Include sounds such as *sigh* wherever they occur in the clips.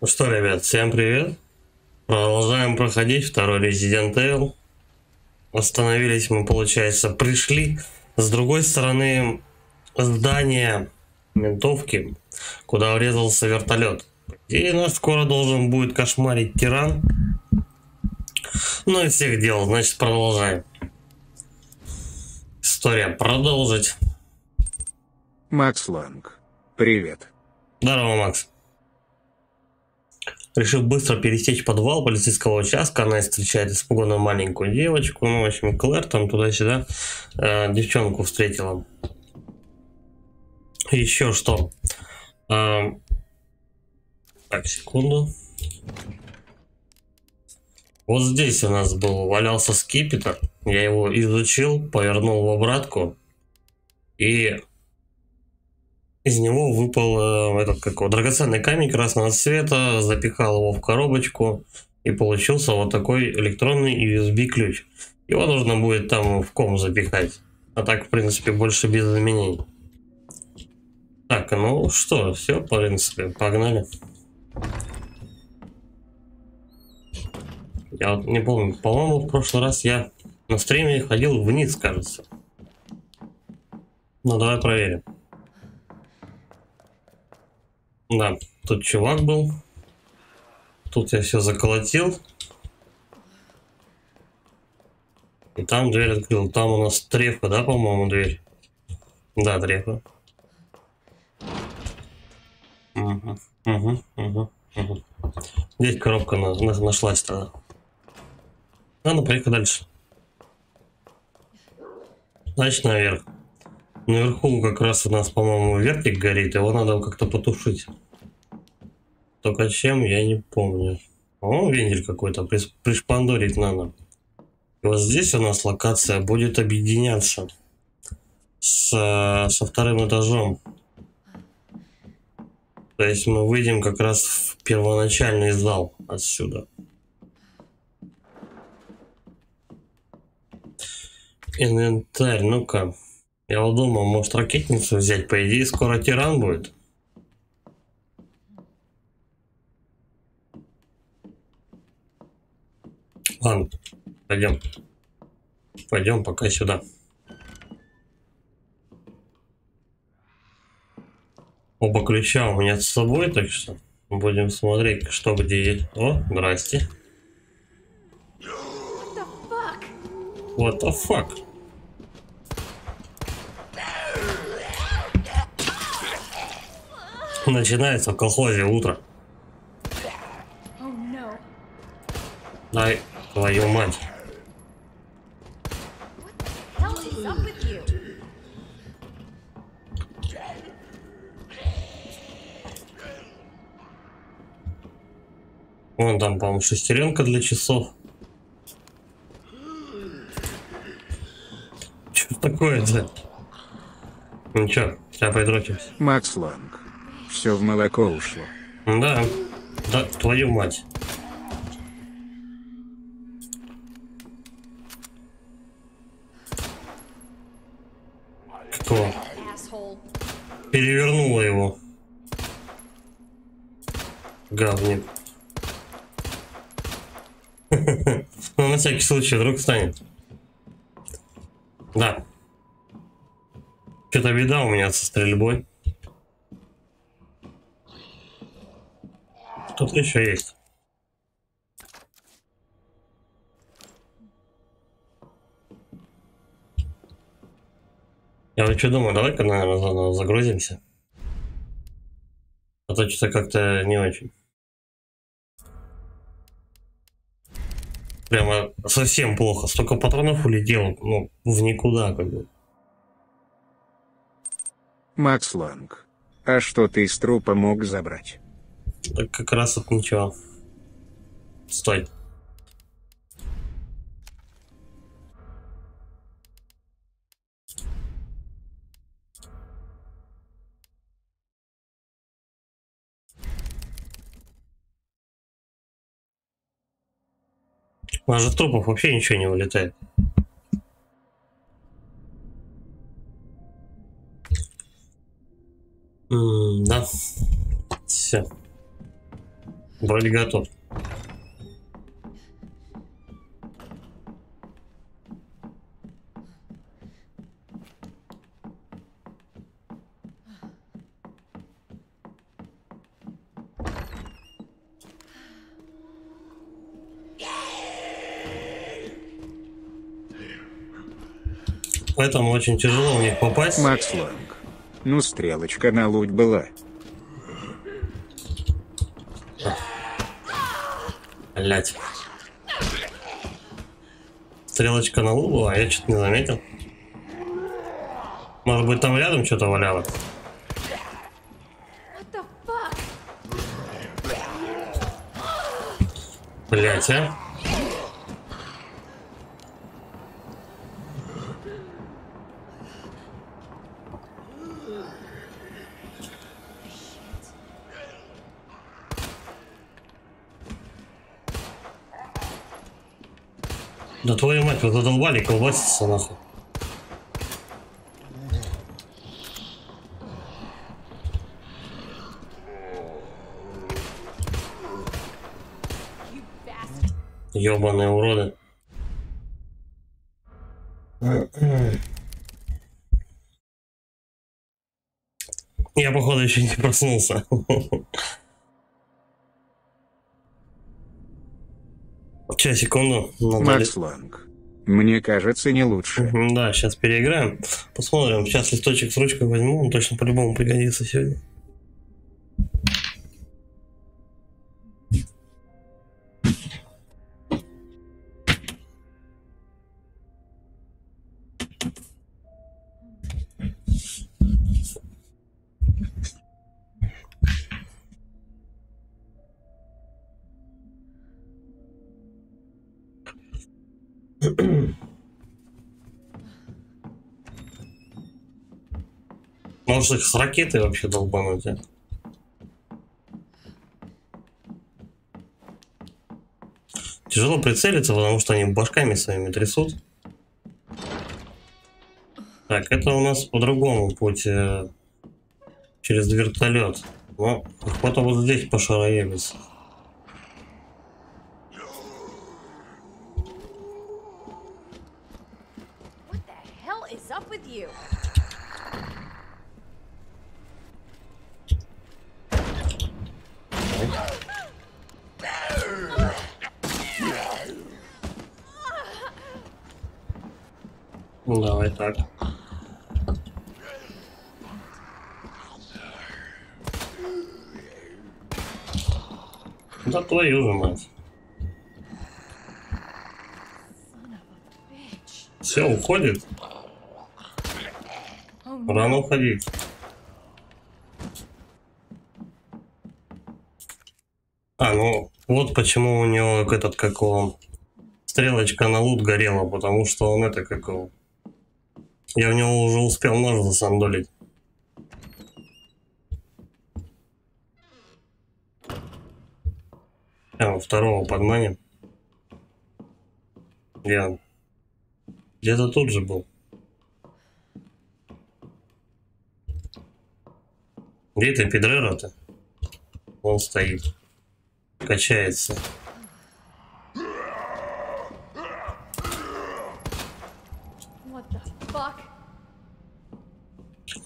Ну что, ребят, всем привет. Продолжаем проходить второй Resident Evil. Остановились мы, получается, пришли с другой стороны здания ментовки, куда врезался вертолет. И нас скоро должен будет кошмарить тиран. Ну и всех дел, значит продолжаем. История продолжить. Макс Ланг. Привет. Здорово, Макс. Решив быстро пересечь подвал полицейского участка, она встречает испуганную маленькую девочку, ну, в общем, Клэр там туда-сюда э, девчонку встретила. Еще что? Э, так, секунду. Вот здесь у нас был, валялся скипетр. Я его изучил, повернул в обратку. И из него выпал э, этот какой драгоценный камень красного цвета, запихал его в коробочку и получился вот такой электронный USB ключ. Его нужно будет там в ком запихать. А так, в принципе, больше без изменений. Так, ну что, все, в принципе, погнали. Я вот не помню, по-моему, в прошлый раз я на стриме ходил вниз, кажется. Ну, давай проверим. Да, тут чувак был. Тут я все заколотил. И там дверь открыл. Там у нас трефа, да, по-моему, дверь? Да, трефа. Угу, угу, угу, угу. Здесь коробка на, на, нашлась тогда. Ладно, поехали дальше. Значит, наверх. Наверху как раз у нас, по-моему, вертик горит, его надо как-то потушить. Только чем, я не помню. О, вендель какой-то, пришпандорить надо. И вот здесь у нас локация будет объединяться с, со вторым этажом. То есть мы выйдем как раз в первоначальный зал отсюда. Инвентарь, ну-ка. Я вот думал, может ракетницу взять, по идее скоро тиран будет. Ладно, пойдем. Пойдем пока сюда. Оба ключа у меня с собой, так что будем смотреть, что где. О, здрасте. What the fuck? *laughs* Начинается в колхозе утро. Ай, твою мать. Вон там, по-моему, шестеренка для часов. Что такое-то? Ничего, сейчас подрочимся. Макс Ланг. Все в молоко ушло. Да, да, твою мать. Кто? Перевернула его. Говник. *laughs* Ну, на всякий случай, вдруг станет. Да. Что-то беда у меня со стрельбой. Тут еще есть. Я что думаю, давай-ка, наверное, заново загрузимся. А то что-то как-то не очень. Прямо совсем плохо. Столько патронов улетело, ну, в никуда, как бы. Макс Ланг. А что ты из трупа мог забрать? Так как раз от ничего. Стой. У нас же трупов вообще ничего не вылетает. М да. Все. Вроде готов. Поэтому очень тяжело в них попасть. Макс Ланг. Ну, стрелочка на луть была. Блять. Стрелочка на лугу, а я что-то не заметил. Может быть там рядом что-то валялось? Блять, а? Да твою мать, вы задолбали колбаситься нахуй. Ёбаные уроды. Я, походу, еще не проснулся. *laughs* Сейчас, секунду. Надо Макс Ланг. Мне кажется, не лучше. Да, сейчас переиграем. Посмотрим. Сейчас листочек с ручкой возьму. Он точно по-любому пригодится сегодня. Может их с ракетой вообще долбануть, а? Тяжело прицелиться, потому что они башками своими трясут. Так, это у нас по другому пути. э, Через вертолет. Ну, охота вот здесь пошароебиться. What the hell is up with you? Ну, давай так. Да твою же мать. Bitch. Все, уходит. Рано уходить. А, ну, вот почему у него этот, как его, стрелочка на лут горела, потому что он это, как его, я в него уже успел нож засандолить. А, второго подманим. Он? Где-то тут же был. Где ты, Педрера-то? Он стоит. Качается.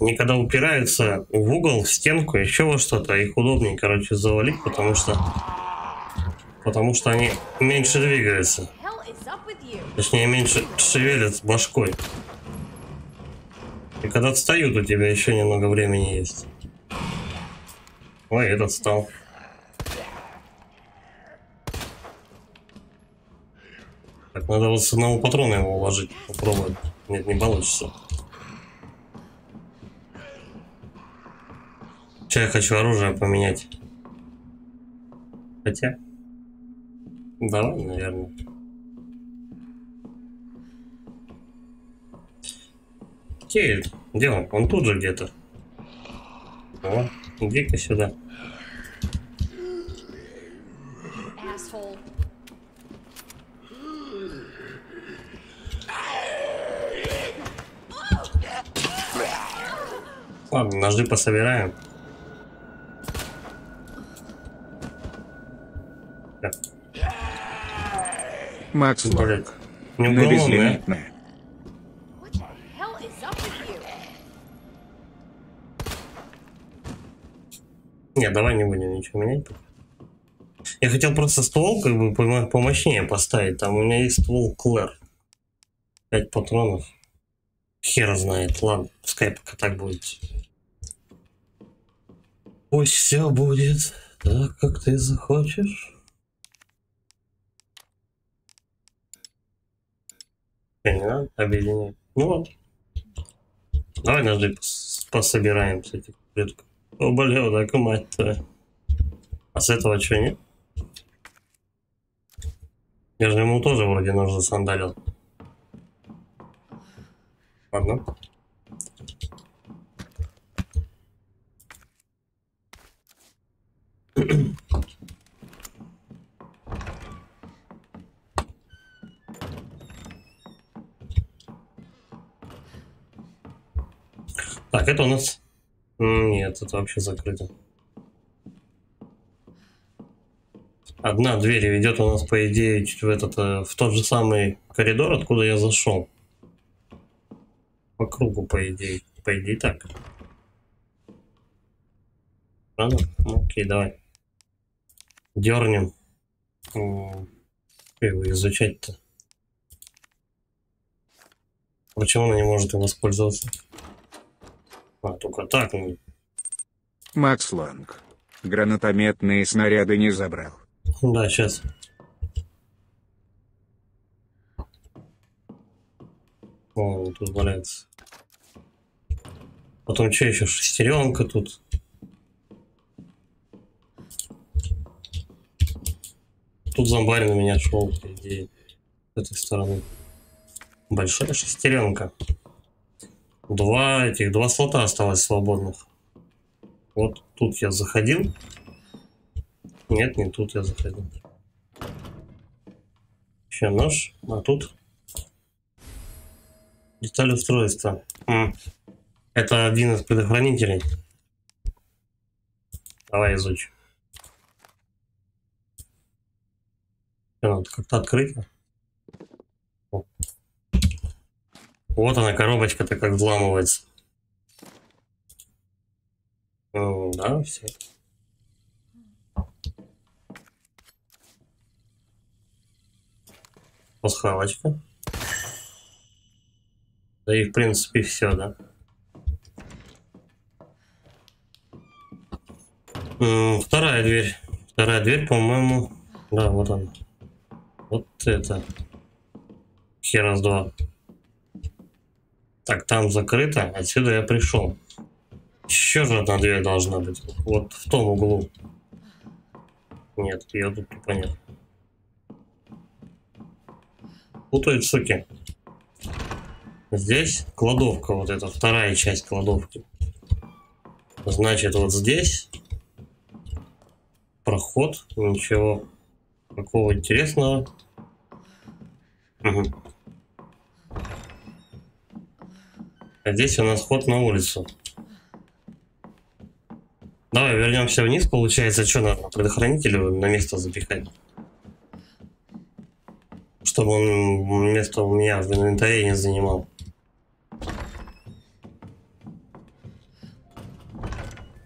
Они когда упираются в угол, в стенку, еще во что-то, их удобнее, короче, завалить, потому что... Потому что они меньше двигаются. Hell is up with you? Точнее, меньше шевелят башкой. И когда встают, у тебя еще немного времени есть. Ой, этот встал. Так, надо вот с одного патрона его уложить. Попробовать. Нет, не получится. Сейчас я хочу оружие поменять. Хотя... Давай, наверное. Окей, где он? Он тут же где-то. О, иди-ка сюда. Ладно, ножи пособираем. Макс, Блин, не? Не, давай не будем ничего менять. Я хотел просто ствол как бы помо- помощнее поставить. Там у меня есть ствол Клэр. 5 патронов. Хер знает. Ладно, пускай пока так будет. Пусть все будет так, как ты захочешь. Э, Не надо объединять. Ну вот. Давай ножи пос- пособираем с этих клетков. И мать твоя. А с этого что, нет? Я же ему тоже вроде нож засандалил. Ладно. Так, это у нас... Нет, это вообще закрыто. Одна дверь ведет у нас, по идее, в, этот, э, в тот же самый коридор, откуда я зашел. По кругу, по идее. По идее, так. Ладно? Ну, окей, давай. Дернем. Как его изучать-то? Почему она не может им воспользоваться? А, только так. ну, Макс Ланг. Гранатометные снаряды не забрал. Да, сейчас. О, тут валяется. Потом что еще? Шестеренка тут. Тут зомбарь на меня шел, по идее, с этой стороны. Большая шестеренка. Два этих, два слота осталось свободных. Вот тут я заходил. Нет, не тут я заходил. Еще нож, а тут деталь устройства. Это один из предохранителей. Давай изучим. Как-то открыть. О. Вот она, коробочка-то как взламывается. Да, все. Пасхалочка. Да и в принципе все, да. Вторая дверь. Вторая дверь, по-моему. Да, вот она. Вот это. Хера с два. Так, там закрыто. Отсюда я пришел. Еще же одна дверь должна быть. Вот в том углу. Нет, ее тут тупо нет. Путают, суки. Здесь кладовка, вот эта вторая часть кладовки. Значит, вот здесь проход, ничего такого интересного. Мгм. А здесь у нас ход на улицу. Давай вернемся вниз, получается, что надо предохранителю на место запихать. Чтобы он место у меня в инвентаре не занимал.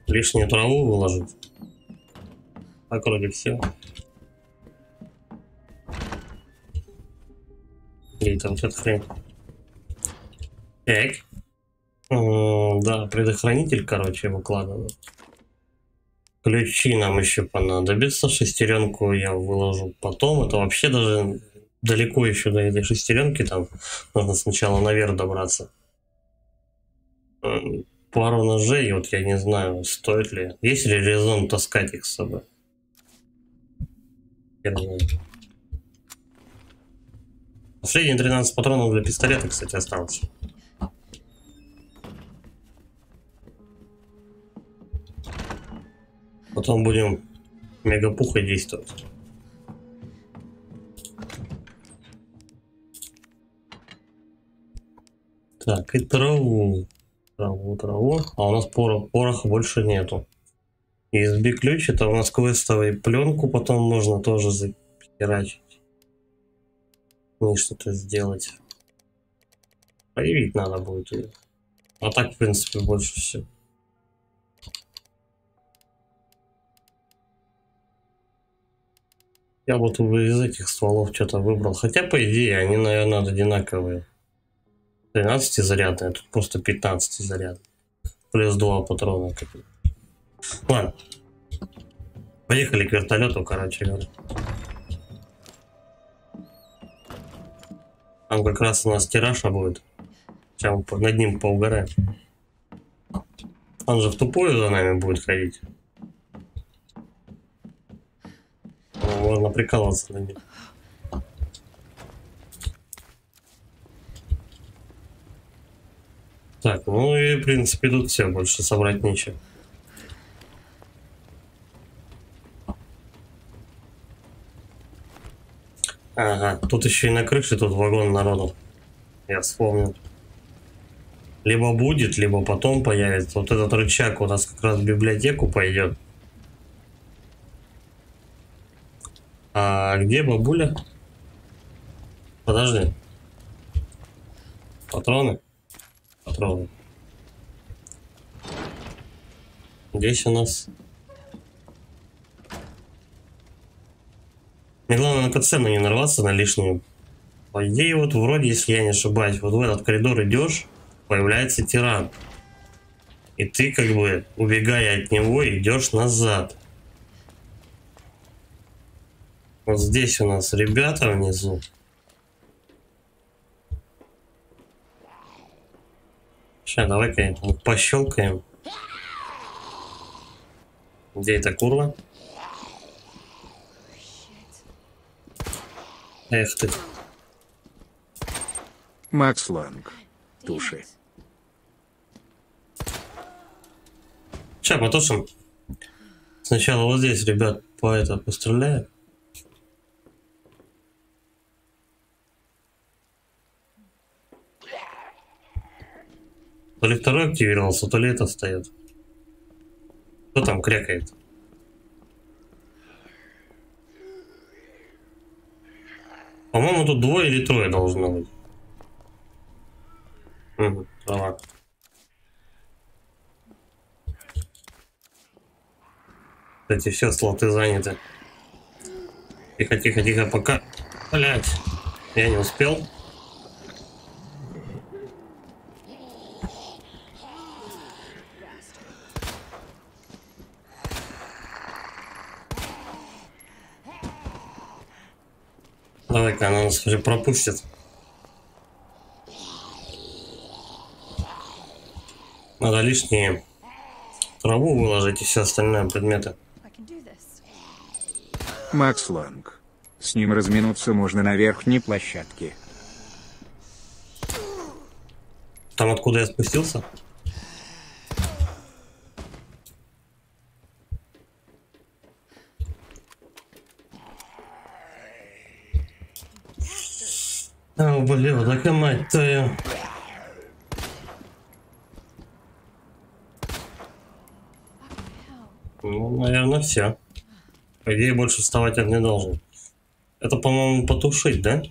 Лишнюю траву выложить. Так вроде все. Где там что-то хрень. Так. Да, предохранитель, короче, выкладываю. Ключи нам еще понадобится. Шестеренку я выложу потом. Это вообще даже далеко еще до этой шестеренки. Там нужно сначала наверх добраться. М, Пару ножей, вот я не знаю, стоит ли. Есть ли резон таскать их с собой? Я не знаю. Последние 13 патронов для пистолета, кстати, осталось. Потом будем мегапухой действовать. Так, и траву. Траву, траву. А у нас порох, пороха больше нету. USB ключ, это у нас квестовый пленку потом можно тоже захерачить. Мне что-то сделать. Проявить надо будет ее. А так, в принципе, больше все. Я вот из этих стволов что-то выбрал. Хотя, по идее, они, наверное, одинаковые. 13 зарядные, тут просто 15 заряд. Плюс 2 патрона. Ладно. Поехали к вертолету, короче. Там как раз у нас тираша будет. Сейчас над ним поугараем. Он же в тупую за нами будет ходить. Можно прикалываться над ним. Так, ну и в принципе тут все, больше собрать нечего. Ага, тут еще и на крыше тут вагон народу. Я вспомнил. Либо будет, либо потом появится. Вот этот рычаг у нас как раз в библиотеку пойдет. А где бабуля? Подожди. Патроны? Патроны. Здесь у нас... Мне главное на катсцену не нарваться на лишнюю. По идее, вот вроде, если я не ошибаюсь, вот в этот коридор идешь, появляется тиран. И ты как бы, убегая от него, идешь назад. Вот здесь у нас ребята внизу. Сейчас, давай-ка пощелкаем. Где эта курва? Эх ты. Макс Ланг. Туши. Сейчас потушим. Сначала вот здесь, ребят, по это постреляю. То ли второй активировался, то ли это стоит. Кто там крякает? По-моему, тут двое или трое должно быть. Угу, ладно. Кстати, все слоты заняты. Тихо, тихо, тихо, пока... Блять, я не успел. Давай-ка она нас уже пропустит. Надо лишние траву выложить и все остальные предметы. Макс Ланг. С ним разминуться можно на верхней площадке. Там, откуда я спустился? А, блин, так и мать твою. Ну, наверное, все. По идее, больше вставать он не должен. Это, по-моему, потушить, да?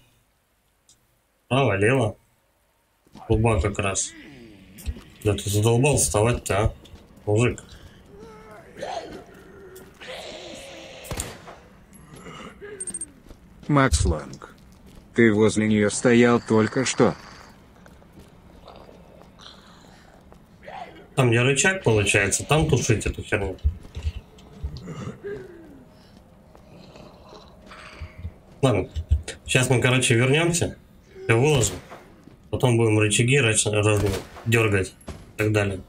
Право, лево. Губа как раз. Да ты задолбал вставать-то, а? Мужик. Макс Ланг. Ты возле нее стоял только что. Там где рычаг получается, там тушить эту херню. Ладно, сейчас мы, короче, вернемся, все выложим, потом будем рычаги раз- разные дергать и так далее.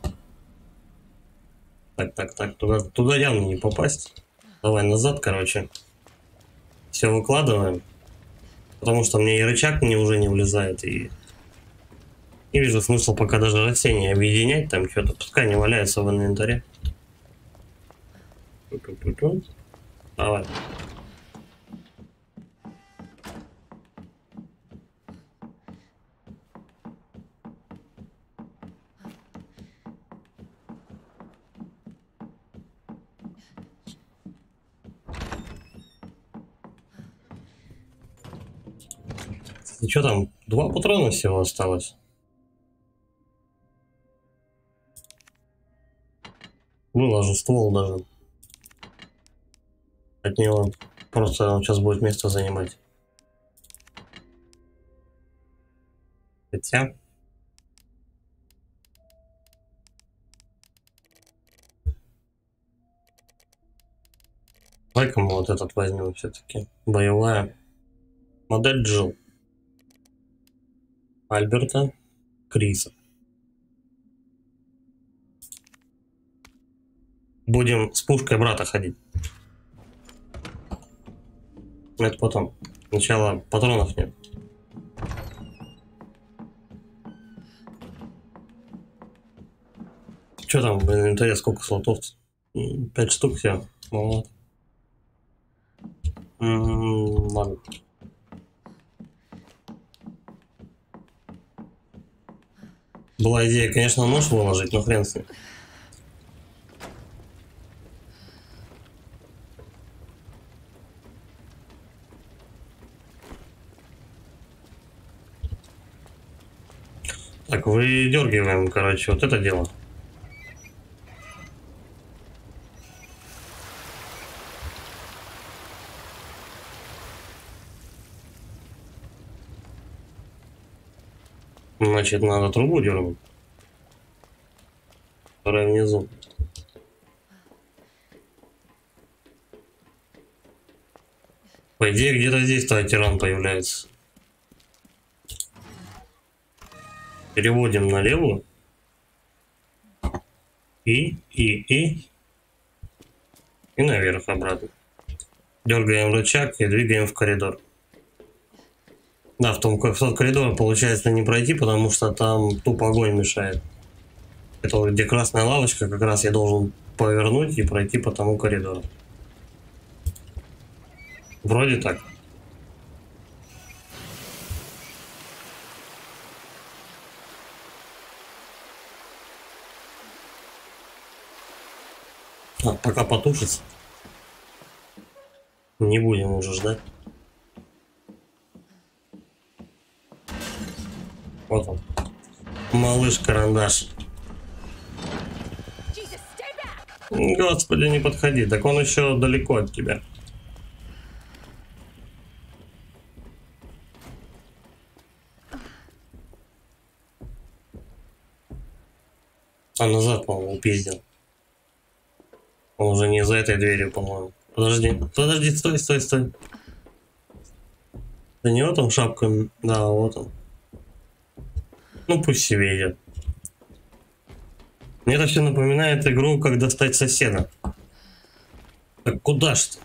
Так, так, так, туда, туда явно не попасть. Давай назад, короче. Все выкладываем. Потому что мне и рычаг мне уже не влезает, и не вижу смысла пока даже растения объединять, там что-то, пускай они валяются в инвентаре. Давай. Что там? Два патрона всего осталось. Выложу ствол даже. От него просто он сейчас будет место занимать. Хотя... Давай-ка вот этот возьмем все-таки. Боевая. Модель Джил. Альберта Криса. Будем с пушкой брата ходить. Это потом. Сначала патронов нет. Что там в инвентаре, сколько слотов? Пять штук все. Вот. М, Ладно. Была идея, конечно, нож выложить, но хрен с ним. Так, выдергиваем, короче, вот это дело. Значит, надо трубу дернуть. Которая внизу. По идее, где-то здесь-то тиран появляется. Переводим на левую. И, и, и. И наверх обратно. Дергаем рычаг и двигаем в коридор. Да, в, том, в тот коридор получается не пройти, потому что там тупо огонь мешает. Это где красная лавочка, как раз я должен повернуть и пройти по тому коридору. Вроде так. А, пока потушится. Не будем уже ждать. Вот он. Малыш карандаш. Jesus, stay back! Господи, не подходи, так он еще далеко от тебя. А назад, по-моему, упиздил. Он уже не за этой дверью, по-моему. Подожди, подожди, стой, стой, стой. За него там шапка, да, вот он. Ну пусть себе идет. Мне это все напоминает игру, как достать соседа. Так куда ж ты?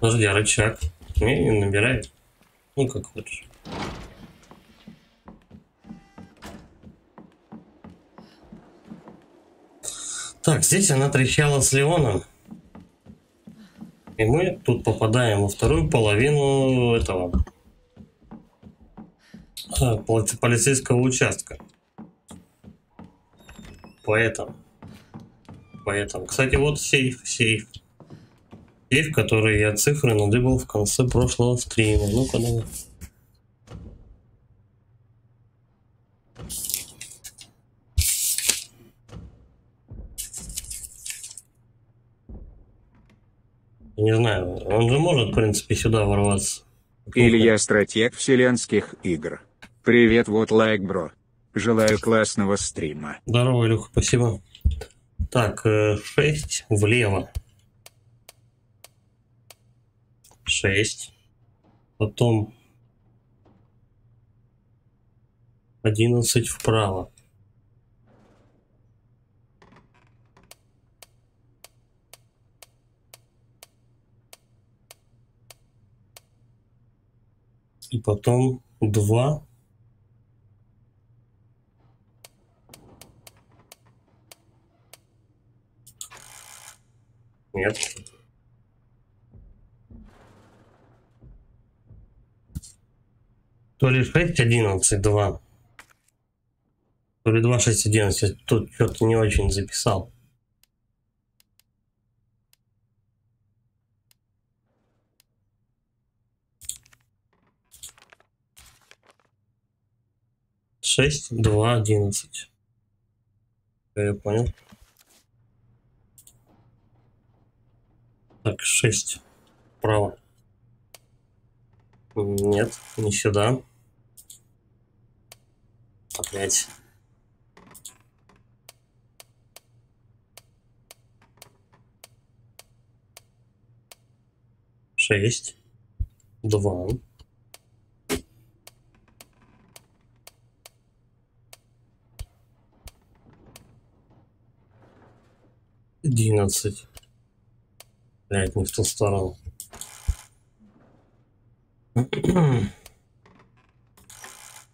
Подожди, а рычаг? Не, не набирает. Ну, как хочешь. Так, здесь она трещала с Леоном. И мы тут попадаем во вторую половину этого поли- полицейского участка. Поэтому. Поэтому. Кстати, вот сейф, сейф. Сейф, который я цифры надыбал в конце прошлого стрима. Ну-ка, давай. Не знаю, он же может, в принципе, сюда ворваться. Или я стратег вселенских игр. Привет, вот лайк, бро. Желаю классного стрима. Здорово, Илюха, спасибо. Так, 6 влево. 6. Потом 11 вправо. И потом 2 Нет. То ли 6, 11, 2. То ли 2, 6, 11. Тут что-то не очень записал. 6, 2, 11. Я понял. Так, 6. Право. Нет, не сюда. Опять. Шесть. Два. Одиннадцать. Блять, не в ту сторону. *clears throat*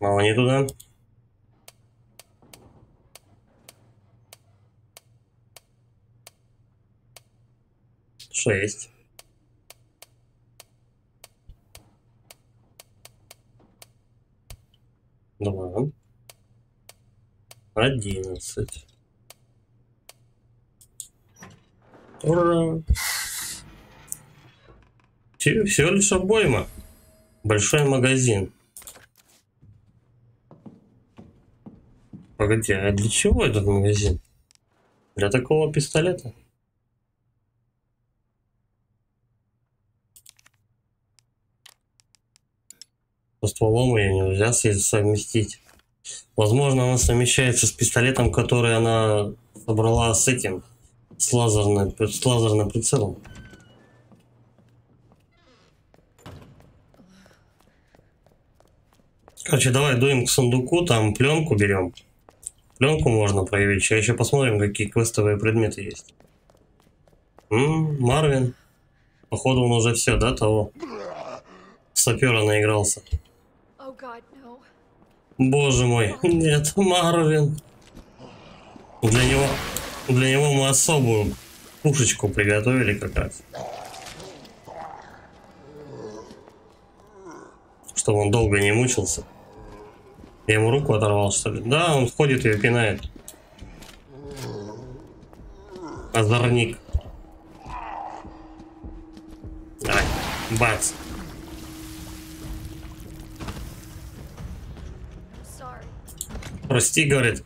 Мало не туда. Шесть. Два. Одиннадцать. Ура! Все, всего лишь обойма. Большой магазин. Погоди, а для чего этот магазин? Для такого пистолета? Со стволом ее нельзя совместить. Возможно, она совмещается с пистолетом, который она собрала с этим, с, лазерным, с лазерным прицелом. Короче, давай дуем к сундуку, там пленку берем. Пленку можно проявить. Сейчас еще посмотрим, какие квестовые предметы есть. Ммм, Марвин. Походу он уже все, да, того? Сапера наигрался. Боже мой, *laughs* нет, Марвин. Для него, для него мы особую пушечку приготовили как раз. Чтобы он долго не мучился. Я ему руку оторвал, что ли? Да, он ходит и пинает. Озорник. Давай, бац. Прости, говорит.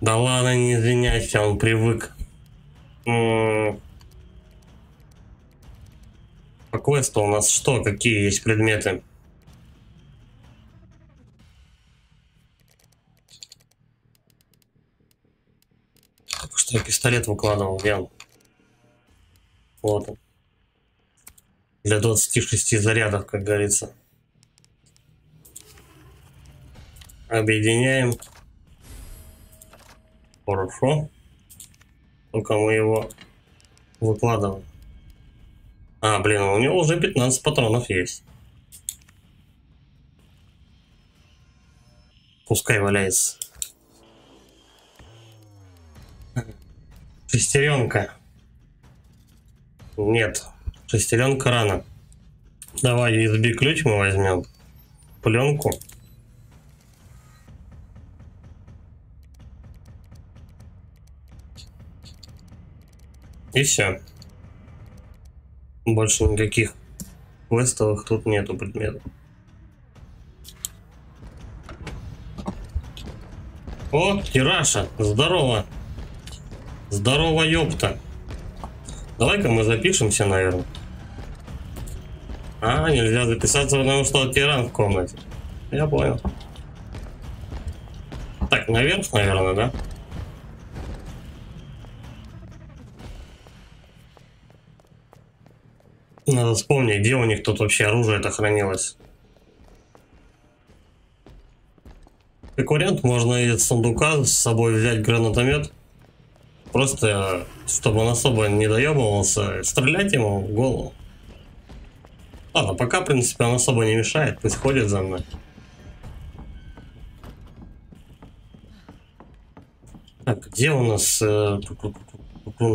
Да ладно, не извиняйся, он привык. По квесту у нас что, какие есть предметы? Только что я пистолет выкладывал, он? Вот он. Для 26 зарядов, как говорится. Объединяем. Хорошо. Только мы его выкладываем. А, блин, у него уже 15 патронов есть. Пускай валяется. Шестеренка. Нет, шестеренка рано. Давай USB ключ мы возьмем. Пленку. И все. Больше никаких квестовых тут нету предметов. О, Кираша, здорово. Здорово, ёпта. Давай-ка мы запишемся, наверное. А, нельзя записаться, потому что тиран в комнате. Я понял. Так, наверх, наверное, да? Надо вспомнить, где у них тут вообще оружие это хранилось. Как вариант, можно из сундука с собой взять гранатомет. Просто, чтобы он особо не доебывался, стрелять ему в голову. Ладно, пока, в принципе, он особо не мешает, пусть ходит за мной. Так, где у нас... Э,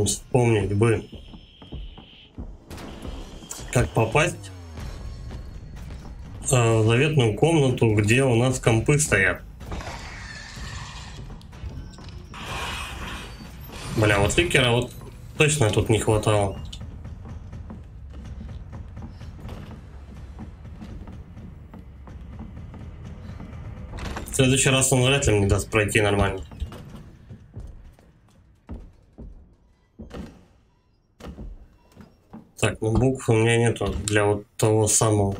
вспомнить бы как попасть э, в заветную комнату, где у нас компы стоят. Бля, вот ликера вот точно тут не хватало. В следующий раз он вряд ли мне даст пройти нормально. Так, ну букв у меня нету для вот того самого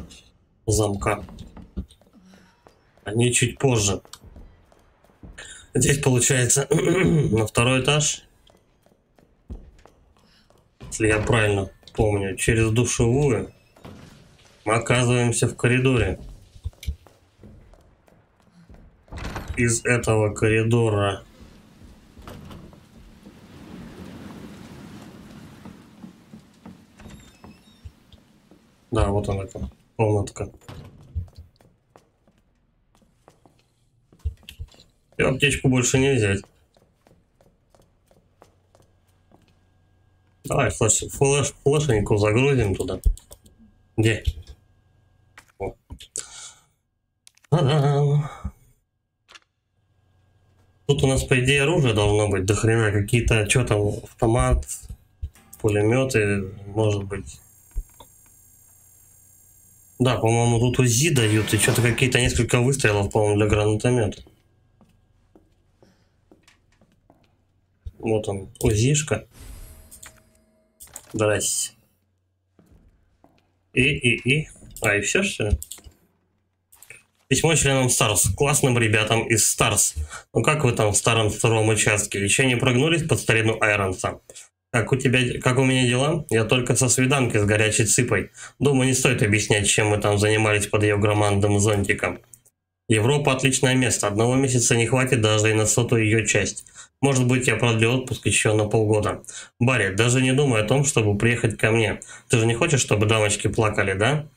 замка. Они чуть позже. Здесь получается *clears throat* на второй этаж. Если я правильно помню, через душевую мы оказываемся в коридоре. Из этого коридора Да, вот она, комнатка. И аптечку больше не взять. Давай флеш, флеш, флешеньку загрузим туда. Где? Та-дам! Тут у нас, по идее, оружие должно быть. До хрена какие-то, что там, автомат, пулеметы, может быть. Да, по-моему, тут УЗИ дают, и что-то какие-то несколько выстрелов, по-моему, для гранатомета. Вот он, УЗИшка. Здрасте. И, и, и. А, и все, что ли? Письмо членам Старс. Классным ребятам из Старс. Ну как вы там в старом втором участке? Еще не прогнулись под старину Айронса? Как у тебя, как у меня дела? Я только со свиданкой с горячей цыпой. Думаю, не стоит объяснять, чем мы там занимались под ее громадным зонтиком. Европа отличное место. Одного месяца не хватит даже и на сотую ее часть. Может быть, я продлю отпуск еще на полгода. Барри, даже не думай о том, чтобы приехать ко мне. Ты же не хочешь, чтобы дамочки плакали, да?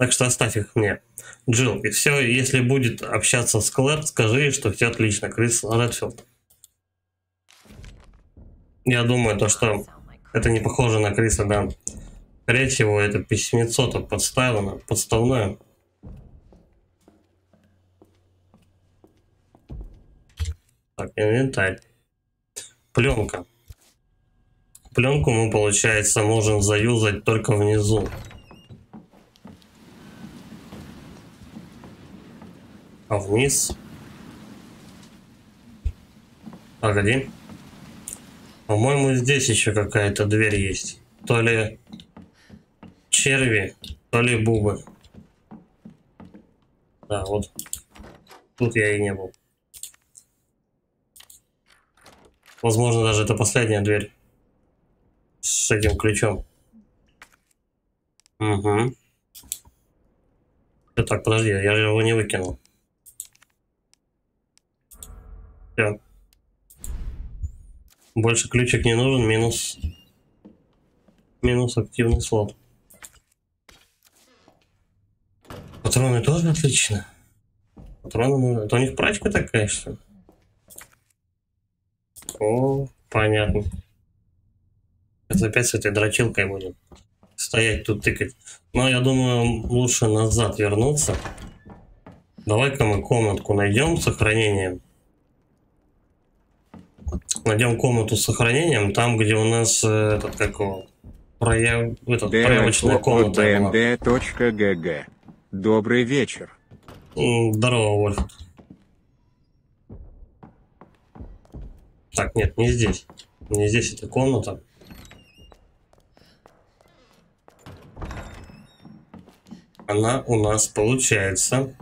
Так что оставь их мне. Джилл, и все, если будет общаться с Клэр, скажи, что все отлично. Крис Редфилд. Я думаю, то, что это не похоже на Криса, да. Скорее всего, это письмецо тут подставлено, подставное. Так, инвентарь. Пленка. Пленку мы, получается, можем заюзать только внизу. А вниз? Погоди. По-моему, здесь еще какая-то дверь есть. То ли черви, то ли бубы. Да, вот. Тут я и не был. Возможно, даже это последняя дверь. С этим ключом. Угу. Так, подожди, я же его не выкинул. Все. Больше ключик не нужен, минус... Минус активный слот. Патроны тоже отлично. Патроны... Это у них прачка такая, что ли? О, понятно. Это опять с этой дрочилкой будем стоять тут тыкать. Но я думаю, лучше назад вернуться. Давай-ка мы комнатку найдем с сохранением найдем комнату с сохранением, там, где у нас э, этот, как его, прояв... этот, проявочная комната bmd.gg. Добрый вечер. Здорово, Вольф. Так, нет, не здесь. Не здесь эта комната. Она у нас получается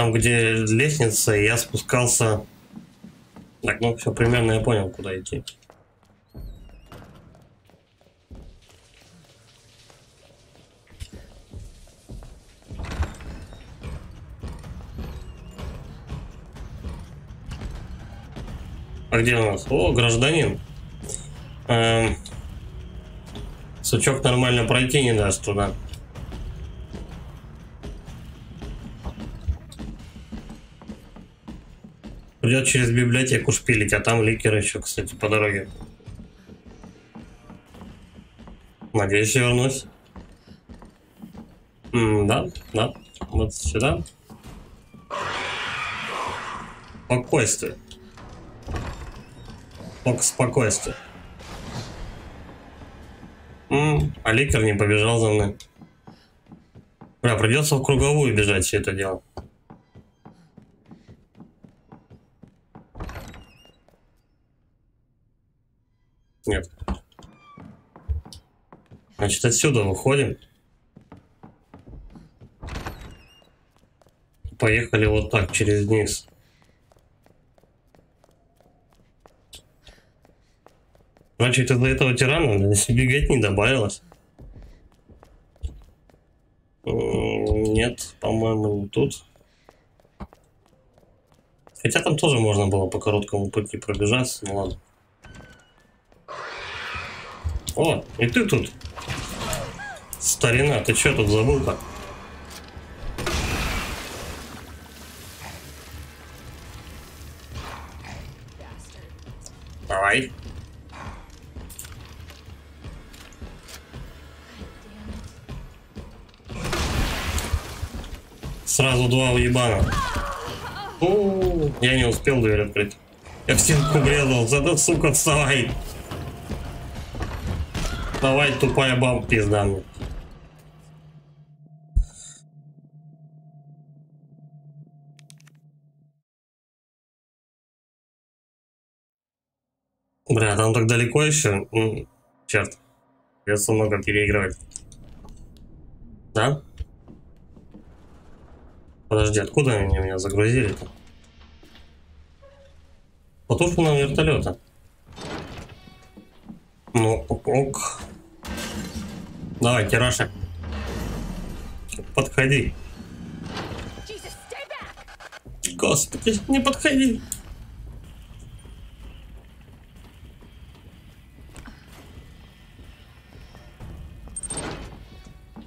там, где лестница, я спускался... Так, ну все, примерно я понял, куда идти. А где у нас? О, гражданин. Эм, сучок нормально пройти не даст туда. Придет через библиотеку шпилить, а там ликер еще, кстати, по дороге. Надеюсь, я вернусь. М да, да. Вот сюда. Спокойствие. Только спокойствие. М а ликер не побежал за мной. Бля, придется в круговую бежать все это дело. Нет. Значит, отсюда выходим. Поехали вот так, через низ. Значит, из-за этого тирана *laughs* бегать не добавилось. Нет, по-моему, тут. Хотя там тоже можно было по короткому пути пробежаться, ну ладно. О, и ты тут. Старина, ты что тут забыл-то? Давай. Сразу два уебана. О, я не успел дверь открыть. Я в стенку врезался, да сука, вставай. Давай, тупая баб, пизда мне. Бля, там так далеко еще. Черт. Придется много переигрывать. Да? Подожди, откуда они меня загрузили-то? Потушку на вертолета. Ну, ок. Давай, Кираша. Подходи. Господи, не подходи.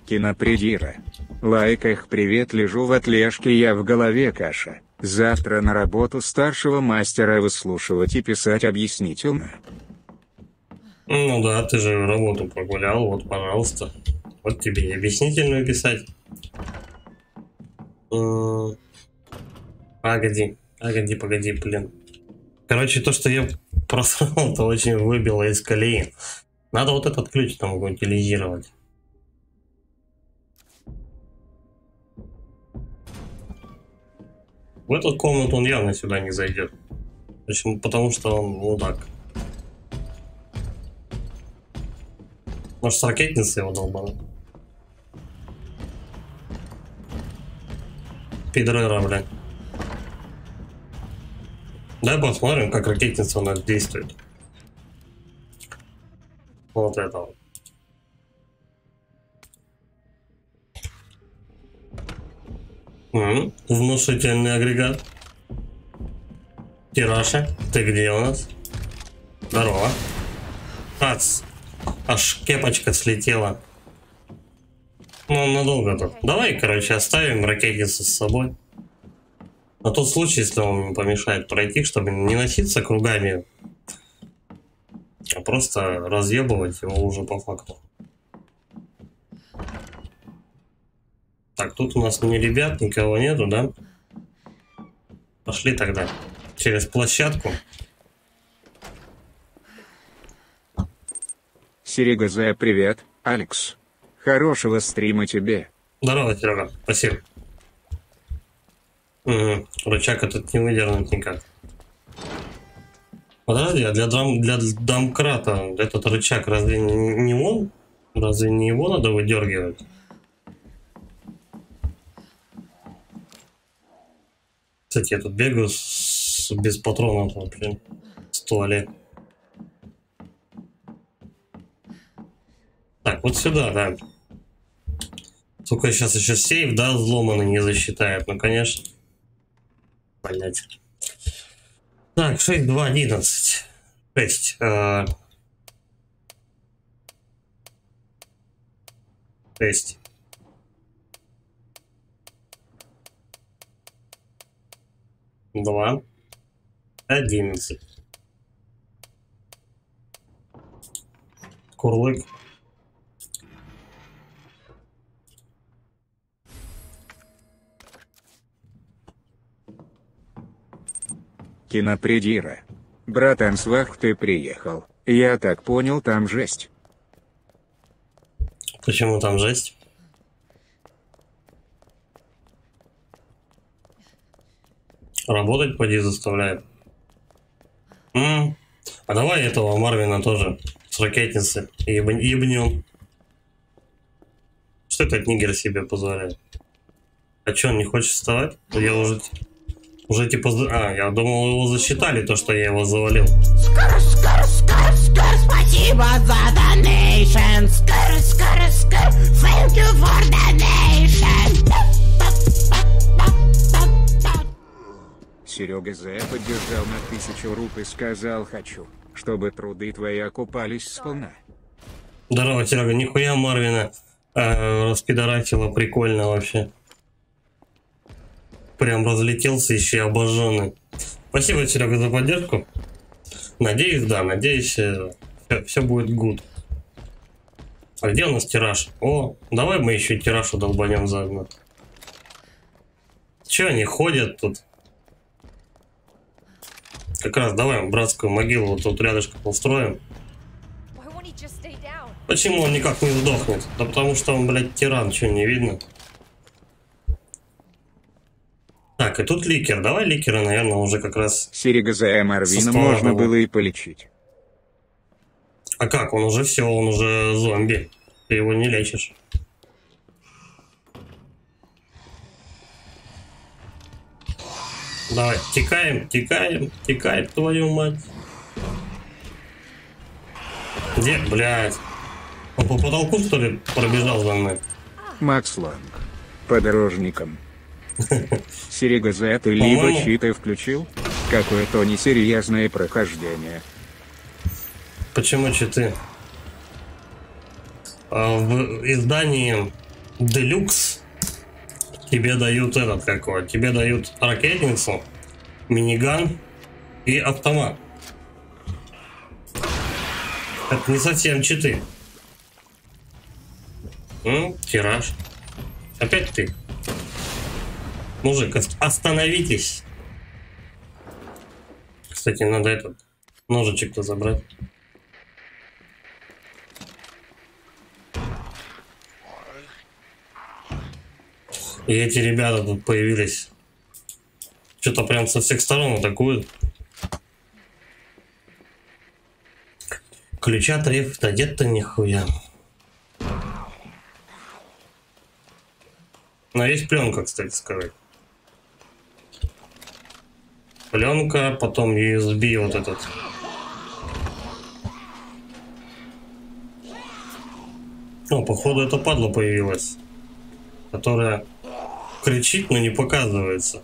Кинопредира. Лайк их привет лежу в отлежке я в голове каша. Завтра на работу старшего мастера выслушивать и писать объяснительно. Ну да, ты же работу прогулял, вот пожалуйста. Вот тебе и объяснительную писать. Погоди, погоди, погоди, блин. Короче, то, что я просрал, то очень выбило из колеи. Надо вот этот ключ там утилизировать. В эту комнату он явно сюда не зайдет. Почему? Потому что он мудак. Может, с ракетницы его долбанут? Пидорера, блядь. Дай посмотрим, как ракетница у нас действует. Вот это вот. М внушительный агрегат. Тираша, ты где у нас? Здорово. Ац. Аж кепочка слетела. Ну, надолго тут. Давай, короче, оставим ракетницу с собой. На тот случай, если он помешает пройти, чтобы не носиться кругами, а просто разъебывать его уже по факту. Так, тут у нас ни ребят, никого нету, да? Пошли тогда через площадку. Серега Зая, привет, Алекс. Хорошего стрима тебе. Здорово, Серега, спасибо. Угу. Рычаг этот не выдернуть никак. Подожди, а для, драм, для домкрата этот рычаг разве не он? Разве не его надо выдергивать? Кстати, я тут бегаю с, без патронов, блин, с туалет. Вот сюда, да. Только сейчас еще сейф, да, взломанный не засчитает. Ну, конечно. Блять. Так, 6, 2, 11. 6. Э... 6. два, одиннадцать. Курлык. кинопредира. Братан с вахты приехал, я так понял там жесть. Почему там жесть? Работать поди заставляет. М -м -м. А давай этого Марвина тоже с ракетницы еб ебнем. Что этот нигер себе позволяет? А чё, он не хочет вставать? Я уже уже типа... А, я думал, его засчитали, то, что я его завалил. Скр, скр, скр, скр, спасибо за донейшн. Скр, скр, скр, thank you for donation. Серега З поддержал на тысячу руп и сказал «хочу», чтобы труды твои окупались сполна. Здорово, Серега, нихуя Марвина э, распидорасило, прикольно вообще. Прям разлетелся еще и обожженный. Спасибо, Серега, за поддержку. Надеюсь, да, надеюсь, все, будет гуд. А где у нас тираж? О, давай мы еще и тирашу долбанем заодно. Че они ходят тут? Как раз давай братскую могилу вот тут рядышком устроим. Down? Почему он никак не сдохнет? Да потому что он, блядь, тиран, что не видно? Так, и тут ликер. Давай ликера, наверное, уже как раз... Серега З Марвина можно было и полечить. А как? Он уже все, он уже зомби. Ты его не лечишь. Давай, текаем, текаем, текаем, твою мать. Где, блядь? Он по потолку, что ли, пробежал за мной? Макс Лонг. Подорожником. *laughs* Серега З ты либо читы включил? Какое-то несерьезное прохождение. Почему читы? А, В издании Deluxe тебе дают этот какой? Тебе дают ракетницу, миниган и автомат. Это не совсем читы. М, тираж. Опять ты. Мужик, ост- остановитесь. Кстати, надо этот ножичек-то забрать. И эти ребята тут появились. Что-то прям со всех сторон атакуют. Ключа треф, да дед-то нихуя. Но есть пленка, кстати сказать. Пленка, потом USB вот этот. О, походу это падла появилась. Которая кричит, но не показывается.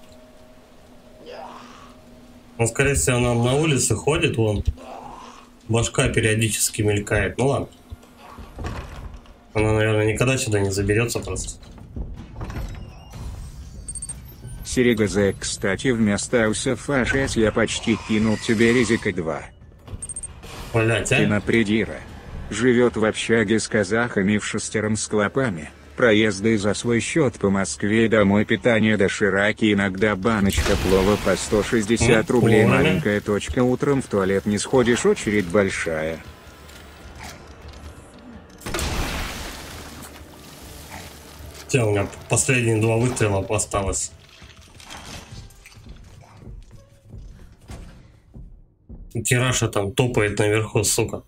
Ну, скорее всего, она на улице ходит, вон. Башка периодически мелькает. Ну ладно. Она, наверное, никогда сюда не заберется просто. Серега кстати, вместо Аусов А6 я почти кинул тебе Резика 2. Блять, а? Кинопредира. Живет в общаге с казахами в шестером с клопами. Проезды за свой счет по Москве и домой питание дошираки иногда баночка плова по 160 Ну, рублей маленькая точка утром в туалет не сходишь очередь большая. Все, у меня последние два выстрела осталось. Тираша там топает наверху, сука.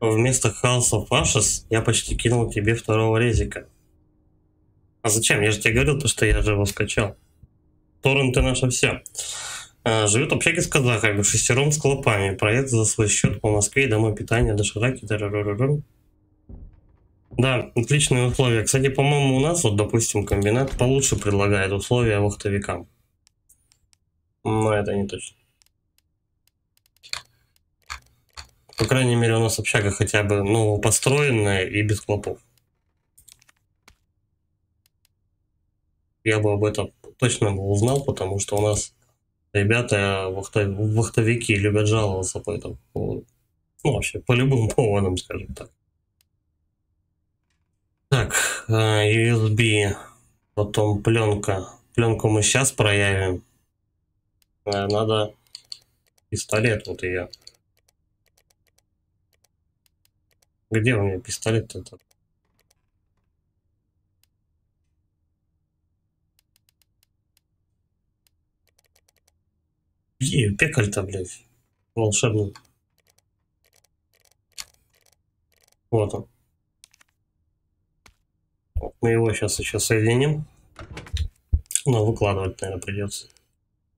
Вместо House of я почти кинул тебе второго резика. А зачем? Я же тебе говорил, то, что я же его скачал. Торренты наше все. А, Живет в общаге с казахами, шестером с клопами. Проект за свой счет по Москве и домой питание, дошираки. тарарарарам. Да, отличные условия. Кстати, по-моему, у нас, вот, допустим, комбинат получше предлагает условия вахтовикам. Но это не точно. По крайней мере, у нас общага хотя бы, ну, построенная и без клопов. Я бы об этом точно бы узнал, потому что у нас ребята, вахтовики, любят жаловаться по этому поводу. Ну, вообще, по любым *laughs* поводам, скажем так. Так, а, USB, потом пленка. Пленку мы сейчас проявим. Э, надо пистолет вот ее. Где у меня пистолет этот? И пекарь-то, блядь, волшебный. Вот он. Мы его сейчас еще соединим. Но выкладывать, наверное, придется.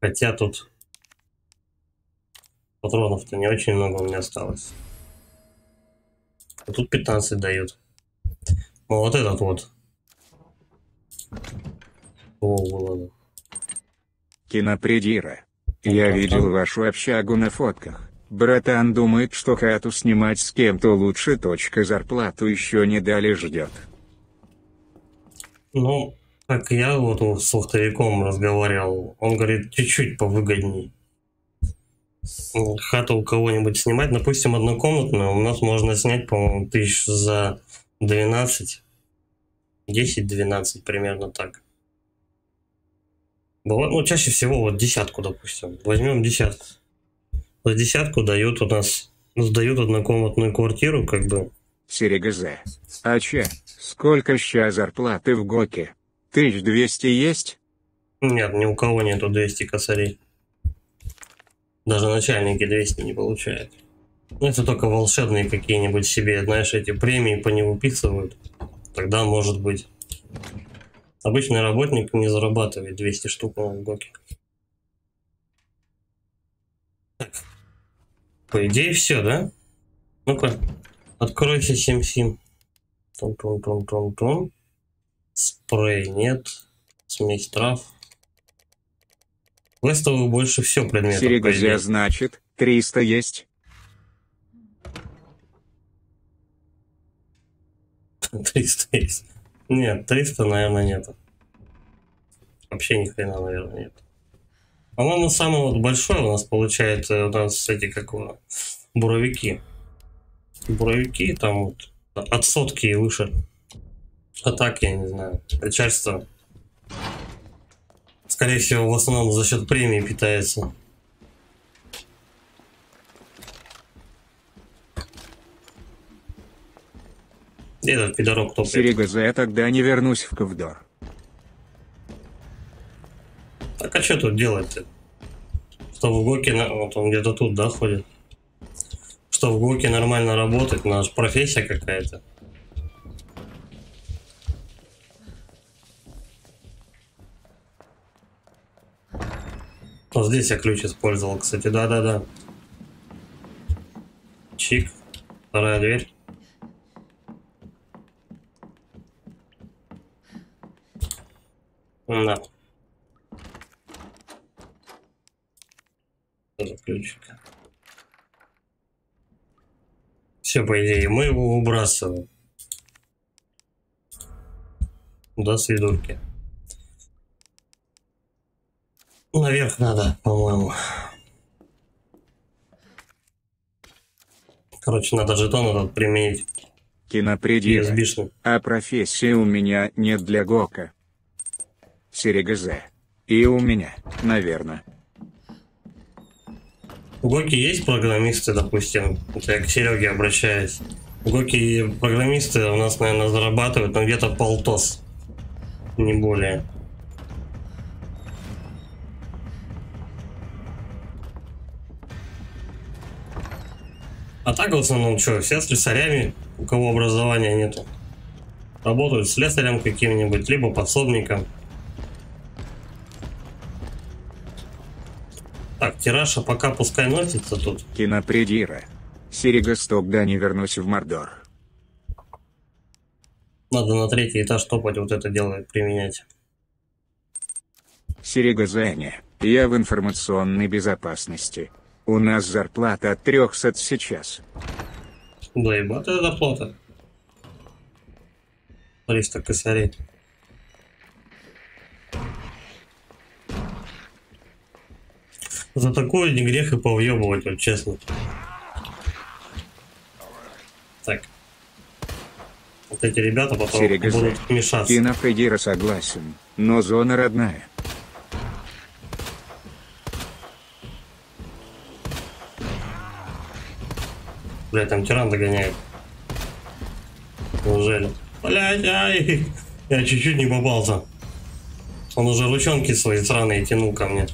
Хотя тут патронов-то не очень много у меня осталось. А тут 15 дают. Ну, вот этот вот. О, ладно. Кинопредира. Я видел вашу общагу на фотках. Братан думает, что хату снимать с кем-то лучше. Точка зарплату еще не дали ждет. Ну, как я вот с вахтовиком разговаривал, он говорит, чуть-чуть повыгодней. Хату у кого-нибудь снимать, допустим, однокомнатную, у нас можно снять, по-моему, тысяч за 12. 10-12 примерно так. Бывает, ну, чаще всего вот десятку, допустим. Возьмем десятку. За десятку дают у нас, сдают однокомнатную квартиру, как бы. Серега А че, сколько ща зарплаты в ГОКе? 1200 есть? Нет, ни у кого нету 200 косарей. Даже начальники 200 не получают. Ну, это только волшебные какие-нибудь себе, знаешь, эти премии по не выписывают. Тогда может быть. Обычный работник не зарабатывает 200 штук в ГОКе. Так. По идее все, да? Ну-ка, откройся сим-сим. Тун-тун-тун-тун-тун. Спрей нет. Смесь трав. Квестовых больше все предметов. Серега, значит, 300 есть? *laughs* 300 есть. Нет, 300, наверное, нет. Вообще ни хрена, наверное, нет. По-моему, самое вот большое у нас получается у нас эти как его, буровики. Буровики там вот от сотки и выше. А так, я не знаю. Начальство, скорее всего, в основном за счет премии питается. Этот пидорок топает. Серега, за я тогда не вернусь в Ковдор. Так а что тут делать-то? Что в Гоке, вот он где-то тут, да, ходит? Что в Гоке нормально работать, наша профессия какая-то. Вот здесь я ключ использовал, кстати, да-да-да. Чик. Вторая дверь. Да. Тоже ключика. Все, по идее, мы его выбрасываем. До свидурки. Наверх надо, по-моему. Короче, надо жетон этот применить. Кинопредира. USB-шный. А профессии у меня нет для ГОКа. Серега З. И у меня, наверное. У Гоки есть программисты, допустим, это я к Сереге обращаюсь. У Гоки программисты у нас, наверное, зарабатывают, но где-то полтос. Не более. А так в основном что, все слесарями, у кого образования нету. Работают слесарем каким-нибудь, либо подсобником. Так, тираша пока пускай носится тут. Кинопредира. Серега тогда не вернусь в Мордор. Надо на третий этаж топать вот это дело применять. Серега Заня, я в информационной безопасности. У нас зарплата от 300 сейчас. Да ебать это зарплата. 300 косарей. За такое не грех и повъебывать, вот честно. Так. Вот эти ребята потом Серега будут мешаться. Кинопредира согласен, но зона родная. Бля, там тиран догоняет. Неужели? Блять, ай! *laughs* Я чуть-чуть не попался. Он уже ручонки свои сраные тянул ко мне.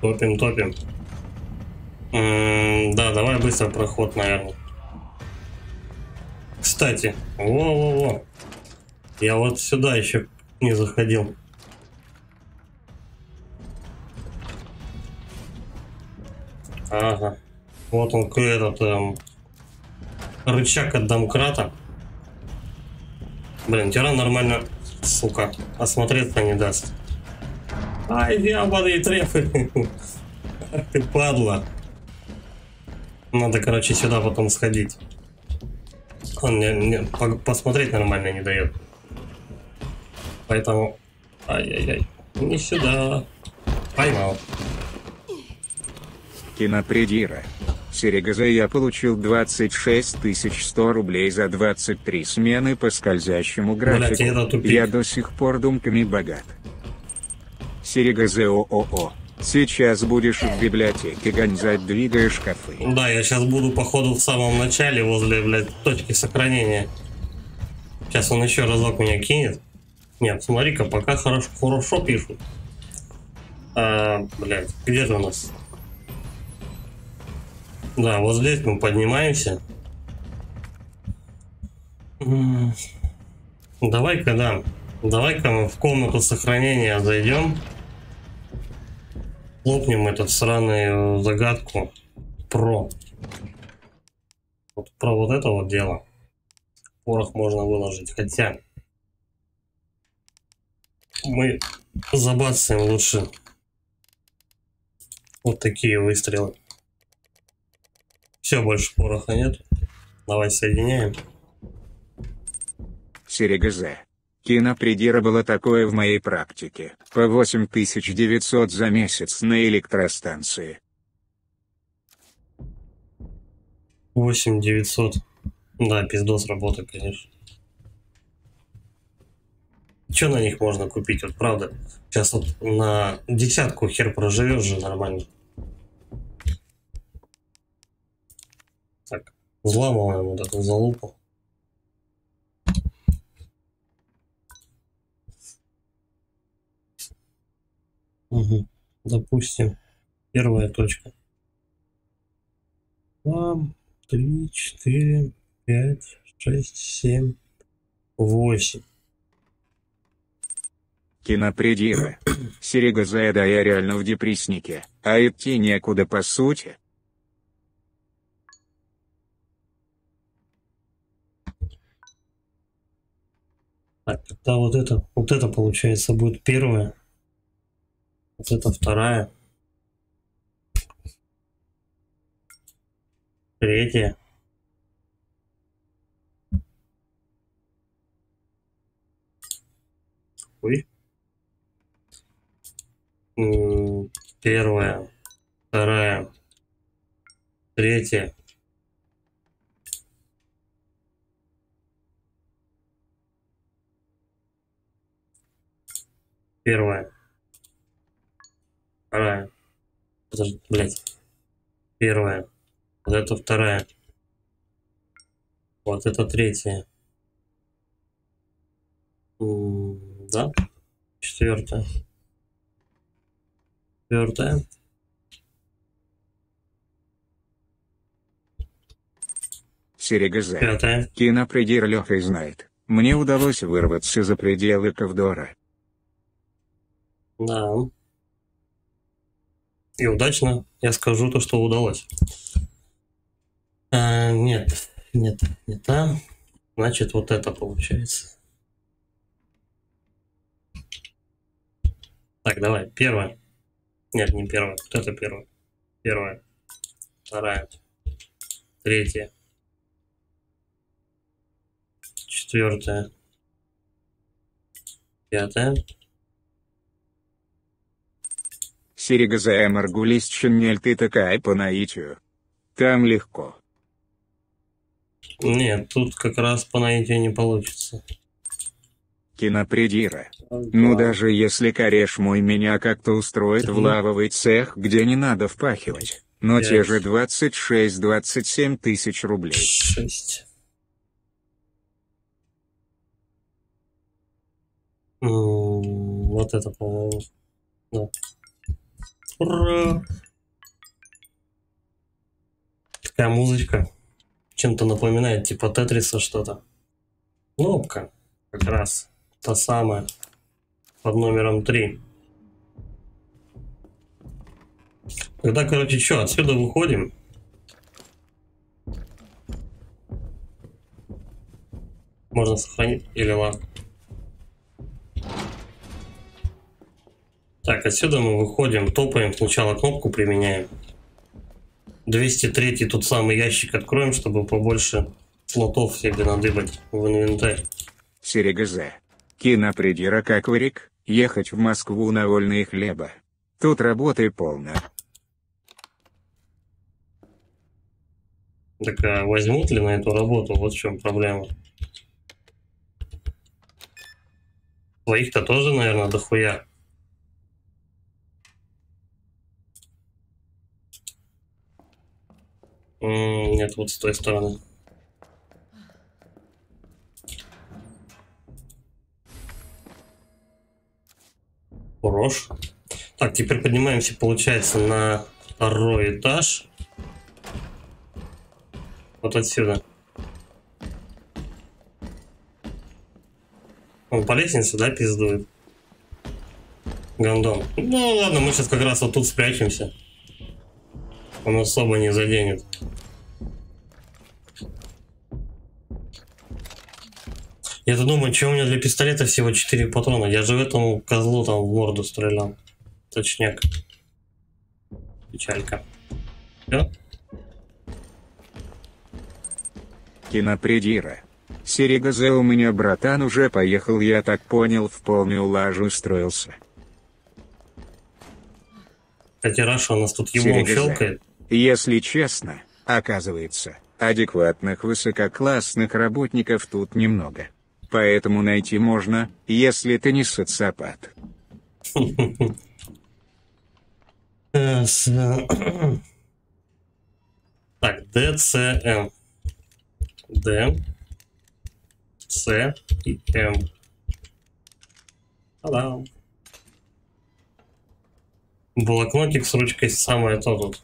Топим, топим. М, да, давай быстро проход, наверное. Кстати, во-во-во. Я вот сюда еще не заходил. Ага. Вот он, этот эм, рычаг от домкрата. Блин, тиран нормально, сука, осмотреться не даст. Ай, ябаные трефы. Ах *laughs* ты падла. Надо, короче, сюда потом сходить. Он мне, мне по- посмотреть нормально не дает. Поэтому... Ай-яй-яй. Не сюда. Поймал. Кинопредира. Серегазе я получил 26 100 рублей за 23 смены по скользящему графику. Я до сих пор думками богат. Серегазе ООО. Сейчас будешь в библиотеке гонзать, двигая шкафы. Да, я сейчас буду, походу, в самом начале, возле, блядь, точки сохранения. Сейчас он еще разок меня кинет. Нет, смотри-ка, пока хорошо, хорошо пишут. А, блядь, где же у нас? Да, вот здесь мы поднимаемся. Давай-ка, да. Давай-ка мы в комнату сохранения зайдем. Лопнем этот сраную загадку про. Вот про вот это вот дело. Порох можно выложить. Хотя мы забацаем лучше вот такие выстрелы. Все, больше пороха нет. Давай соединяем. Серегазе. Кинопредира было такое в моей практике. По 8900 за месяц на электростанции. 8 900. Да, пиздос работа, конечно. Что на них можно купить, вот правда? Сейчас вот на десятку хер проживешь же нормально. Так, взламываем вот эту залупу. Угу. Допустим, первая точка. Два, три, четыре, пять, шесть, семь, восемь. Кинопредира. Серегазе да я реально в депресснике, а идти некуда по сути. Так, тогда вот это, вот это получается будет первая. Вот это вторая. Третья. Ой. Первая. Вторая. Третья. Первая. Вторая. Подожди, блядь. Первая. Вот это вторая. Вот это третья. Да. Четвертая. Четвертая. Серегазе. Пятая. Кинопредир Леха знает. Мне удалось вырваться за пределы Ковдора. Да. И удачно я скажу то, что удалось. А, нет, нет, не та. Значит, вот это получается. Так, давай, первая. Нет, не первая. Вот это первая. Первая. Вторая. Третья. Четвертая. Пятая. Серегазе Маргулис Ченнель ты такая по наитию. Там легко. Нет, тут как раз по наитию не получится. Кинопредира. Ну даже если кореш мой меня как-то устроит в лавовый цех, где не надо впахивать. Но те Пять. же 26-27 тысяч рублей. Шесть. М, Вот это, по-моему. Да. Ура! Такая музычка. Чем-то напоминает, типа Тетриса что-то. Кнопка. Как раз. Та самая. Под номером 3. Тогда, короче, что, отсюда выходим. Можно сохранить или ладно. Так, отсюда мы выходим, топаем, сначала кнопку применяем. 203 тут самый ящик откроем, чтобы побольше слотов себе надыбать в инвентарь. Серега Кинопридира как варик, ехать в Москву на вольные хлеба. Тут работы полно. Так а возьмут ли на эту работу? Вот в чем проблема. Своих-то тоже, наверное, дохуя. Нет, вот с той стороны. Хорош. Так, теперь поднимаемся, получается, на второй этаж. Вот отсюда. Он по лестнице, да, пиздует? Гондон. Ну ладно, мы сейчас как раз вот тут спрячемся. Он особо не заденет. Я-то думаю, что у меня для пистолета всего 4 патрона. Я же этому козлу там в морду стрелял. Точняк. Печалька. Все? Кинопридира. Серега у меня братан уже поехал, я так понял, в полную лажу устроился. Кстати, Раша у нас тут ему Серега щелкает. Если честно, оказывается, адекватных высококлассных работников тут немного. Поэтому найти можно, если ты не социопат. Э, с- Так, DCM. D. C и M. Та-дам. Блокнотик с ручкой самое то тут.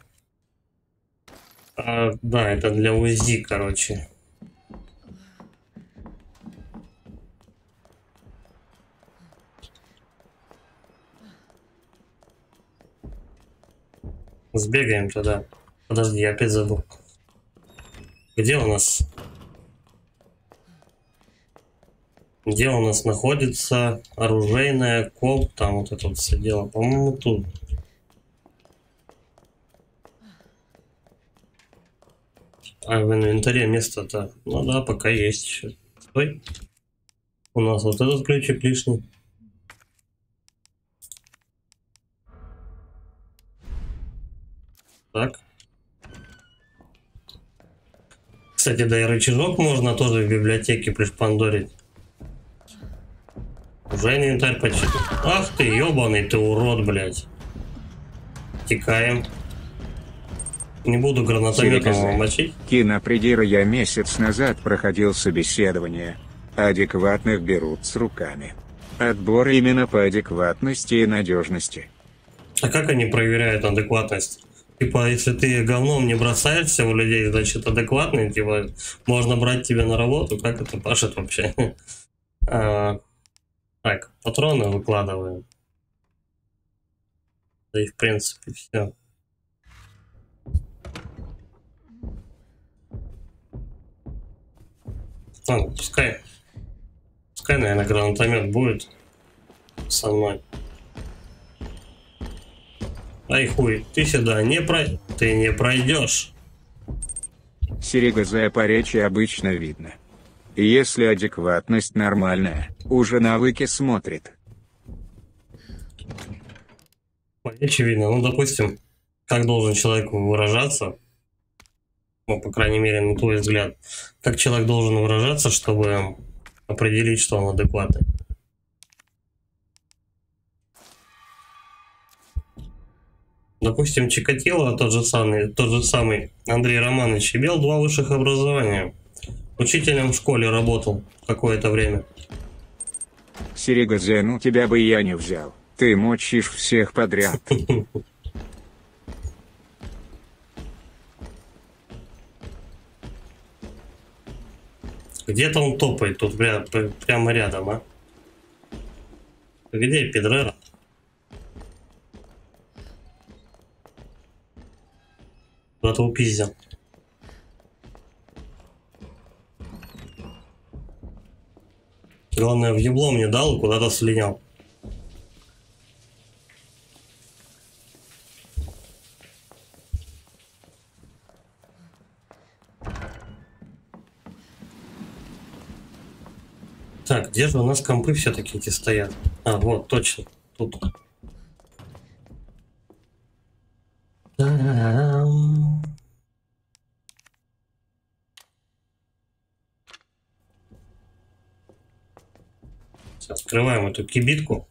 А, да, это для УЗИ, короче. Сбегаем туда. Подожди, я опять забыл. Где у нас? Где у нас находится оружейная коп, там вот это вот все дело. По-моему, тут. А в инвентаре место-то, ну да, пока есть еще. Стой. У нас вот этот ключик лишний. Так. Кстати, да и рычажок можно тоже в библиотеке пришпандорить. Уже инвентарь почти. Ах ты, ебаный ты урод, блядь. Текаем. Не буду гранатометом его мочить. Кинопридира я месяц назад проходил собеседование. Адекватных берут с руками. Отбор именно по адекватности и надежности. А как они проверяют адекватность? Типа, если ты говном не бросаешься в людей, значит адекватный, типа, можно брать тебя на работу, как это пашет вообще? *laughs* А, Так, патроны выкладываем. Да и в принципе все. Ладно, пускай. Пускай, наверное, гранатомет будет со мной. Ай хуй, ты сюда не про... Ты не пройдешь. Серега за поречи обычно видно. Если адекватность нормальная, уже навыки смотрит. Очевидно. Ну, допустим, как должен человек выражаться, ну, по крайней мере, на твой взгляд, как человек должен выражаться, чтобы определить, что он адекватный. Допустим, Чикатило, тот же самый, тот же самый Андрей Романович, имел два высших образования. Учителем в школе работал какое-то время. Серега ну тебя бы я не взял. Ты мочишь всех подряд. *laughs* Где-то он топает тут пр- прямо рядом, а? Где Педрера? Куда-то упиздил. Главное, в ебло мне дал куда-то слинял. Так, где же у нас компы все-таки эти стоят? А, вот, точно. Тут. Открываем эту кибитку.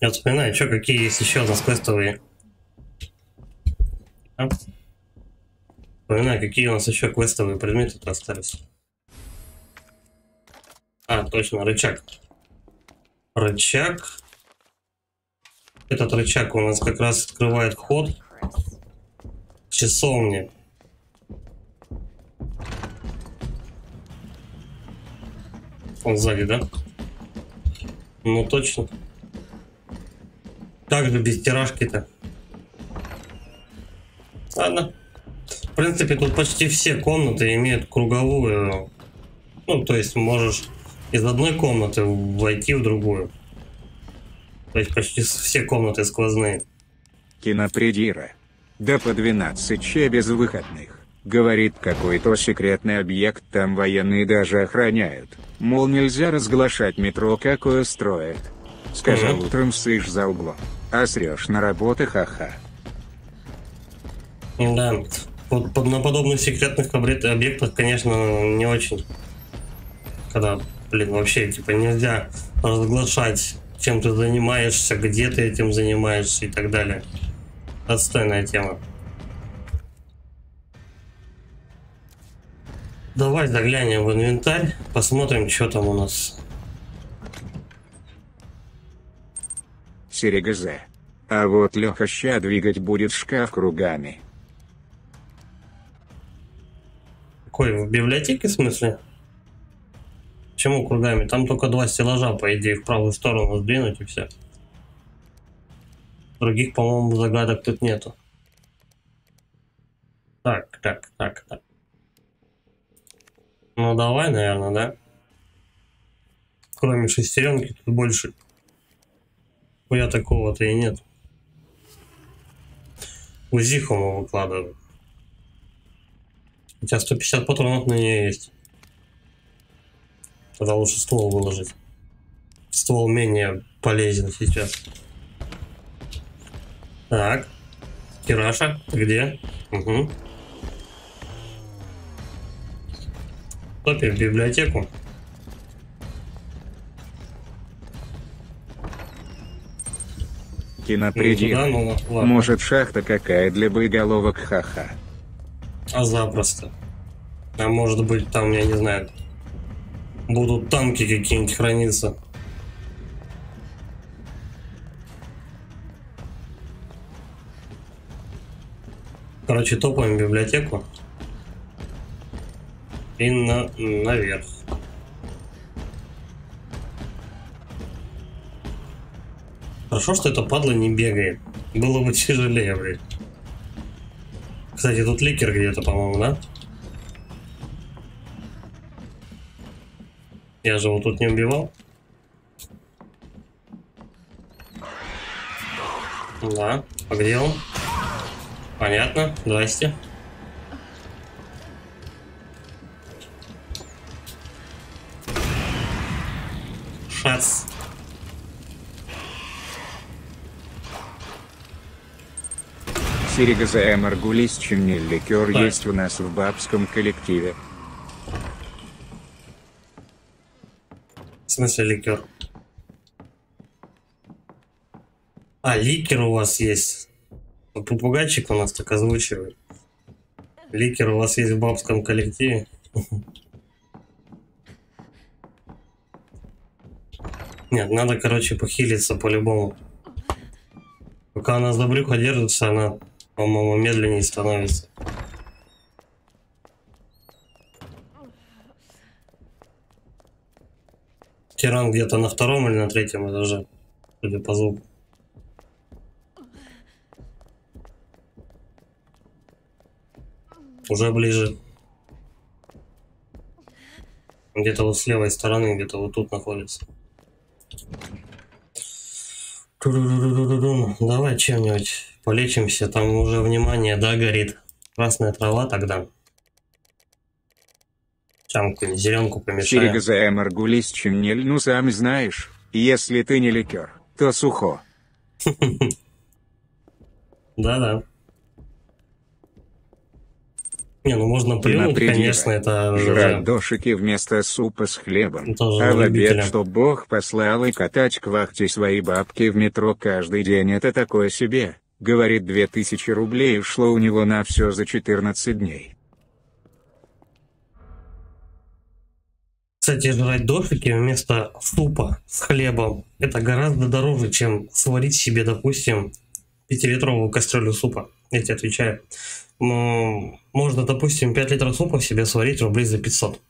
Я вспоминаю, что какие есть еще у нас квестовые. Вспоминаю, какие у нас еще квестовые предметы остались. А, точно, рычаг. Рычаг. Этот рычаг у нас как раз открывает ход к часовне. Он сзади, да? Ну точно. Как же без тиражки-то? Ладно. В принципе, тут почти все комнаты имеют круговую. Ну, то есть можешь из одной комнаты войти в другую. То есть почти все комнаты сквозные. Кинопредира. Да по 12 че без выходных. Говорит какой-то секретный объект там военные даже охраняют. Мол нельзя разглашать метро какое строят. Сказал Мгм. утром сышь за углом. А срешь на работы ха-ха. Да. Вот под- на подобных секретных объектах, конечно, не очень. Когда, блин, вообще, типа, нельзя разглашать, чем ты занимаешься, где ты этим занимаешься и так далее. Отстойная тема. Давай заглянем в инвентарь, посмотрим, что там у нас. Серега А вот Леха ща двигать будет шкаф кругами. Какой, в библиотеке, в смысле? Почему кругами? Там только два стеллажа, по идее, в правую сторону сдвинуть и все. Других, по-моему, загадок тут нету. Так, так, так, так. Ну давай, наверное, да? Кроме шестеренки тут больше. Я такого-то и нет. Узиху мы выкладываем. У тебя 150 патронов на нее есть. Тогда лучше ствол выложить. Ствол менее полезен сейчас. Так. Кираша, ты где? Угу. Топи в библиотеку. Кинопредира. Ну, да, ну. Может шахта какая для боеголовок ха-ха. А запросто. А может быть там, я не знаю, будут танки какие-нибудь храниться. Короче, топаем библиотеку. И на, наверх. Хорошо, что это падла не бегает. Было бы тяжелее, блядь. Кстати, тут ликер где-то, по-моему, да? Я же его тут не убивал. Да. А где он? Понятно. Здрасте. Шац. Серега за Маргулис чинил ликер есть у нас в бабском коллективе. В смысле ликер? А, ликер у вас есть. Попугайчик у нас так озвучивает. Ликер у вас есть в бабском коллективе. *laughs* Нет, надо, короче, похилиться по-любому. Пока она за брюхо держится, она, по-моему, медленнее становится. Тиран где-то на втором или на третьем этаже, судя по звуку. Уже ближе. Где-то вот с левой стороны, где-то вот тут находится. Давай чем-нибудь полечимся. Там уже внимание, да, горит. Красная трава тогда. Там зеленку помешаем. Серега за Маргулис Чинель, ну сам знаешь, если ты не ликер, то сухо. *laughs* Да-да. Не, ну можно плюнуть, конечно, это Жрать дошики вместо супа с хлебом. Тоже а в обед, что бог послал и катать к вахте свои бабки в метро каждый день это такое себе. Говорит 2000 рублей ушло у него на все за 14 дней. Кстати, жрать дошики вместо супа с хлебом это гораздо дороже, чем сварить себе, допустим, пятилитровую кастрюлю супа. Я тебе отвечаю. Ну, Можно, допустим, 5 литров супа себе сварить рублей за 500.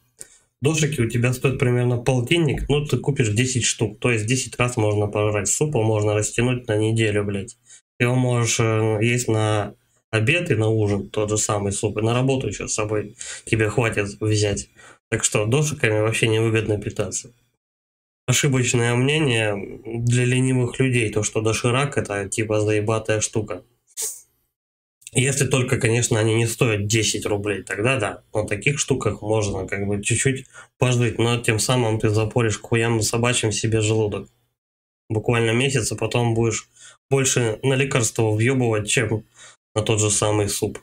Дошики у тебя стоят примерно полтинник, ну ты купишь 10 штук, то есть 10 раз можно пожрать. Супа можно растянуть на неделю, блядь. Его можешь э, есть на обед и на ужин, тот же самый суп, и на работу еще с собой тебе хватит взять. Так что дошиками вообще невыгодно питаться. Ошибочное мнение для ленивых людей, то что доширак это типа заебатая штука. Если только, конечно, они не стоят 10 рублей, тогда да. На таких штуках можно как бы чуть-чуть пожить, но тем самым ты запоришь к хуям собачьим себе желудок. Буквально месяц, а потом будешь больше на лекарства въебывать, чем на тот же самый суп.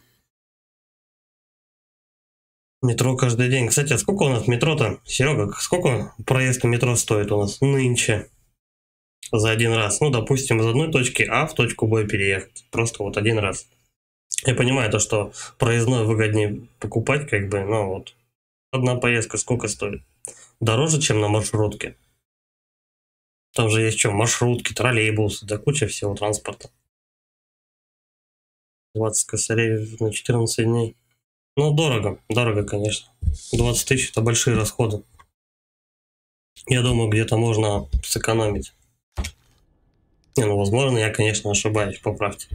Метро каждый день. Кстати, а сколько у нас метро-то? Серега, сколько проезд метро стоит у нас нынче? За один раз. Ну, допустим, из одной точки А в точку Б переехать. Просто вот один раз. Я понимаю то, что проездной выгоднее покупать, как бы, но вот одна поездка сколько стоит? Дороже, чем на маршрутке. Там же есть что, маршрутки, троллейбусы, да куча всего транспорта. 20 косарей на 14 дней. Ну, дорого, дорого, конечно. 20 тысяч это большие расходы. Я думаю, где-то можно сэкономить. Не, ну, возможно, я, конечно, ошибаюсь, поправьте.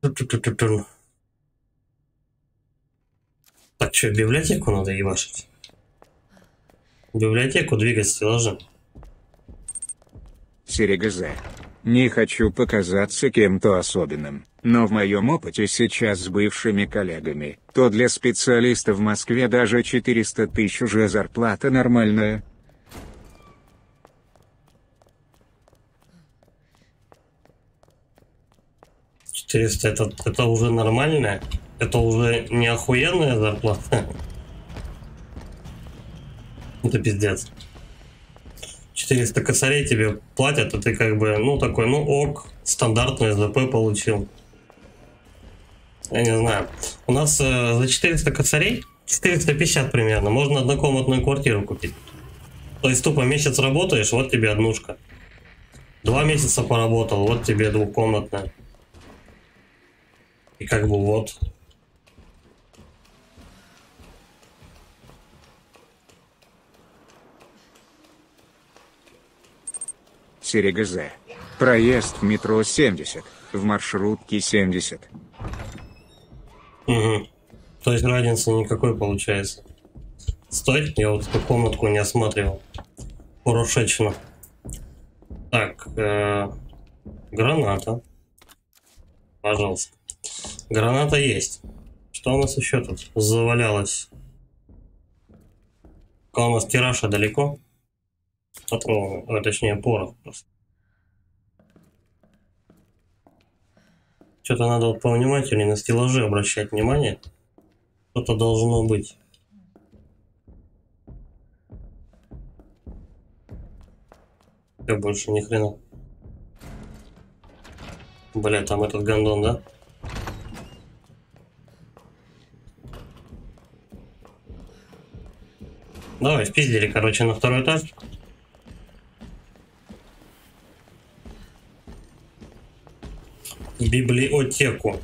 Так что, библиотеку надо ебашить? Библиотеку двигать стеллажи. Серега за. Не хочу показаться кем-то особенным, но в моем опыте сейчас с бывшими коллегами, то для специалиста в Москве даже 400 тысяч уже зарплата нормальная. — 400 это, это уже нормальная? Это уже не охуенная зарплата? *laughs* Это пиздец. 400 косарей тебе платят, а ты как бы, ну такой, ну ок, стандартный ЗП получил. Я не знаю. У нас э, за 400 косарей, 450 примерно, можно однокомнатную квартиру купить. То есть тупо месяц работаешь, вот тебе однушка. Два месяца поработал, вот тебе двухкомнатная. И как бы вот. Серега за. Проезд в метро 70, в маршрутке 70. Угу. То есть разницы никакой получается. Стой, я вот эту комнатку не осматривал. Хорошечно. Так, э, граната. Пожалуйста. Граната есть. Что у нас еще тут завалялось? А у нас тираша далеко? Патроны, а, точнее порох просто. Что-то надо вот повнимательнее на стеллажи обращать внимание. Что-то должно быть. Все, больше ни хрена. Бля, там этот гондон, да? Давай, впиздили, короче, на второй этаж. Библиотеку.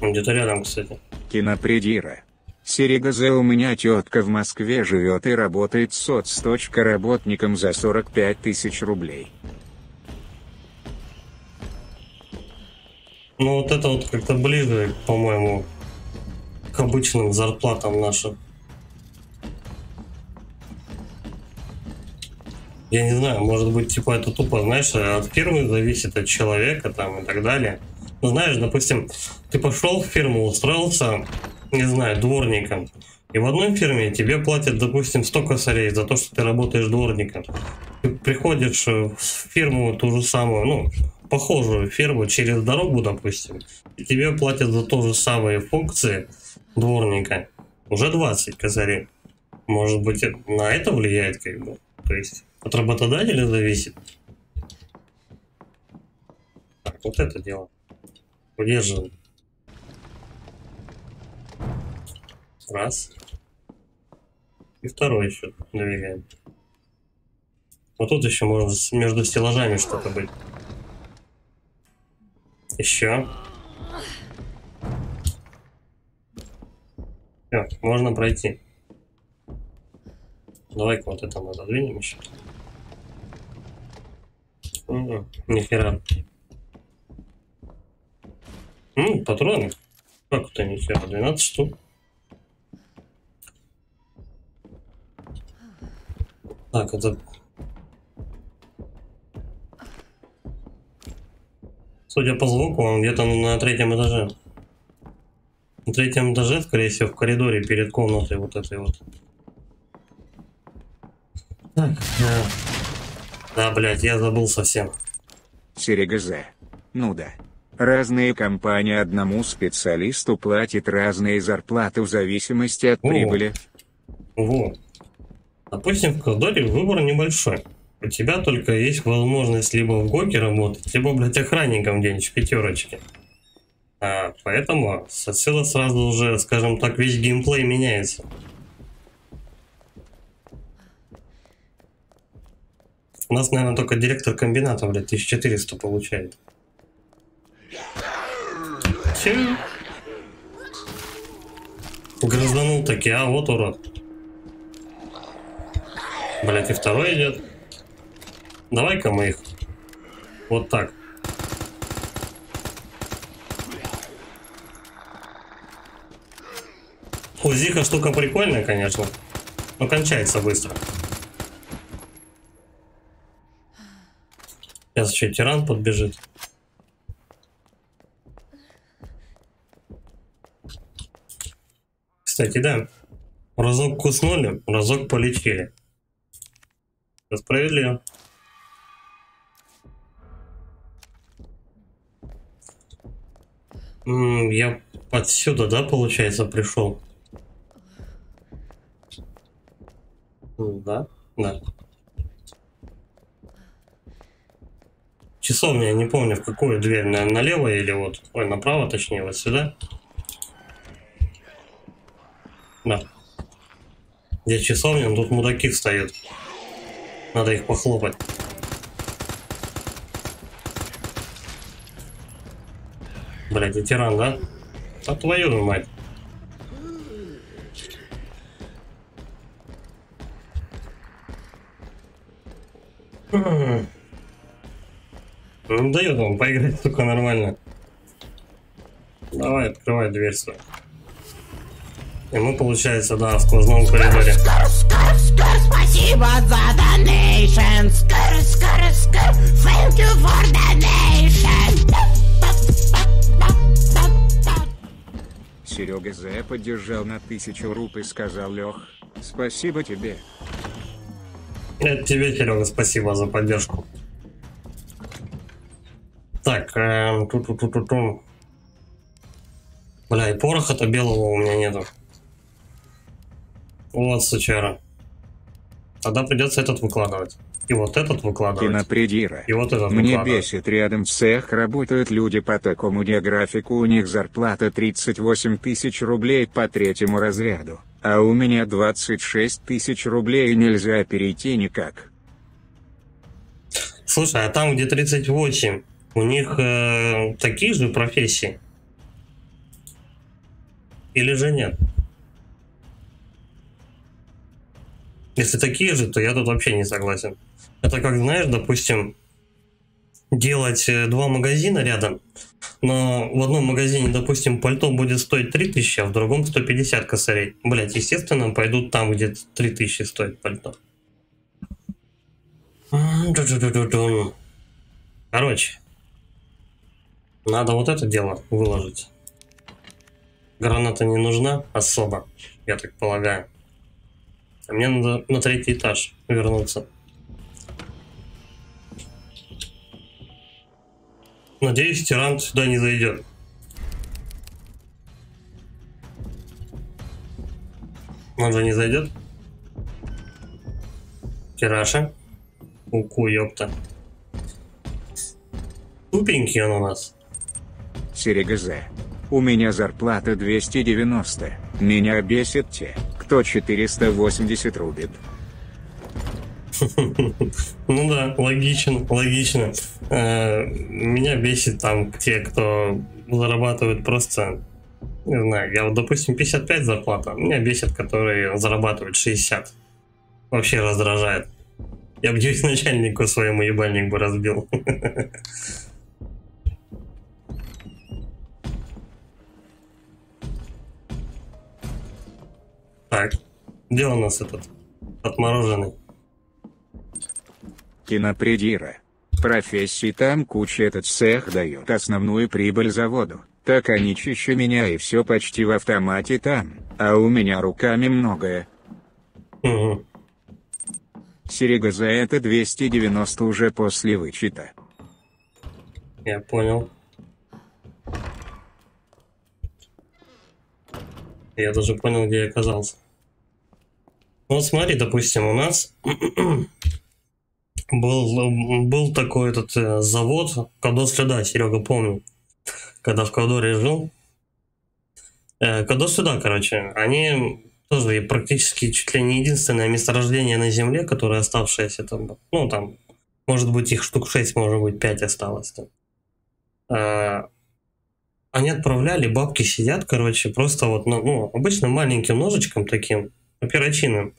Где-то рядом, кстати. Кинопредира. Серега у меня тетка в Москве живет и работает соцточка работником за 45 тысяч рублей. Ну вот это вот как-то ближе, по-моему, к обычным зарплатам нашим. Я не знаю, может быть, типа это тупо, знаешь, от фирмы зависит, от человека там и так далее. Ну, знаешь, допустим, ты пошел в фирму, устроился, не знаю, дворником. И в одной фирме тебе платят, допустим, 100 косарей за то, что ты работаешь дворником. Ты приходишь в фирму ту же самую, ну, похожую фирму через дорогу, допустим, и тебе платят за то же самые функции дворника уже 20 косарей. Может быть, на это влияет как бы? То есть от работодателя зависит? Так, вот это дело. Удерживаем. Раз. И второй еще двигаем. Вот тут еще можно между стеллажами что-то быть. Еще. Все, можно пройти. Давай-ка вот это мы задвинем еще. Угу, нихера. М, патроны. Как это нихера? 12 штук. Так, это... Судя по звуку, он где-то на третьем этаже. На третьем этаже, скорее всего, в коридоре перед комнатой вот этой вот. Так, да. Да, блядь, я забыл совсем. Серега З. Ну да. Разные компании одному специалисту платят разные зарплаты в зависимости от О. прибыли. Вот. Допустим, в коридоре выбор небольшой. У тебя только есть возможность либо в ГОКе работать, либо, блядь, охранником где-нибудь в пятерочке. А, поэтому отсюда сразу уже, скажем так, весь геймплей меняется. У нас, наверное, только директор комбината, блядь, 1400 получает. Че? Грызданул таки, а вот урод. Блять, и второй идет. Давай-ка мы их. Вот так. Узиха штука прикольная, конечно. Но кончается быстро. Сейчас еще тиран подбежит. Кстати, да. Разок куснули, разок полечили. Это справедливо. Я отсюда, да, получается, пришел? Да, да. Часовня, я не помню, в какую дверь, на, налево или вот, ой, направо, точнее, вот сюда. Да. Где часовня, тут мудаки встают. Надо их похлопать. Блять, ветеран, да? А твою же мать. М. Ну, дает вам поиграть только нормально. Давай, открывай дверь свою. И мы, получается, да, в сквозном коридоре. Скр, скр, скр, спасибо за donation. Скр, скр, скр, thank you for donation. Серега З поддержал на тысячу руп и сказал Лех, спасибо тебе. Это тебе, Серега, спасибо за поддержку. Так, эм, ту-ту-ту-ту-ту. Бля, и пороха-то белого у меня нету. Вот, сучара. Тогда придется этот выкладывать. И вот этот выкладывать. Кинопредира. И вот этот Мне бесит, рядом в цех работают люди по такому географику, у них зарплата 38 тысяч рублей по третьему разряду, а у меня 26 тысяч рублей нельзя перейти никак. Слушай, а там, где 38, у них э, такие же профессии? Или же нет? Если такие же, то я тут вообще не согласен. Это как, знаешь, допустим, делать э, два магазина рядом, но в одном магазине, допустим, пальто будет стоить 3000, а в другом 150 косарей. Блять, естественно, пойдут там, где 3000 стоит пальто. Короче, надо вот это дело выложить. Граната не нужна особо, я так полагаю. А мне надо на третий этаж вернуться. Надеюсь, тиран сюда не зайдет. Он же не зайдет? Тираша. Уку, ёпта. Тупенький он у нас. Серега З. У меня зарплата 290. Меня бесит те, кто 480 рубит. *laughs* Ну да, логично, логично. Э, Меня бесит там те, кто зарабатывает просто, не знаю, я вот, допустим, 55 зарплата, меня бесит, которые зарабатывают 60. Вообще раздражает. Я бы *laughs* начальнику своему ебальник бы разбил. *laughs* Так, где у нас этот отмороженный? Кинопредира. Профессий там куча этот цех дает основную прибыль заводу. Так они чище меня и все почти в автомате там, а у меня руками многое. Мгм. Серега за это 290 уже после вычета. Я понял. Я даже понял, где я оказался. Вот смотри, допустим, у нас *clears throat* был, был такой этот э, завод, Кодос Среда, Серега, помню, когда в Кодоре жил. Э, Среда, короче, они тоже практически чуть ли не единственное месторождение на Земле, которое оставшееся там, ну, там, может быть, их штук 6, может быть, 5 осталось там. А, они отправляли, бабки сидят, короче, просто вот, ну, ну, обычно маленьким ножичком таким, перочинным,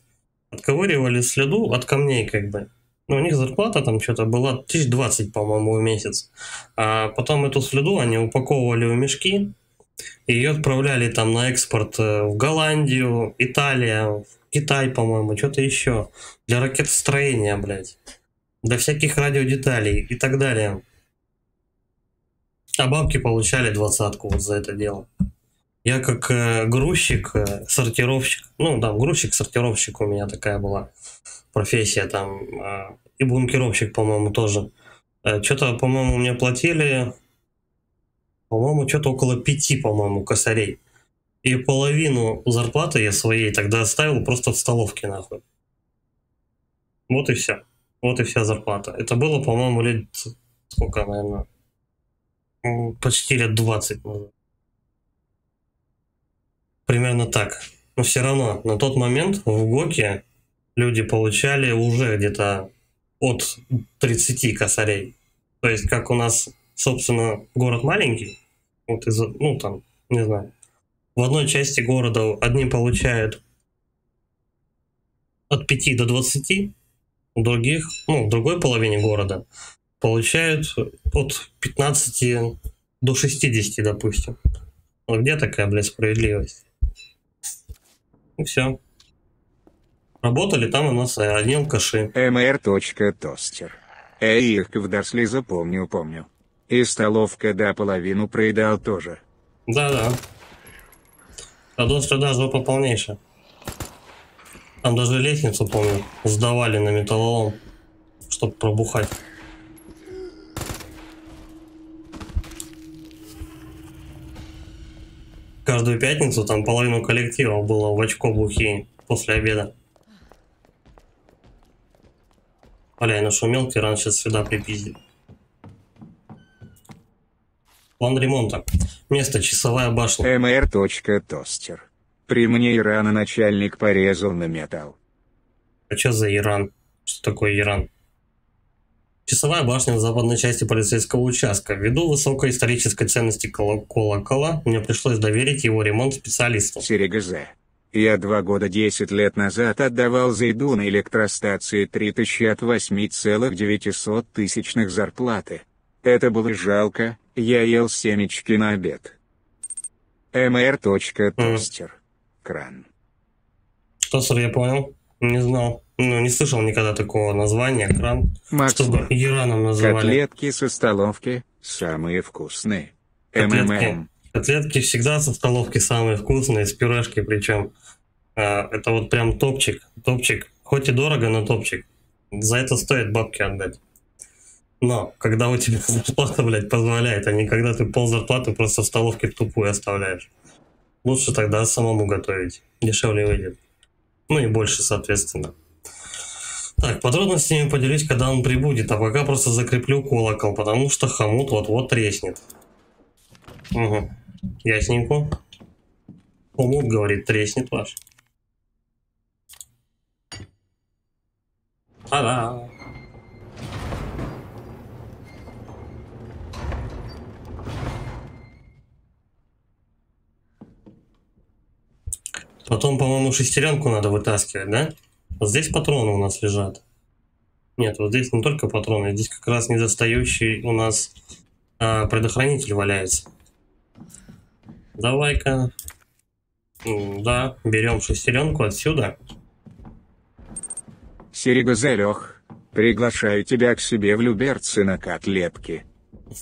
отковыривали следу от камней, как бы. Ну, у них зарплата там что-то была 1020, по-моему, в месяц. А потом эту следу они упаковывали в мешки, и ее отправляли там на экспорт э, в Голландию, Италия, в Китай, по-моему, что-то еще. Для ракетостроения, блядь. Для всяких радиодеталей и так далее. А бабки получали двадцатку вот за это дело. Я как э, грузчик, э, сортировщик, ну да, грузчик-сортировщик у меня такая была профессия там, э, и бункеровщик, по-моему, тоже. что-то, по-моему, мне платили, по-моему, что-то около пяти, по-моему, косарей. И половину зарплаты я своей тогда оставил просто в столовке, нахуй. Вот и все. Вот и вся зарплата. Это было, по-моему, лет, сколько, наверное, почти лет 20 назад. Примерно так. Но все равно, на тот момент в ГОКе люди получали уже где-то от 30 косарей. То есть, как у нас, собственно, город маленький, вот из, ну там, не знаю, в одной части города одни получают от 5 до 20, у других, ну, в другой половине города получают от 15 до 60, допустим. Вот где такая, блядь, справедливость? И все. Работали там у нас одни алкаши. mr.тостер. Эй, их Ковдарсли запомнил, помню. И столовка до половину проедал тоже. Да-да. А до среда жопа полнейшая. Там даже лестницу, помню, сдавали на металлолом, чтобы пробухать. Каждую пятницу там половину коллектива было в очко бухи после обеда. Бля, я нашумел, тиран сейчас сюда припиздит. План ремонта. Место часовая башня. mr.тостер. При мне Ирана начальник порезал на металл. А что за Иран? Что такое Иран? Часовая башня в западной части полицейского участка. Ввиду высокой исторической ценности колокола, мне пришлось доверить его ремонт специалисту. Серега З. Я два года десять лет назад отдавал Зайду на электростанции 3000 от 8,9 тысячных зарплаты. Это было жалко, я ел семечки на обед. Мр. Тостер. Кран. Тостер я понял. Не знал. Ну, не слышал никогда такого названия, кран. Чтобы Макс, Ираном называли. котлетки со столовки, самые вкусные. Котлетки. МММ. Котлетки всегда со столовки самые вкусные, с пюрешкой причем. А, это вот прям топчик. Топчик. Хоть и дорого, но топчик. За это стоит бабки отдать. Но, когда у тебя *laughs* зарплата, блядь, позволяет, а не когда ты пол зарплаты просто в столовке тупую оставляешь. Лучше тогда самому готовить. Дешевле выйдет. Ну и больше, соответственно. Так, подробностями поделюсь, когда он прибудет, а пока просто закреплю колокол, потому что хомут вот-вот треснет. Угу. Ясненько. Хомут, говорит, треснет ваш. Та-да! Потом, по-моему, шестеренку надо вытаскивать, да? Вот здесь патроны у нас лежат. Нет, вот здесь не только патроны, здесь как раз недостающий у нас а, предохранитель валяется. Давай-ка. Да, берем шестеренку отсюда. Серега Лех, приглашаю тебя к себе в Люберцы на котлетки.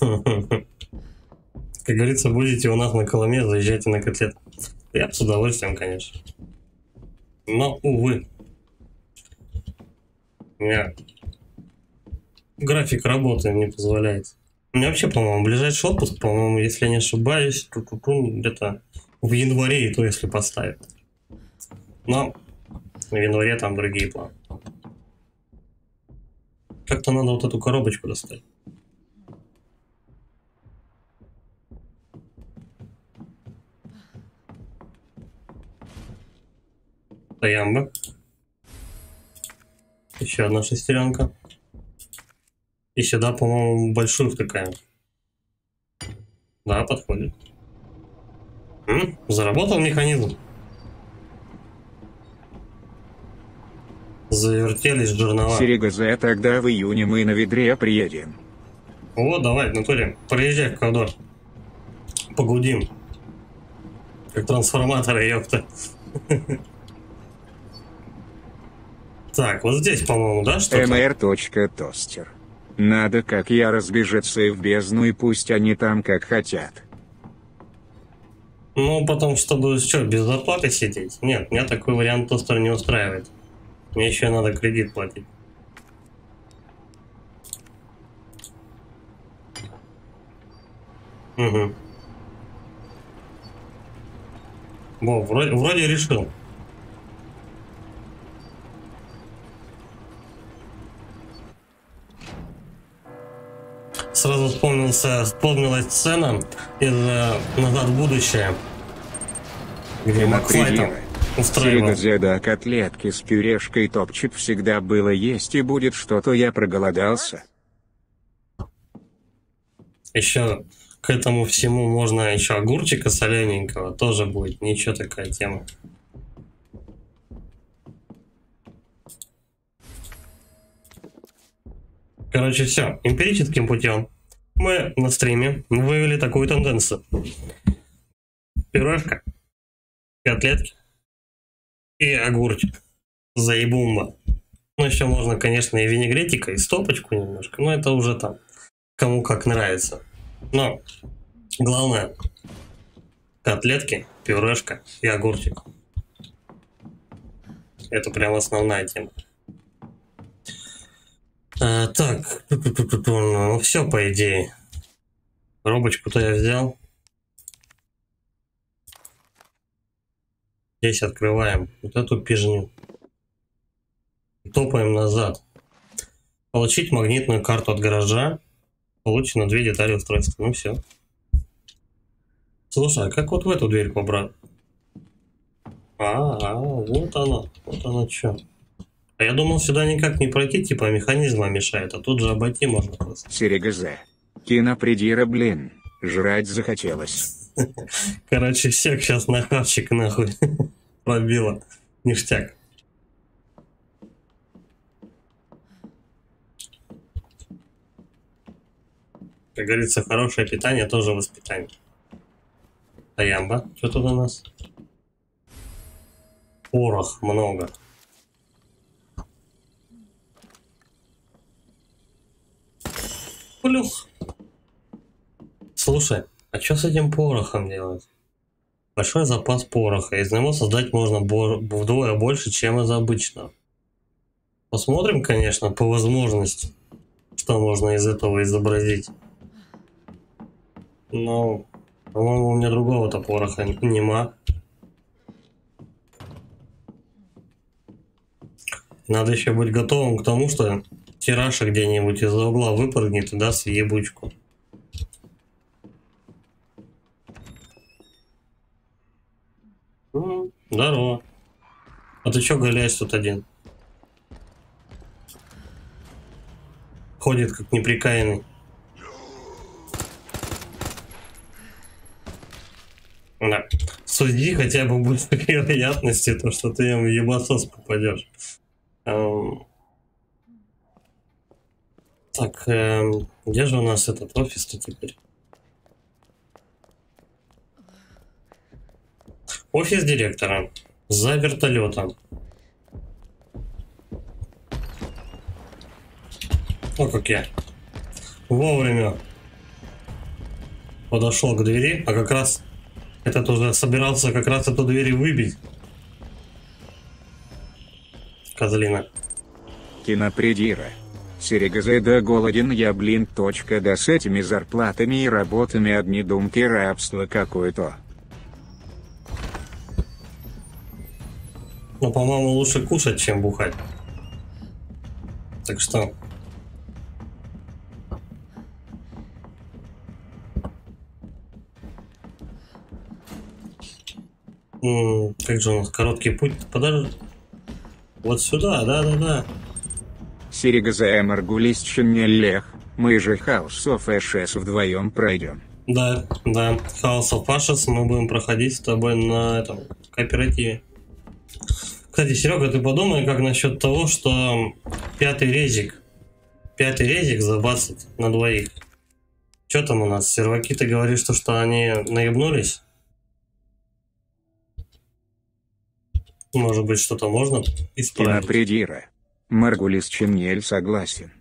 *laughs* Как говорится, будете у нас на Коломе, заезжайте на котлет. Я с удовольствием, конечно. Но, увы. У меня график работы не позволяет. У меня вообще, по-моему, ближайший отпуск, по-моему, если я не ошибаюсь, где-то в январе, и то если поставят. Но в январе там другие планы. Как-то надо вот эту коробочку достать. Таямба. Еще одна шестеренка. И сюда, по-моему, большую втыкаем. Да, подходит. М, заработал механизм. Завертелись жернова. Серега З, тогда в июне мы на ведре приедем. О, давай, Анатолий, приезжай в Кавдор. Погудим. Как трансформаторы, ёпта. *laughs* Так, вот здесь, по-моему, да, что-то? Тостер. Надо, как я, разбежаться и в бездну, и пусть они там как хотят. Ну, потом, чтобы что, без зарплаты сидеть? Нет, меня такой вариант тостер не устраивает. Мне еще надо кредит платить. Угу. Во, вроде, вроде решил. Сразу вспомнился, вспомнилась сцена из э, «Назад в будущее», где Макфлай там устраивал. З, да, котлетки с пюрешкой топчик всегда было есть и будет что-то я проголодался. Еще к этому всему можно еще огурчика солененького, тоже будет, ничего такая тема. Короче, все, эмпирическим путем мы на стриме вывели такую тенденцию. Пюрешка, котлетки и огурчик. Заебумба. Ну, еще можно, конечно, и винегретика, и стопочку немножко, но это уже там, кому как нравится. Но главное, котлетки, пюрешка и огурчик. Это прям основная тема. А, так, ну все по идее. Коробочку-то я взял. Здесь открываем вот эту пижню. Топаем назад. Получить магнитную карту от гаража. Получено две детали устройства. Ну все. Слушай, а как вот в эту дверь побрать? А, а, вот она. Вот она что. А я думал, сюда никак не пройти, типа механизма мешает, а тут же обойти можно просто. Серега З. Кинопридира, блин. Жрать захотелось. Короче, всех сейчас на хавчик нахуй. *laughs* Пробило. Ништяк. Как говорится, хорошее питание тоже воспитание. Таямба, что тут у нас? Порох много. Плюх. Слушай, а что с этим порохом делать? Большой запас пороха. Из него создать можно вдвое больше, чем из обычного. Посмотрим, конечно, по возможности, что можно из этого изобразить. Но, по-моему, у меня другого-то пороха нема. Надо еще быть готовым к тому, что тираша где-нибудь из-за угла выпрыгнет и даст ебучку. Здорово. А ты чё галяешь тут один? Ходит как неприкаянный. Да. Суди хотя бы будет *laughs* вероятности, то, что ты им в ебасос попадешь. Так, эм, где же у нас этот офис-то теперь? Офис директора. За вертолетом. О, как я. Вовремя подошел к двери, а как раз этот уже собирался как раз эту дверь выбить. Козлина. Кинопредира. Серега голоден я блин точка да с этими зарплатами и работами одни думки рабство какое-то. Ну, по-моему, лучше кушать, чем бухать. Так что... Как же у нас короткий путь? Подожди. Вот сюда, да-да-да. Серега за Маргулисчин не лех, мы же House of Ashes вдвоем пройдем. Да, да. House of Ashes мы будем проходить с тобой на этом кооперативе. Кстати, Серега, ты подумай, как насчет того, что пятый резик, пятый резик забацать на двоих. Что там у нас? Серваки, ты говоришь, что, что они наебнулись? Может быть, что-то можно исправить? Кинопредира. Маргулис Чемнель согласен.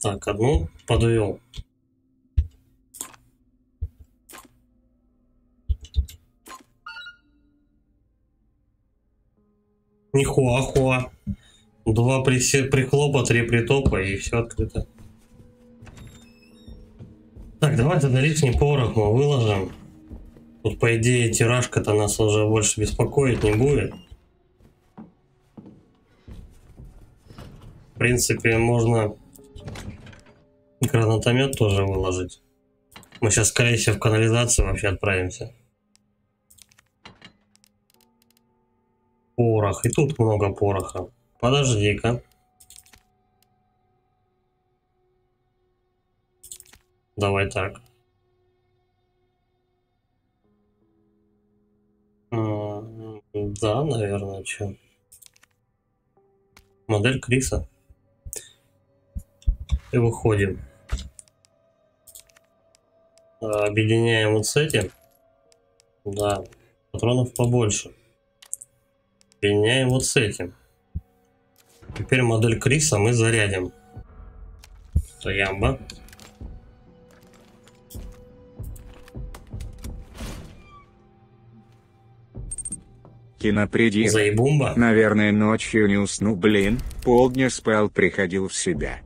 Так, одну подвел. Нихуахуа. Два присе- прихлопа, три притопа и все открыто. Так, давай тогда лишний порох мы выложим. Тут, по идее, тиражка-то нас уже больше беспокоить не будет. В принципе, можно гранатомет тоже выложить. Мы сейчас, скорее всего, в канализацию вообще отправимся. Порох. И тут много пороха. Подожди-ка. Давай так. Да, наверное, что. Модель Криса. И выходим. А, Объединяем вот с этим. Да. Патронов побольше. Объединяем вот с этим. Теперь модель Криса мы зарядим. Таямба. Кинопредира. Заебумба. Наверное, ночью не усну, блин, полдня спал, приходил в себя.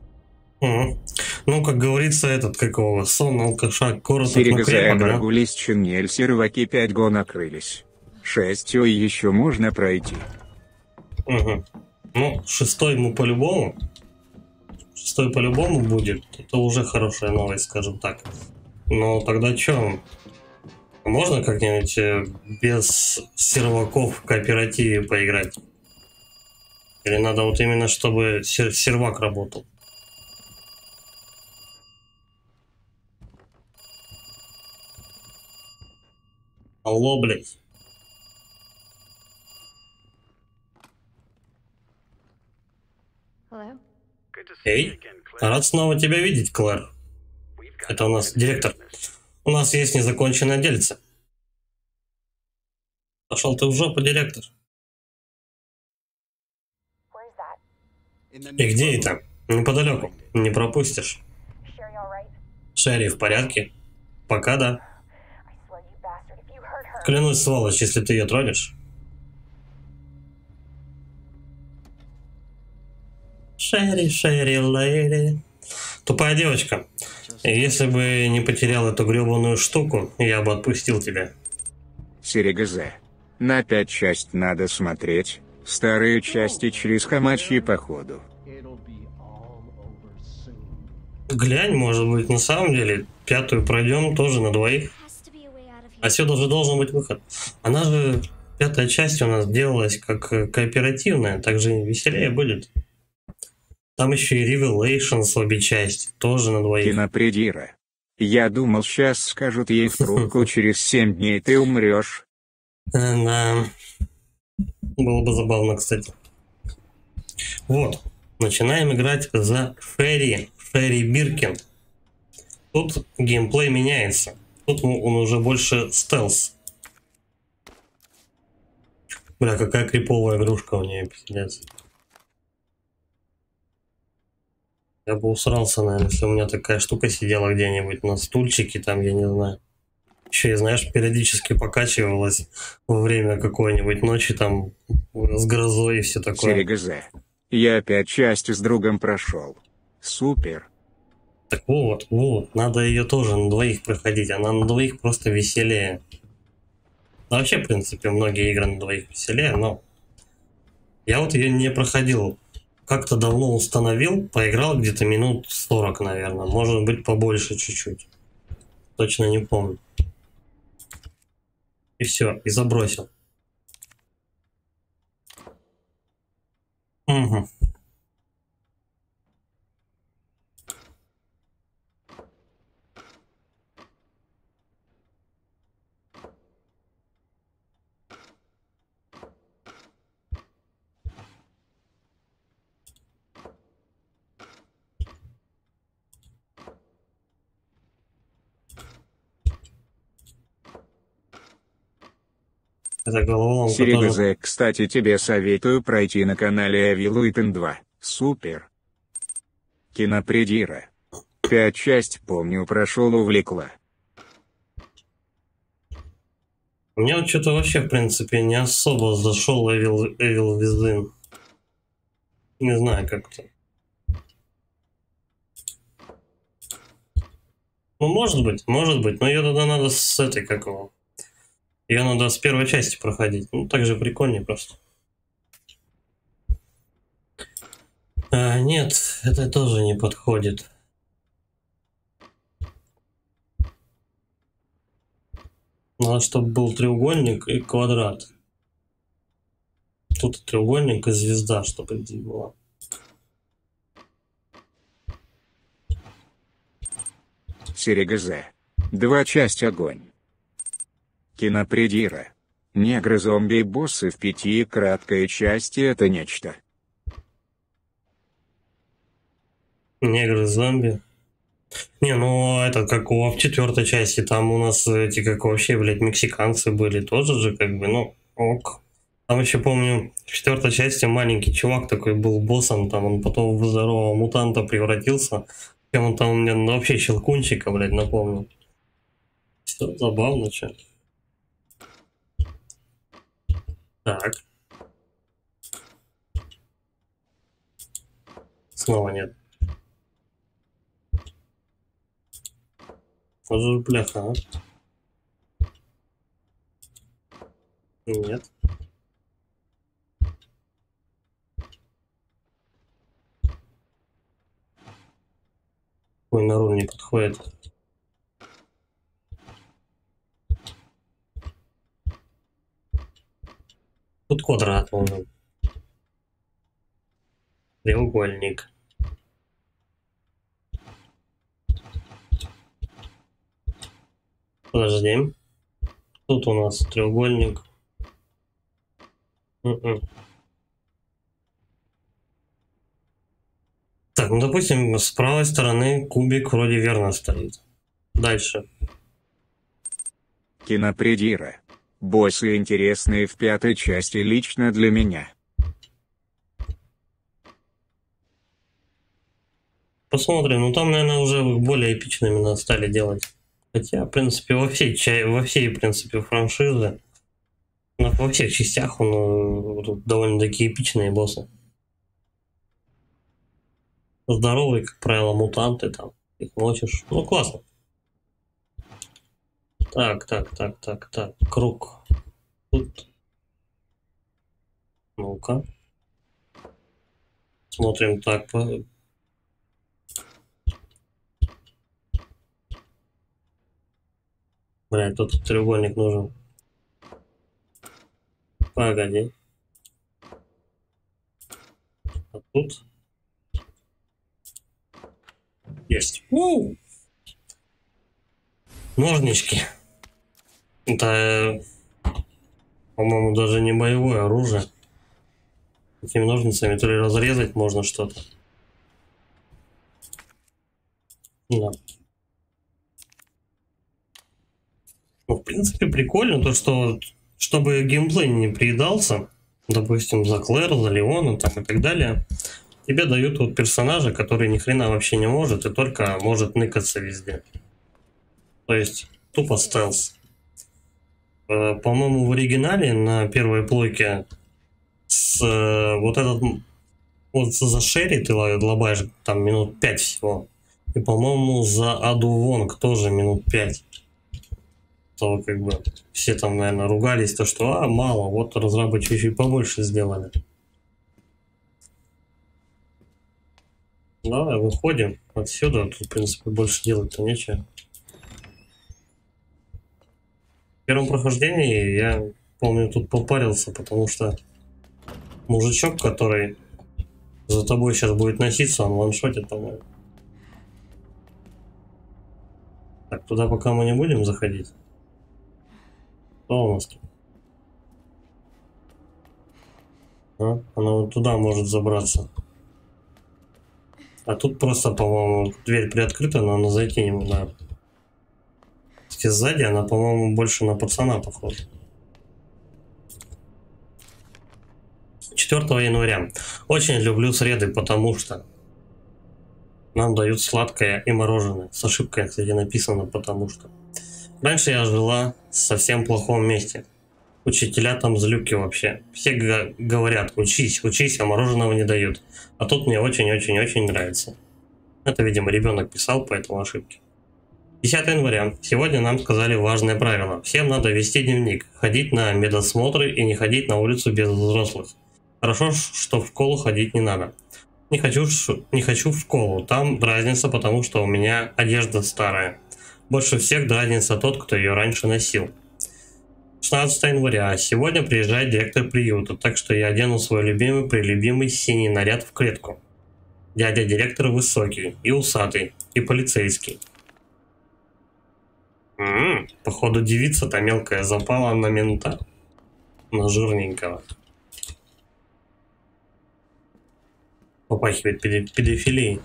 Мгм. Ну, как говорится, этот, какого, сон алкаша, короток, но Серега за крепок, да? Чемнель серваки 5 го накрылись. Шестью еще можно пройти. Мгм. Ну, шестой ему по-любому. Шестой по-любому будет. Это уже хорошая новость, скажем так. Но тогда что? Можно как-нибудь э, без серваков в кооперативе поиграть? Или надо вот именно, чтобы сер- сервак работал? Алло, блядь. Эй, рад снова тебя видеть, Клэр. Это у нас директор. У нас есть незаконченное дельце. Пошел ты в жопу, директор. И где это? Неподалеку. Не пропустишь. Шерри в порядке? Пока да. Клянусь, сволочь, если ты ее тронешь. Шерри, Шерри, лейли. Тупая девочка. Если бы не потерял эту гребаную штуку, я бы отпустил тебя. Серега На пять часть надо смотреть, старые части через хамачьи походу. Глянь, может быть, на самом деле, пятую пройдем тоже на двоих. Here. Отсюда же должен быть выход. Она же, пятая часть у нас делалась как кооперативная, так же веселее будет. Там еще и Revelations обе части, тоже на двоих. Кинопредира. Я думал, сейчас скажут ей в трубку, *laughs* через семь дней ты умрешь. Э, Да. Было бы забавно, кстати. Вот. Начинаем играть за Ферри. Ферри Биркин. Тут геймплей меняется. Тут он он уже больше стелс. Бля, какая криповая игрушка у нее, пиздец. Я бы усрался, наверное, если у меня такая штука сидела где-нибудь на стульчике, там, я не знаю. Еще и, знаешь, периодически покачивалась во время какой-нибудь ночи, там, с грозой и все такое. Серега Я опять часть с другом прошел. Супер. Так вот, вот, надо ее тоже на двоих проходить, она на двоих просто веселее. Ну, вообще, в принципе, многие игры на двоих веселее, но я вот ее не проходил. Как-то давно установил, поиграл где-то минут 40, наверное, может быть побольше чуть-чуть. Точно не помню. И все, и забросил. Угу. Это головоломка Серега. З, кстати, тебе советую пройти на канале Эвилуитен 2. Супер. Кинопредира. Пять часть, помню, прошел увлекла. Мне вот что-то вообще, в принципе, не особо зашел Evil, Evil Within. Не знаю, как-то. Ну, может быть, может быть, но ее тогда надо с этой, как его. Ее надо с первой части проходить. Ну, так же прикольнее просто. А, нет, это тоже не подходит. Надо, чтобы был треугольник и квадрат. Тут треугольник и звезда, чтобы здесь была. Серега З. Два часть огонь. Кинопредира. Негры-зомби и боссы в пяти краткой части это нечто. Негры, зомби. Не, ну это как в четвертой части, там у нас эти как вообще, блядь, мексиканцы были тоже же, как бы, ну, ок. Там еще помню, в четвертой части маленький чувак такой был боссом, там он потом в здорового мутанта превратился. Прям он там у меня ну, вообще щелкунчика, блядь, напомнил. Все забавно, че. Так. Снова нет. Вот же бляха. Нет. Ой, на руль не подходит. Тут квадрат нужен. Треугольник. Подожди. Тут у нас треугольник. Мгм. Так, ну допустим, с правой стороны кубик вроде верно стоит. Дальше. Кинопредира. Боссы интересные в пятой части лично для меня. Посмотрим. Ну там, наверное, уже более эпичными надо стали делать. Хотя, в принципе, во всей, во всей, в принципе, франшизе, ну, во всех частях он э, довольно-таки эпичные боссы. Здоровые, как правило, мутанты там. Их мочишь. Ну, классно. Так, так, так, так, так. Круг. Тут. Ну-ка. Смотрим так. по- Блядь, тут треугольник нужен. Погоди. А тут? Есть. У! Ножнички. Это, по-моему, даже не боевое оружие. Этими ножницами то ли разрезать можно что-то. Да. Ну, в принципе, прикольно то, что чтобы геймплей не приедался, допустим, за Клэр, за Леона там, и так далее, тебе дают вот персонажа, который ни хрена вообще не может и только может ныкаться везде. То есть тупо стелс. Э, По-моему, в оригинале на первой плойке с э, вот этот вот за Шерри ты лобаешь там минут 5 всего. И, по-моему, за Аду Вонг тоже минут 5 то как бы все там, наверное, ругались, то что, а, мало, вот разрабы чуть-чуть побольше сделали. Давай, выходим отсюда, тут, в принципе, больше делать-то нечего. В первом прохождении я, помню, тут попарился, потому что мужичок, который за тобой сейчас будет носиться, он ваншотит, по-моему. Так, туда пока мы не будем заходить. Что у нас тут? А? Она вот туда может забраться. А тут просто, по-моему, дверь приоткрыта, но она зайти не может. Кстати, сзади она, по-моему, больше на пацана похожа. 4 января. Очень люблю среды, потому что нам дают сладкое и мороженое. С ошибкой, кстати, написано, потому что. Раньше я жила в совсем плохом месте. Учителя там злюки вообще. Все говорят, учись, учись, а мороженого не дают. А тут мне очень-очень-очень нравится. Это, видимо, ребенок писал, поэтому ошибки. 10 января. Сегодня нам сказали важное правило. Всем надо вести дневник, ходить на медосмотры и не ходить на улицу без взрослых. Хорошо, что в школу ходить не надо. Не хочу, не хочу в школу, там разница, потому что у меня одежда старая. Больше всех дразнится тот, кто ее раньше носил. 16 января. Сегодня приезжает директор приюта, так что я одену свой любимый прилюбимый синий наряд в клетку. Дядя директор высокий, и усатый, и полицейский. М, походу девица-то мелкая запала на мента. На жирненького. Попахивает педофилией.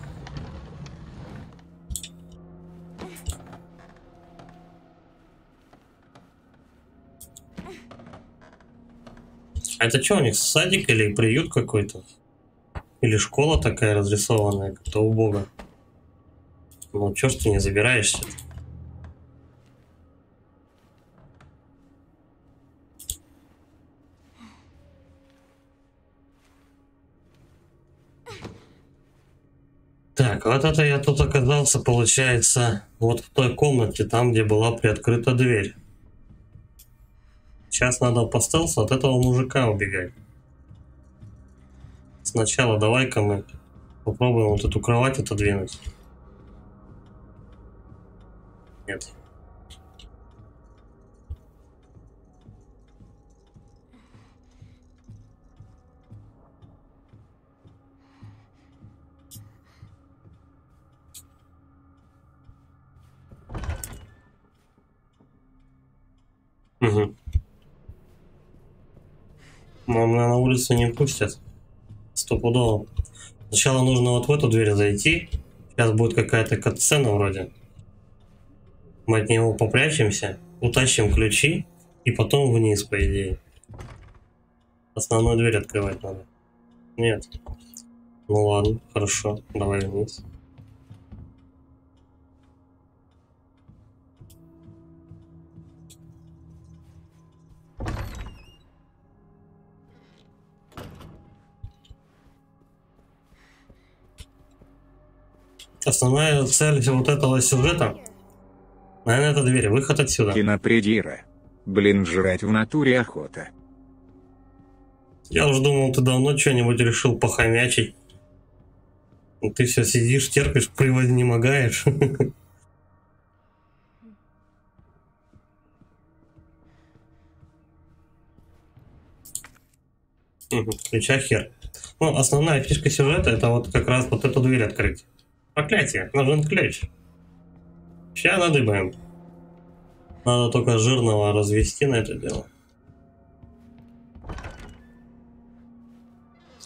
А это что у них, садик или приют какой-то? Или школа такая разрисованная, как-то убого? Ну, ж ты не забираешься? Вот это я тут оказался, получается, вот в той комнате, там, где была приоткрыта дверь. Сейчас надо по стелсу от этого мужика убегать. Сначала давай-ка мы попробуем вот эту кровать отодвинуть. Нет. Угу. Но меня на улицу не пустят. Стопудово. Сначала нужно вот в эту дверь зайти. Сейчас будет какая-то катсцена вроде. Мы от него попрячемся, утащим ключи и потом вниз, по идее. Основную дверь открывать надо. Нет. Ну ладно, хорошо, давай вниз. Основная цель вот этого сюжета, наверное, это дверь, выход отсюда. Кинопредира. Блин, жрать в натуре охота. Я уже думал, ты давно что-нибудь решил похомячить. Ну, Ты все сидишь, терпишь, превознемогаешь. Ключа *laughs* хер. Ну, основная фишка сюжета это вот как раз вот эту дверь открыть. Проклятие, нужен ключ. Сейчас надыбаем. Надо только жирного развести на это дело.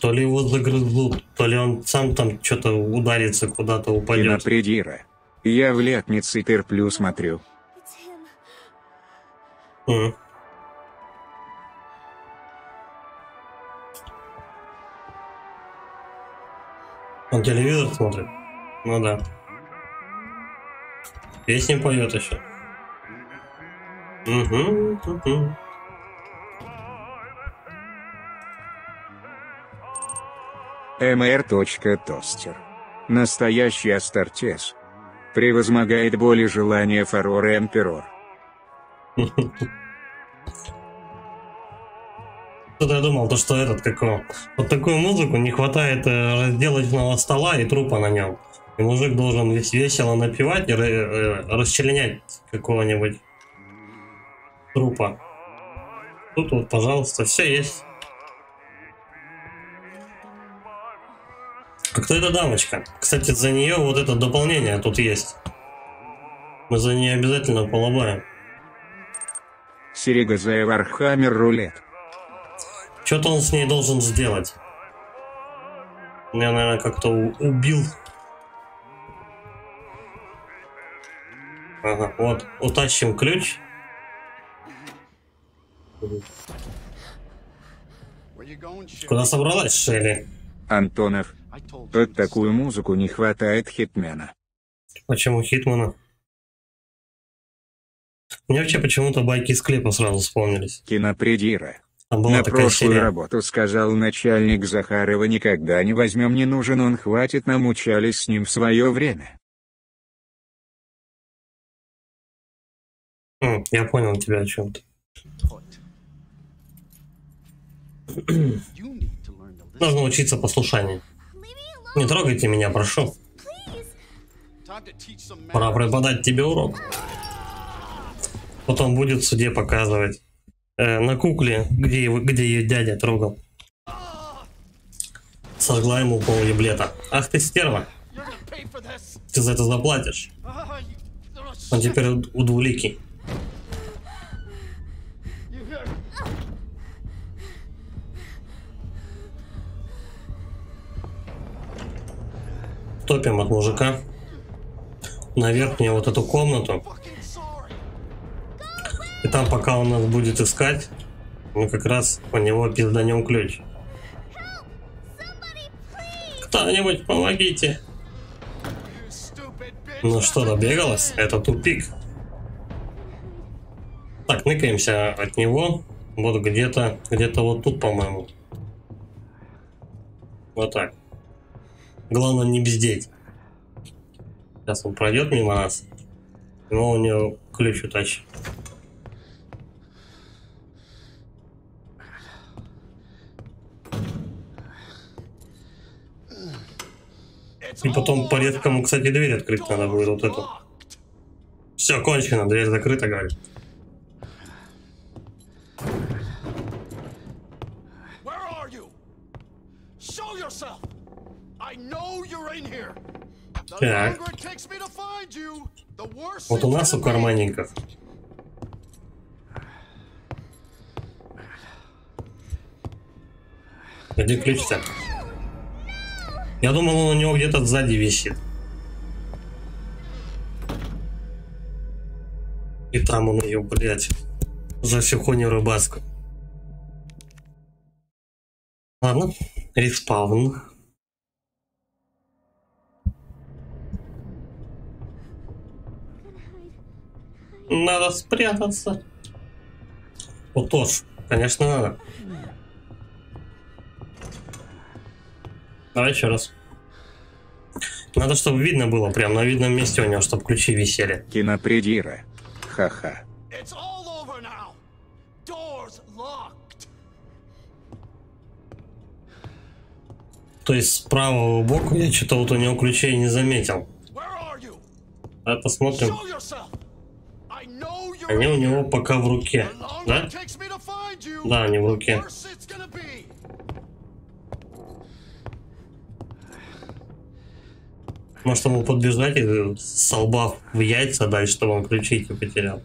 То ли его загрызут, то ли он сам там что-то ударится, куда-то упадет. Кинопредира. Я в летнице терплю смотрю. Мгм. Он телевизор смотрит? Ну да. Песни поет еще. Угу, угу. mr.тостер. Настоящий Астартес. Превозмогает боли желания Фарор Эмперор. *laughs* Что-то я думал, то что этот какого. Вот такую музыку не хватает э, разделочного стола и трупа на нем. И мужик должен вес- весело напевать и ра- э, расчленять какого-нибудь трупа. Тут вот, пожалуйста, все есть. А кто эта дамочка? Кстати, за нее вот это дополнение тут есть. Мы за нее обязательно поломаем. Серега Warhammer рулит. Что-то он с ней должен сделать. Я, наверное, как-то убил. Ага, вот, утащим ключ. Куда собралась, Шелли? Антонов. Под такую музыку не хватает хитмена. Почему Хитмана? Мне вообще почему-то байки из клипа сразу вспомнились. Кинопредира. Там была На прошлую серия. работу сказал начальник Захарова никогда не возьмем не нужен он хватит нам учались с ним в свое время. Я понял тебя о чем-то. Нужно учиться послушанию. Не трогайте меня, прошу. Пора преподать тебе урок. Потом будет в суде показывать э, на кукле, где, его, где ее дядя трогал. Сожгла ему пол еблета. Ах ты стерва, ты за это заплатишь. Он теперь у, у двуликий. Топим от мужика на верхнюю вот эту комнату. И там, пока он нас будет искать, мы как раз по него пизданем ключ. Кто-нибудь помогите. Ну что, добегалась? Это тупик. Так, ныкаемся от него. Вот где-то, где-то вот тут, по-моему. Вот так. Главное не бездеть. Сейчас он пройдет мимо нас. Мы у него ключ утащим. И потом по редкому, кстати, дверь открыть надо будет вот эту. Все, кончено, дверь закрыта, говорит. Так. Вот у нас у карманников. Где ключ-то? Я думал, он у него где-то сзади висит. И там он ее, блядь, за всю хуйню рыбаску. Ладно, респаун. Надо спрятаться. Вот тоже, конечно, надо. Давай еще раз. Надо, чтобы видно было, прям на видном месте у него, чтобы ключи висели. Кинопредира. Ха-ха. То есть с правого боку я что-то вот у него ключей не заметил. Давай посмотрим. Они у него пока в руке, да? Да, они в руке. Может ему подбежать и с лба в яйца дать, чтобы он ключи не потерял.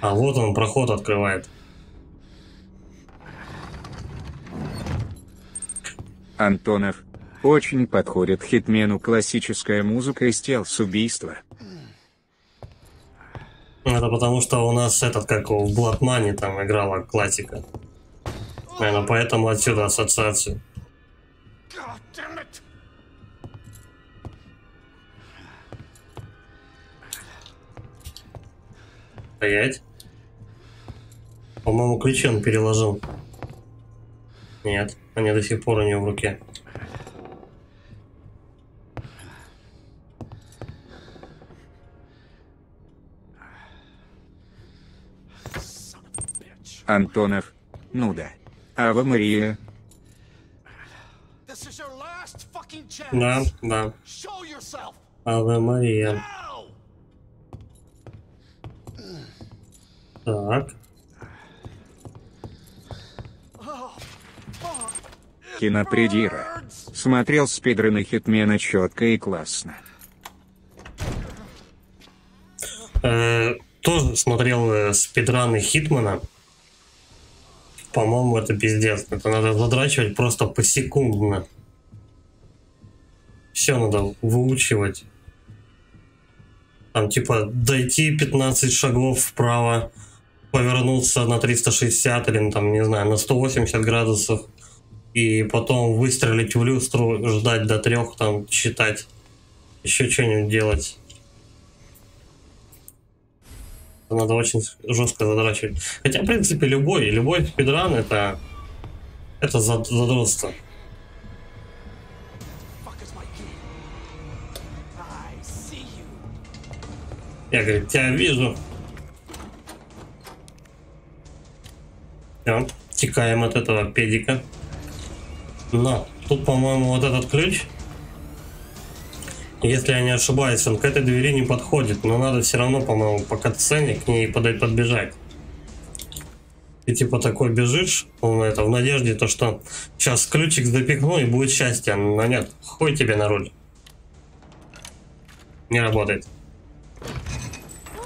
А вот он проход открывает. Антонов. Очень подходит хитмену классическая музыка из стелс-убийства. Это потому, что у нас этот, как в Блатмане там играла классика. Наверное, поэтому отсюда it. Стоять. По-моему, ключи он переложил. Нет, они до сих пор у него в руке. Антонов. Ну да. Ава Мария. Да, да. Аве Мария. Так. Кинопредира. Смотрел спидрены хитмена четко и классно. Э, тоже смотрел э, спидраны Хитмана. По-моему, это пиздец. Это надо задрачивать просто посекундно. Все надо выучивать. Там типа дойти 15 шагов вправо, повернуться на 360 или там, не знаю, на 180 градусов. И потом выстрелить в люстру, ждать до трех, там, считать. Еще что-нибудь делать. Надо очень жестко задрачивать. Хотя, в принципе, любой, любой спидран это, это зад- задротство. Я, говорю, тебя вижу. Все, текаем от этого педика. Но, тут, по-моему, вот этот ключ, если я не ошибаюсь, он к этой двери не подходит, но надо все равно, по-моему, по катсцене к ней подать подбежать. И типа такой бежишь, ну, это, в надежде, то что сейчас ключик запихну и будет счастье. Но нет, хуй тебе на руль. Не работает.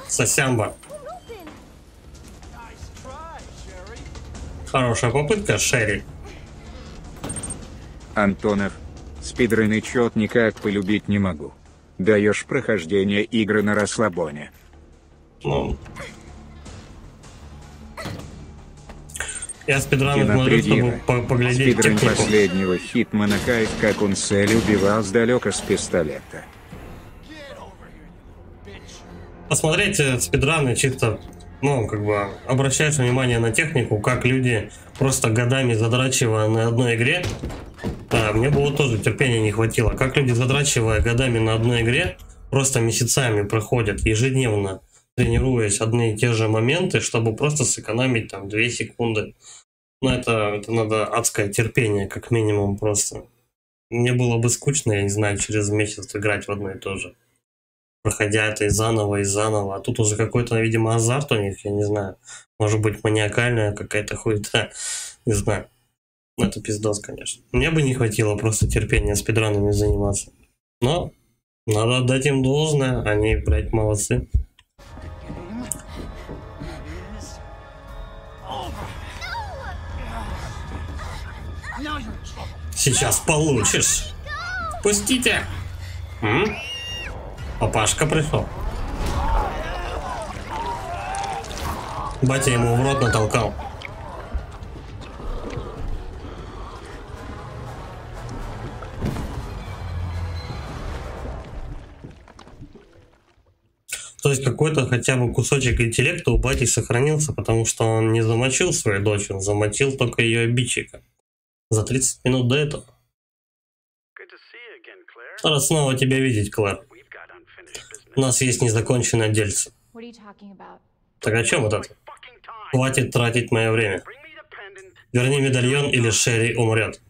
Сосямба. Хорошая попытка, Шерри. Антонов. Спидрены чет никак полюбить не могу. Даешь прохождение игры на расслабоне. Ну. Я спидран смотрю, чтобы по- поглядеть Спидрен технику. последнего Хитмана кайф, как он цель убивал сдалека с пистолета. Посмотреть спидраны чисто, ну, как бы, обращаешь внимание на технику, как люди просто годами задрачивая на одной игре, да, мне было тоже терпения не хватило, как люди задрачивая годами на одной игре, просто месяцами проходят ежедневно, тренируясь одни и те же моменты, чтобы просто сэкономить там 2 секунды. Ну, это, это надо адское терпение, как минимум, просто. Мне было бы скучно, я не знаю, через месяц играть в одно и то же. Проходя это и заново, и заново. А тут уже какой-то, видимо, азарт у них, я не знаю. Может быть, маниакальная какая-то хуета. *laughs* Не знаю. Ну, Это пиздос, конечно. Мне бы не хватило просто терпения спидранами заниматься. Но надо отдать им должное. Они, блядь, молодцы. Сейчас получишь. Пустите. М? Папашка пришел. Батя ему в рот натолкал. То есть какой-то хотя бы кусочек интеллекта у бати сохранился, потому что он не замочил свою дочь, он замочил только ее обидчика. За 30 минут до этого. Рад снова тебя видеть, Клэр. У нас есть незаконченное дельце. Так о чем это? Fucking time. Хватит тратить мое время. Верни медальон, или Шерри умрет.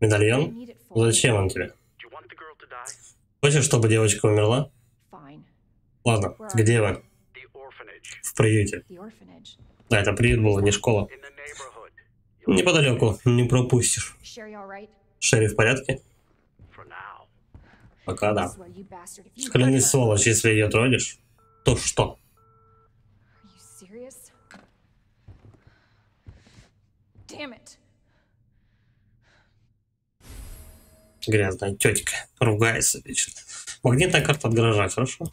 Медальон? Зачем он тебе? Хочешь, чтобы девочка умерла? Ладно, где вы? В приюте. Да, это приют был, не школа. Неподалеку, не пропустишь. Шерри в порядке? Пока да. Клянись, сволочь, если ее трогишь, то что? Грязная тетка. Ругается вечно. Магнитная карта от гаража, хорошо?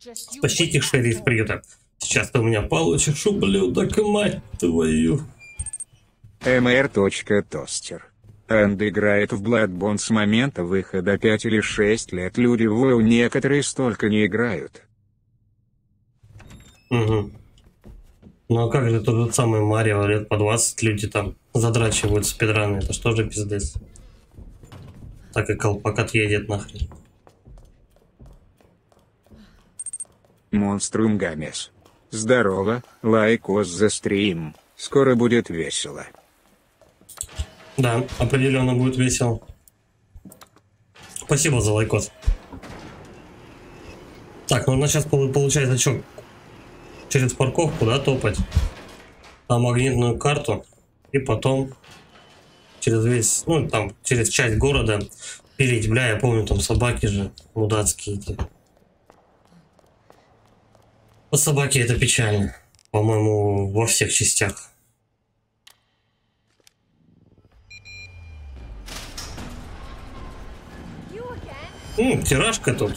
Спасите wait, Шерри из asshole. приюта. Сейчас ты у меня получишь, ублюдок, мать твою. mr.тостер. Энд играет в Bloodborne с момента выхода 5 или 6 лет. Люди в WoW некоторые столько не играют. Угу. Ну а как же тот же самый Марио, лет по 20 люди там задрачивают спидраны, это что же пиздец? Так и колпак отъедет нахрен. Monstrum Games. Здорово, лайкос за стрим. Скоро будет весело. Да, определенно будет весело. Спасибо за лайкос. Так, ну у нас сейчас получается что? Через парковку, да, топать? Там магнитную карту. И потом через весь, ну там, через часть города пилить. Бля, я помню, там собаки же мудацкие эти. По собаке это печально. По-моему, во всех частях. М, тиражка тут.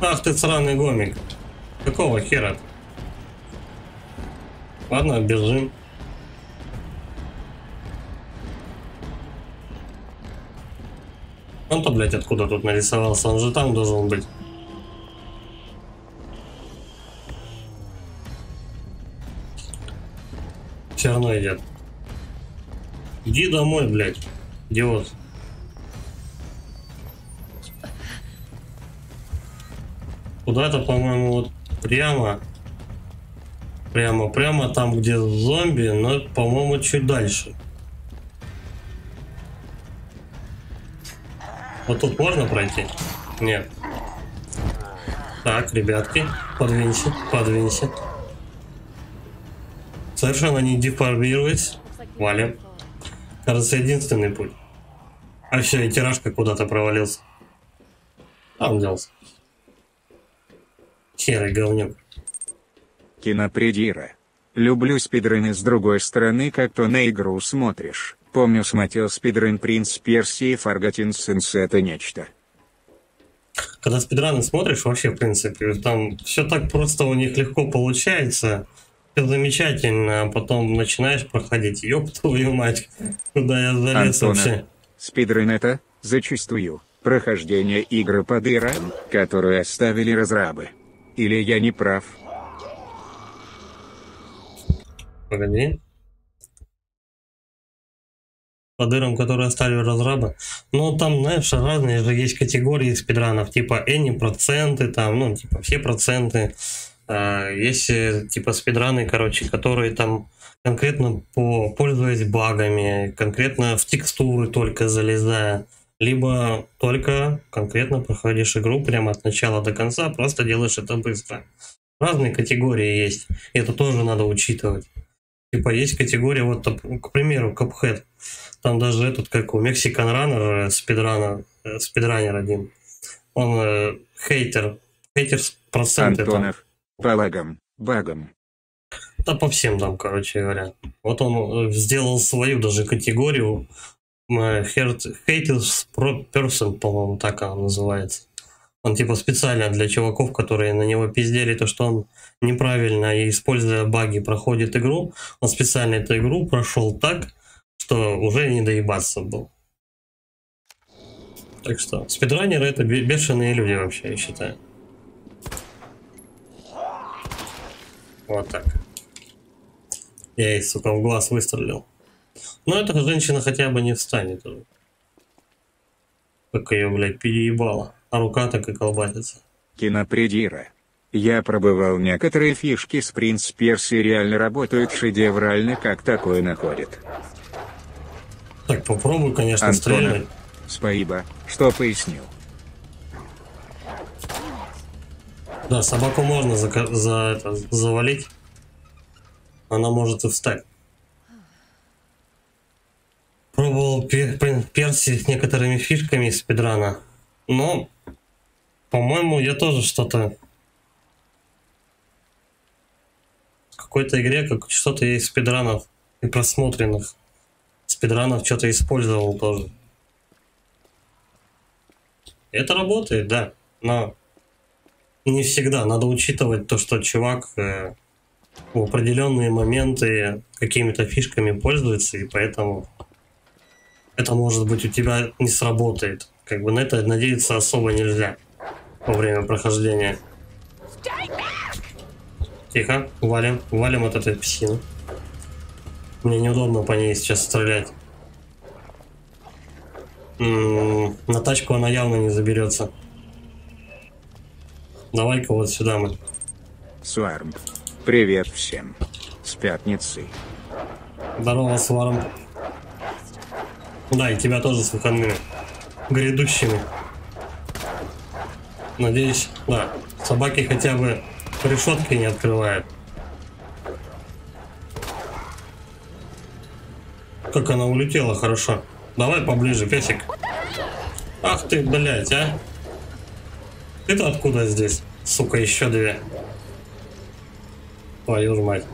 Ах ты сраный гомик. Какого хера? Ладно, бежим. Он-то, блядь, откуда тут нарисовался? Он же там должен быть. Все равно идет. Иди домой, блядь, идиот. Куда-то, по-моему, вот прямо. Прямо, прямо там, где зомби, но, по-моему, чуть дальше. Вот тут можно пройти? Нет. Так, ребятки, подвинься, подвинься. Совершенно не деформируясь. Валим. Кажется, единственный путь. А все, и тиражка куда-то провалился. А он делся. Серый говнюк. Кинопредира. Люблю спидрины с другой стороны, как то на игру смотришь. Помню смотрел спидрин Принц Персии Forgotten Sins это нечто. Когда спидраны смотришь, вообще, в принципе, там все так просто у них легко получается. Все замечательно, а потом начинаешь проходить. Ёб твою мать, куда я залез Антона. вообще. Спидрин это, зачастую, прохождение игры под Иран, которую оставили разрабы. Или я не прав? Погоди. По дырам, которые оставили разрабы. Ну, там, знаешь, разные же есть категории спидранов, типа any проценты, там, ну, типа все проценты. А, Есть, э, типа, спидраны, короче, которые там конкретно по, пользуясь багами, конкретно в текстуры только залезая, либо только конкретно проходишь игру прямо от начала до конца, просто делаешь это быстро. Разные категории есть, и это тоже надо учитывать. Типа есть категория, вот, к примеру, Cuphead. Там даже этот, как у Runner, э, спидранер, спидранер один. Он э, хейтер, хейтер с проценты там. Антонов. По лагам, багам. Да по всем там, короче говоря. Вот он э, сделал свою даже категорию. Э, Hate Haters Person, по-моему, так она называется. Он типа специально для чуваков, которые на него пиздели, то, что он неправильно и используя баги проходит игру. Он специально эту игру прошел так, что уже не доебаться был. Так что спидранеры это бе- бешеные люди вообще, я считаю. Вот так. Я ей, сука, в глаз выстрелил. Но эта женщина хотя бы не встанет уже. Как ее, блядь, переебало. А рука так и колбасится. Кинопредира. Я пробывал некоторые фишки с Принц Перси реально работают шедеврально, как такое находит. Так, попробуй, конечно, Антона. стрельнуть. Спасибо, что пояснил. Да, собаку можно зака- за это, завалить. Она может и встать. Пробовал пе- перси с некоторыми фишками из спидрана. Но, по-моему, я тоже что-то... В какой-то игре как что-то из спидранов и просмотренных спидранов что-то использовал тоже. Это работает, да. Но не всегда. Надо учитывать то, что чувак э, в определенные моменты какими-то фишками пользуется, и поэтому это может быть у тебя не сработает. Как бы на это надеяться особо нельзя во время прохождения. Тихо, валим, валим от этой псины. Мне неудобно по ней сейчас стрелять. М, на тачку она явно не заберется. Давай-ка вот сюда мы. Суарм. Привет всем. С пятницей. Здорово, Сваром. Да, и тебя тоже с выходными. Грядущими. Надеюсь, да. Собаки хотя бы решетки не открывают. Как она улетела хорошо. Давай поближе, песик. Ах ты, блядь, а. Ты-то откуда здесь? Сука, еще две. Твою ж мать.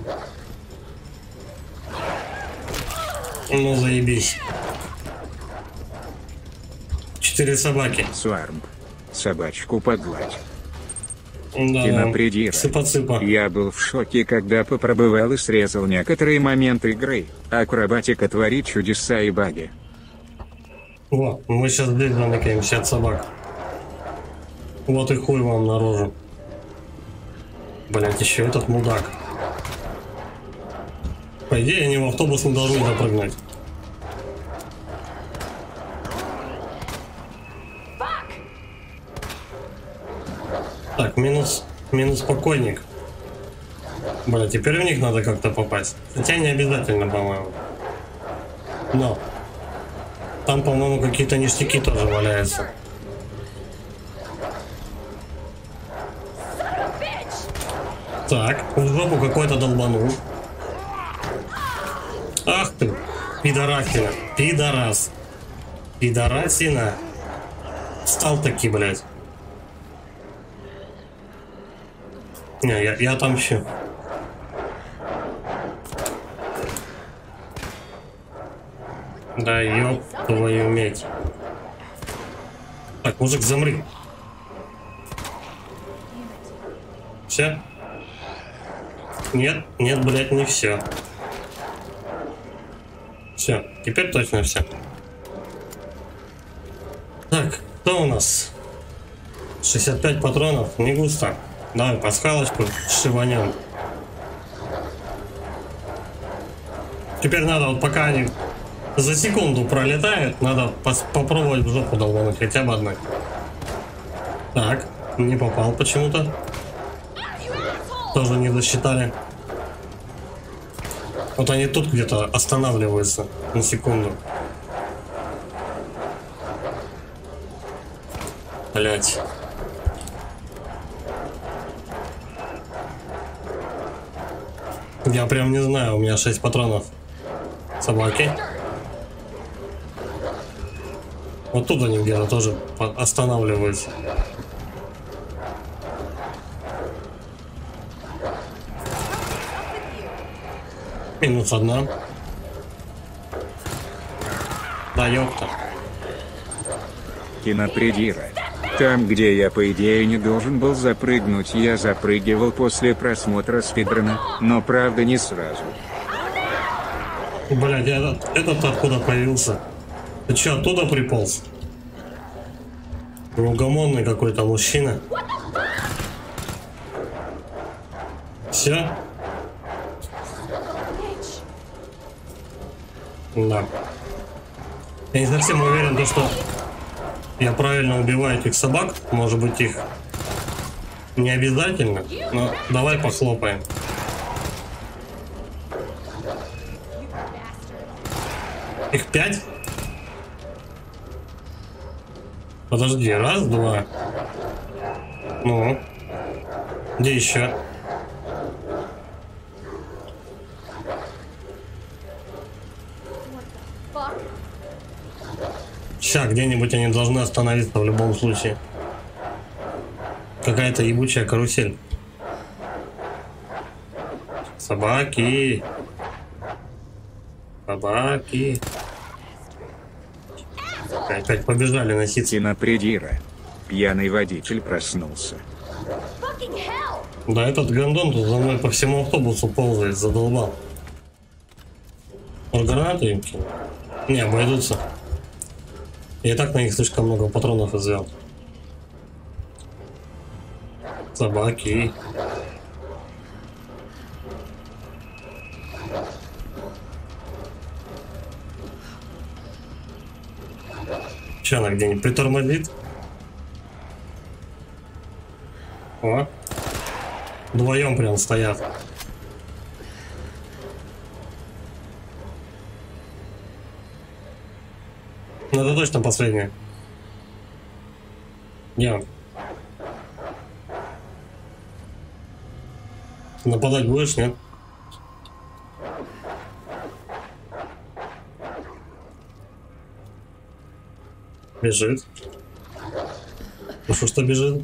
Ну, заебись. Четыре собаки. Суарм. Собачку погладь. Да, Кинопредира. Цыпа-цыпа. Я был в шоке, когда попробовал и срезал некоторые моменты игры. Акробатика творит чудеса и баги. Во, мы сейчас бедно накинемся от собак. Вот и хуй вам наружу. Блять, еще этот мудак. По идее, они в автобус не должны запрыгнуть. Так, минус, минус покойник. Бля, теперь в них надо как-то попасть. Хотя не обязательно, по-моему. Но. Там, по-моему, какие-то ништяки тоже валяются. Так, в жопу какой-то долбанул. Ах ты, пидорасина, пидорас. Пидорасина. Стал таки, блядь. Не, я, я отомщу. Да ёб твою медь. Так, мужик, замри. Все? Нет, нет, блядь, не все. Все, теперь точно все. Так, кто у нас? 65 патронов, не густо. Давай пасхалочку шибанем. Теперь надо, вот пока они за секунду пролетают, надо попробовать в жопу долбануть хотя бы одной. Так, не попал почему-то. Тоже не засчитали. Вот они тут где-то останавливаются на секунду. Блять. Я прям не знаю, у меня 6 патронов. Собаки. Вот тут они где-то тоже останавливаются. Минус одна. Да ёпта. Кинопредира. Там, где я по идее не должен был запрыгнуть, я запрыгивал после просмотра спидрана, но правда не сразу. Блядь, этот, этот откуда появился? Ты чё, оттуда приполз? Неугомонный какой-то мужчина. Все? Да. Я не совсем уверен, то, что я правильно убиваю этих собак. Может быть, их не обязательно. Но давай похлопаем. Их пять? Подожди, раз, два. Ну. Где еще? Сейчас где-нибудь они должны остановиться в любом случае. Какая-то ебучая карусель. Собаки. Собаки. Опять побежали носиться. Кинопредира. Пьяный водитель проснулся. Да этот гандон тут за мной по всему автобусу ползает, задолбал. Может гранаты? Не, обойдутся. Я так на них слишком много патронов извел. Собаки. Че она где-нибудь притормозит? О. Вдвоем прям стоят. Ну это точно последняя. Я. Нападать будешь, нет? Бежит. Ну что, что бежит?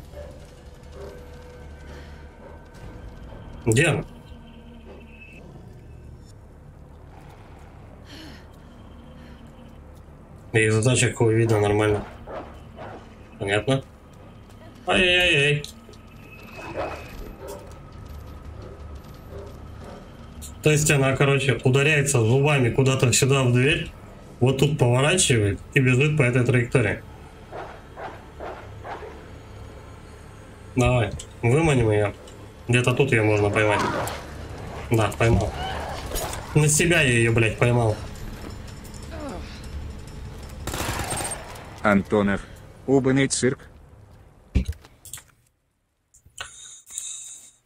Где она? И задача какого вида нормально. Понятно? Ай-яй-яй. То есть она, короче, ударяется зубами куда-то сюда в дверь, вот тут поворачивает и бежит по этой траектории. Давай, выманим ее. Где-то тут ее можно поймать. Да, поймал. На себя я ее, блядь, поймал. Антонов. Убанный цирк.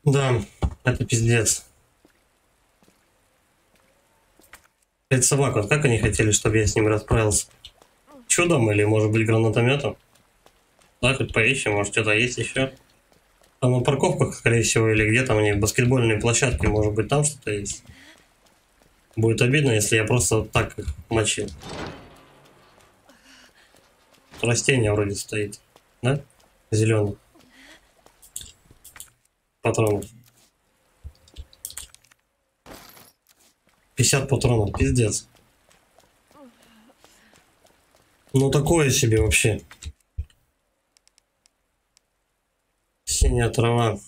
Да, это пиздец. Это собака, вот как они хотели, чтобы я с ним расправился? Чудом или, может быть, гранатометом? Да, хоть поищем, может, что-то есть еще. Там на парковках, скорее всего, или где там они, баскетбольные площадки, может быть, там что-то есть. Будет обидно, если я просто так их мочил. Растение вроде стоит, да? Зеленый. Патронов. 50 патронов, пиздец. Ну такое себе вообще. Синяя трава.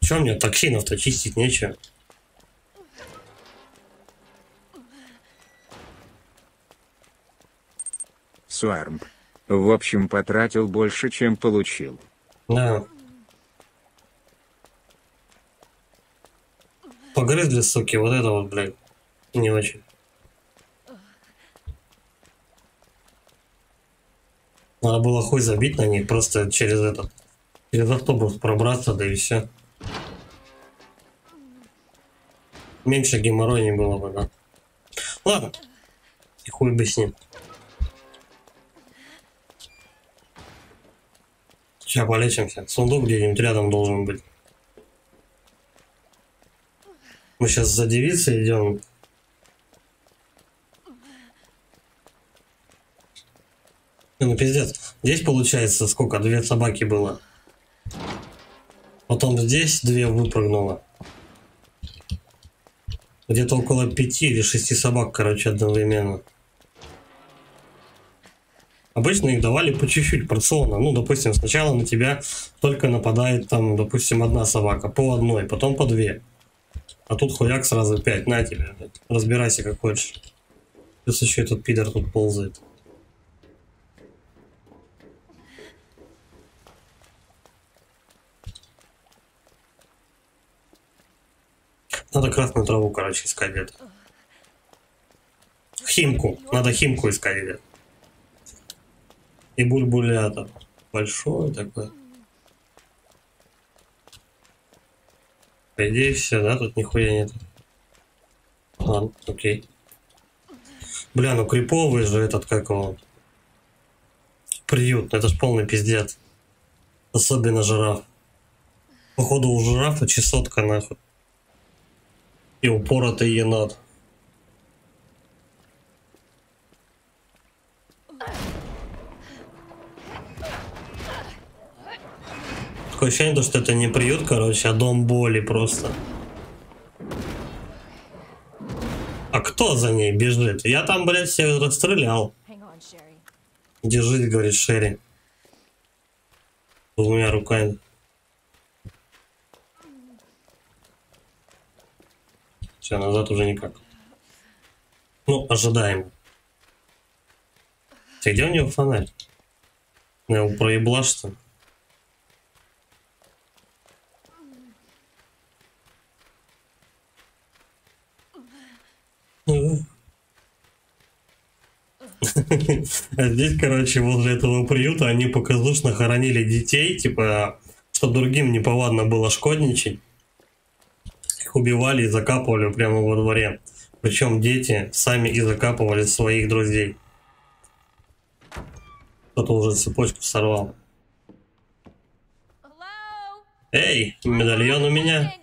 Чем мне токсинов-то чистить нечего? Суармп. В общем, потратил больше, чем получил. Да. Погрызли, суки, вот это вот, блядь, не очень. Надо было хуй забить на них, просто через этот, через автобус пробраться, да и все. Меньше геморрой не было бы, да. Ладно. И хуй бы с ним. Сейчас полечимся. Сундук где-нибудь рядом должен быть. Мы сейчас за девицей идем. Ну пиздец. Здесь получается сколько? Две собаки было. Потом здесь две выпрыгнуло. Где-то около пяти или шести собак, короче, одновременно. Обычно их давали по чуть-чуть порционно. Ну, допустим, сначала на тебя только нападает там, допустим, одна собака, по одной, потом по две. А тут хуяк сразу пять, на блядь. Разбирайся как хочешь. Плюс еще этот пидор тут ползает. Надо красную траву, короче, искать где-то. Химку. Надо химку искать где-то. И бульбулятор. Большой такой. По идее все, да? Тут нихуя нет. Ладно, окей. Бля, ну криповый же этот, как его... Приют, это ж полный пиздец. Особенно жираф. Походу у жирафа чесотка нахуй. И упоротый енот. Такое ощущение, что это не приют, короче, а дом боли просто. А кто за ней бежит? Я там, блядь, всех расстрелял. Держись, говорит Шерри. Двумя руками. Все, назад уже никак. Ну, ожидаемо. Ты где у него фонарь? Я его проебла, что ли? А здесь, короче, возле этого приюта они показушно хоронили детей, типа, чтобы другим неповадно было шкодничать. Их убивали и закапывали прямо во дворе. Причем дети сами и закапывали своих друзей. Кто-то уже цепочку сорвал. Hello? Эй, медальон у меня.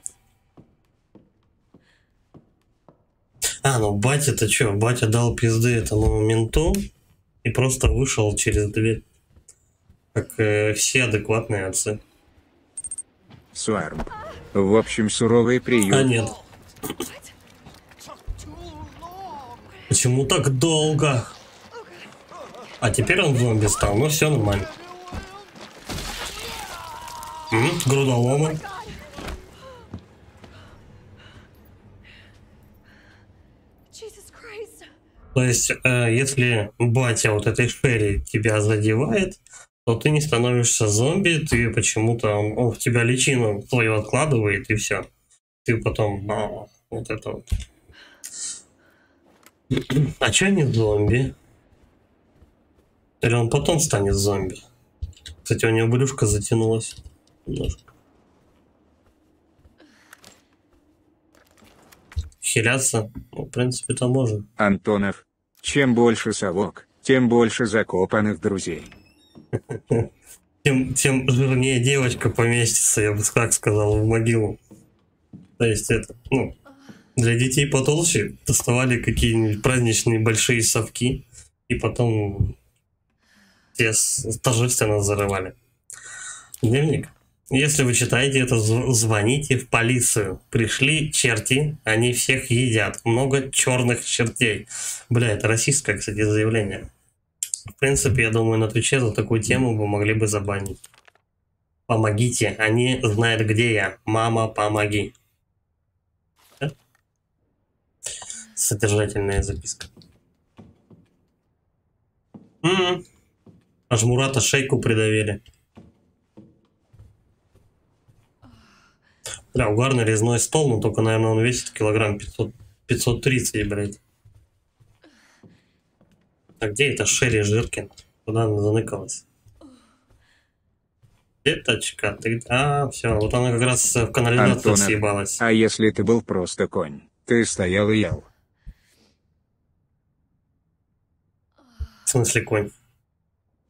А, ну батя-то что? Батя дал пизды этому менту и просто вышел через дверь. Как э, все адекватные отцы. Суарм. В общем, суровый приют. А нет, почему так долго? А теперь он зомби стал, ну все нормально. М, грудоломы. То есть, э, если батя вот этой Шерри тебя задевает, то ты не становишься зомби, ты почему-то, он, он в тебя личину твою откладывает, и все. Ты потом, а, вот это вот. А чё не зомби? Или он потом станет зомби? Кстати, у него брюшка затянулась немножко. Хиляться? Ну, в принципе, то можно. Антонов. Чем больше совок, тем больше закопанных друзей. *laughs* тем, тем жирнее девочка поместится, я бы так сказал, в могилу. То есть это, ну, для детей потолще доставали какие-нибудь праздничные большие совки, и потом те торжественно зарывали. Дневник. Если вы читаете это, зв- звоните в полицию. Пришли черти, они всех едят. Много черных чертей. Бля, это российское, кстати, заявление. В принципе, я думаю, на Твиче за такую тему вы могли бы забанить. Помогите, они знают, где я. Мама, помоги. Содержательная записка. М, Аж Мурата шейку придавили. Бля, угарный резной стол, но только, наверное, он весит килограмм 500, 530, блядь. А где это Шерри Жиркин? Куда она заныкалась? Деточка, ты... А, все, вот она как раз в канализацию Антонов. съебалась. А если ты был просто конь? Ты стоял и ел. В смысле конь?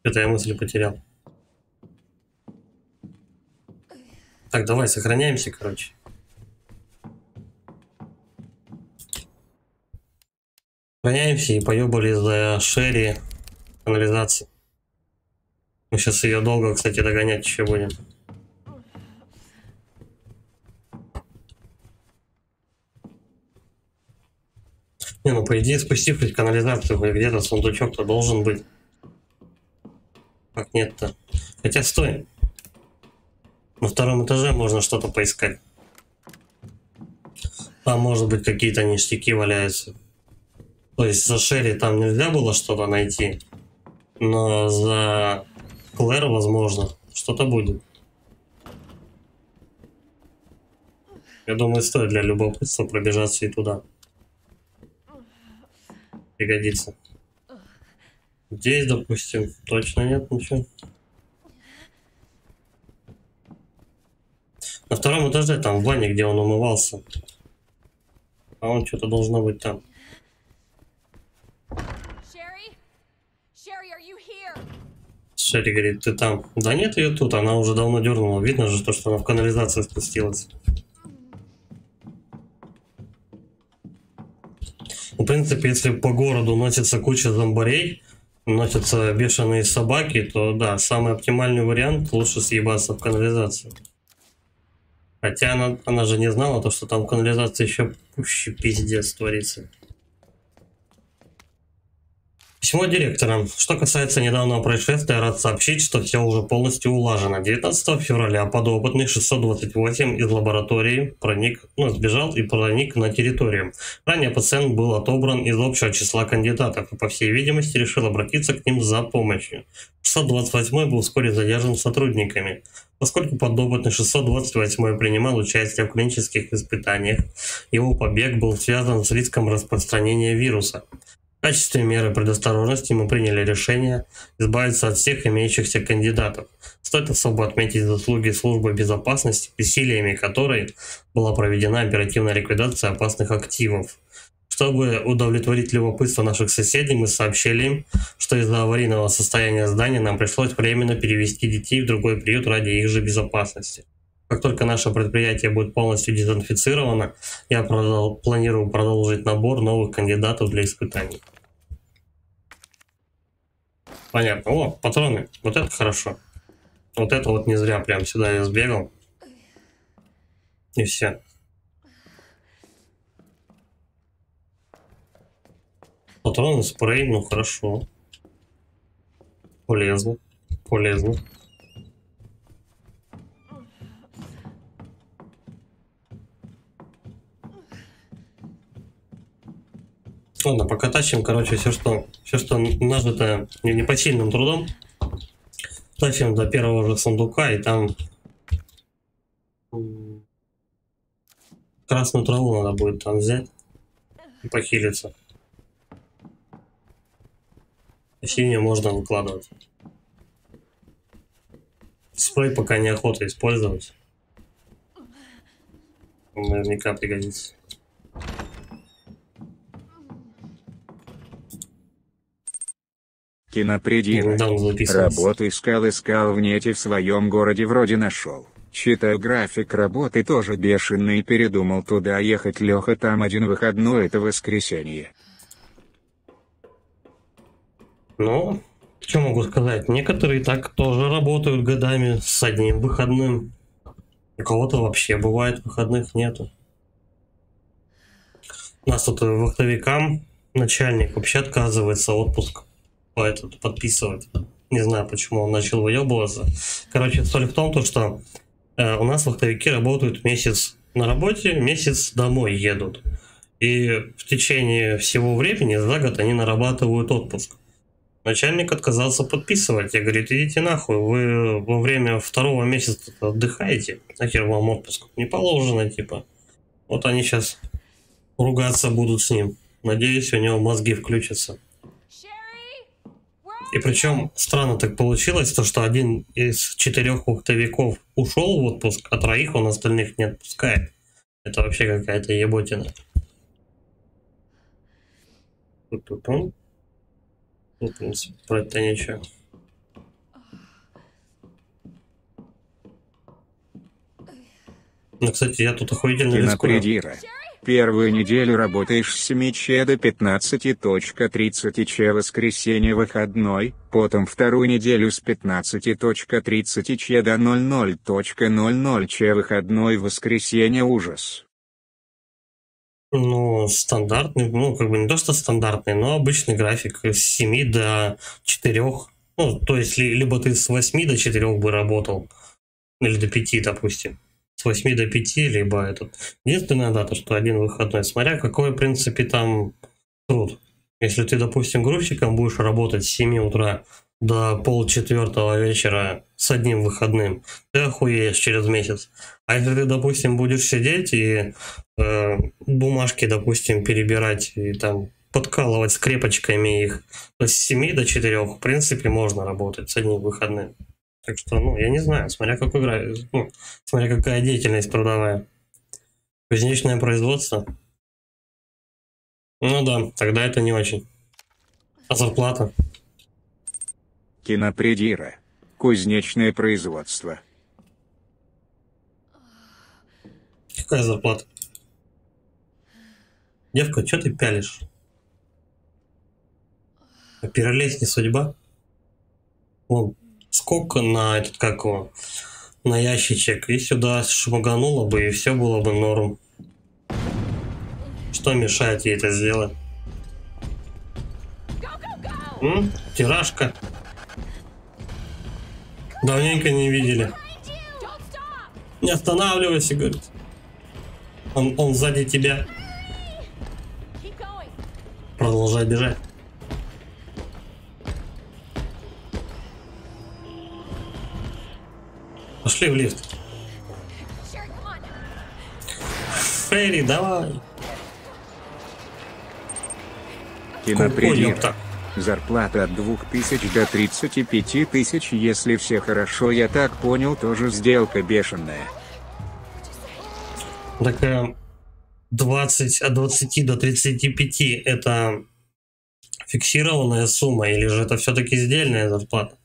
Это я мысли потерял. Так, давай, сохраняемся, короче. Сохраняемся и поебали за Шерри канализации. Мы сейчас ее долго, кстати, догонять еще будем. Не, ну по идее, спустившись в канализацию, хоть где-то сундучок-то должен быть. Как нет-то? Хотя стой. На втором этаже можно что-то поискать. Там, может быть, какие-то ништяки валяются. То есть за Шерри там нельзя было что-то найти. Но за Клэр, возможно, что-то будет. Я думаю, стоит для любопытства пробежаться и туда. Пригодится. Здесь, допустим, точно нет ничего. На втором этаже, там, в бане, где он умывался. А он что-то должно быть там. Шерри говорит, ты там. Да нет ее тут, она уже давно дернула. Видно же, то, что она в канализацию спустилась. В принципе, если по городу носится куча зомбарей, носятся бешеные собаки, то да, самый оптимальный вариант лучше съебаться в канализацию. Хотя она, она же не знала, то, что там в канализации еще пуще пиздец творится. Письмо директора. Что касается недавнего происшествия, рад сообщить, что все уже полностью улажено. 19 февраля подопытный 628 из лаборатории проник, ну, сбежал и проник на территорию. Ранее пациент был отобран из общего числа кандидатов и, по всей видимости, решил обратиться к ним за помощью. 628 был вскоре задержан сотрудниками. Поскольку подопытный 628 принимал участие в клинических испытаниях, его побег был связан с риском распространения вируса. В качестве меры предосторожности мы приняли решение избавиться от всех имеющихся кандидатов. Стоит особо отметить заслуги службы безопасности, усилиями которой была проведена оперативная ликвидация опасных активов. Чтобы удовлетворить любопытство наших соседей, мы сообщили им, что из-за аварийного состояния здания нам пришлось временно перевести детей в другой приют ради их же безопасности. Как только наше предприятие будет полностью дезинфицировано, я продол- планирую продолжить набор новых кандидатов для испытаний. Понятно. О, патроны. Вот это хорошо. Вот это вот не зря прям сюда я сбегал. И все. Патроны, спрей, ну хорошо. Полезно. Полезно. Ладно, пока тащим, короче, все, что, все, что нажито не- непосильным трудом, тащим до первого же сундука, и там красную траву надо будет там взять и похилиться. Синюю можно выкладывать. Спрей пока неохота использовать. Он наверняка пригодится. Кинопредира. Недавно записывался. Работу искал искал в нете в своем городе вроде нашел. Читаю график работы тоже бешеный передумал туда ехать Леха там один выходной это воскресенье. Ну, что могу сказать? Некоторые так тоже работают годами с одним выходным. У кого-то вообще бывает выходных нету. У нас тут вахтовикам начальник вообще отказывается отпуск этот, подписывать. Не знаю, почему он начал выебываться. Короче, соль в том, то, что э, у нас вахтовики работают месяц на работе, месяц домой едут. И в течение всего времени за год они нарабатывают отпуск. Начальник отказался подписывать. Я говорю, идите нахуй, вы во время второго месяца отдыхаете. Нахер вам отпуск? Не положено, типа. Вот они сейчас ругаться будут с ним. Надеюсь, у него мозги включатся. И причем странно так получилось, то, что один из четырех вахтовиков ушел в отпуск, а троих он остальных не отпускает. Это вообще какая-то еботина. Тут он. Ну, в принципе, про это ничего. Ну, кстати, я тут охуительно рискую. Первую неделю работаешь с 7 ч до 15.30 ч воскресенье выходной, потом вторую неделю с 15.30 ч до 00.00 ч выходной воскресенье ужас. Ну, стандартный, ну, как бы не то, что стандартный, но обычный график с 7 до 4. Ну, то есть, ли- либо ты с 8 до 4 бы работал, или до 5, допустим. С 8 до 5, либо этот. Единственное, да, то, что один выходной. Смотря какой, в принципе, там труд. Если ты, допустим, грузчиком будешь работать с 7 утра до полчетвертого вечера с одним выходным, ты охуеешь через месяц. А если ты, допустим, будешь сидеть и э, бумажки, допустим, перебирать и там подкалывать скрепочками их, то с 7 до 4, в принципе, можно работать с одним выходным. Так что, ну, я не знаю, смотря какой гра- ну, смотря какая деятельность трудовая. Кузнечное производство. Ну да, тогда это не очень. А зарплата? Кинопредира. Кузнечное производство. Какая зарплата? Девка, что ты пялишь? А Перелезть не судьба? Вон, сколько на этот, как его, на ящичек, и сюда шмагануло бы, и все было бы норм. Что мешает ей это сделать? М? Тиражка. Давненько не видели. Не останавливайся, говорит. Он, он сзади тебя. Продолжай бежать. Пошли в лифт. Ферри, давай. Ёпта. Зарплата от 2000 до 35 тысяч, если все хорошо, я так понял, тоже сделка бешеная. Так э, 20, от 20 до 35 это фиксированная сумма или же это все-таки сдельная зарплата?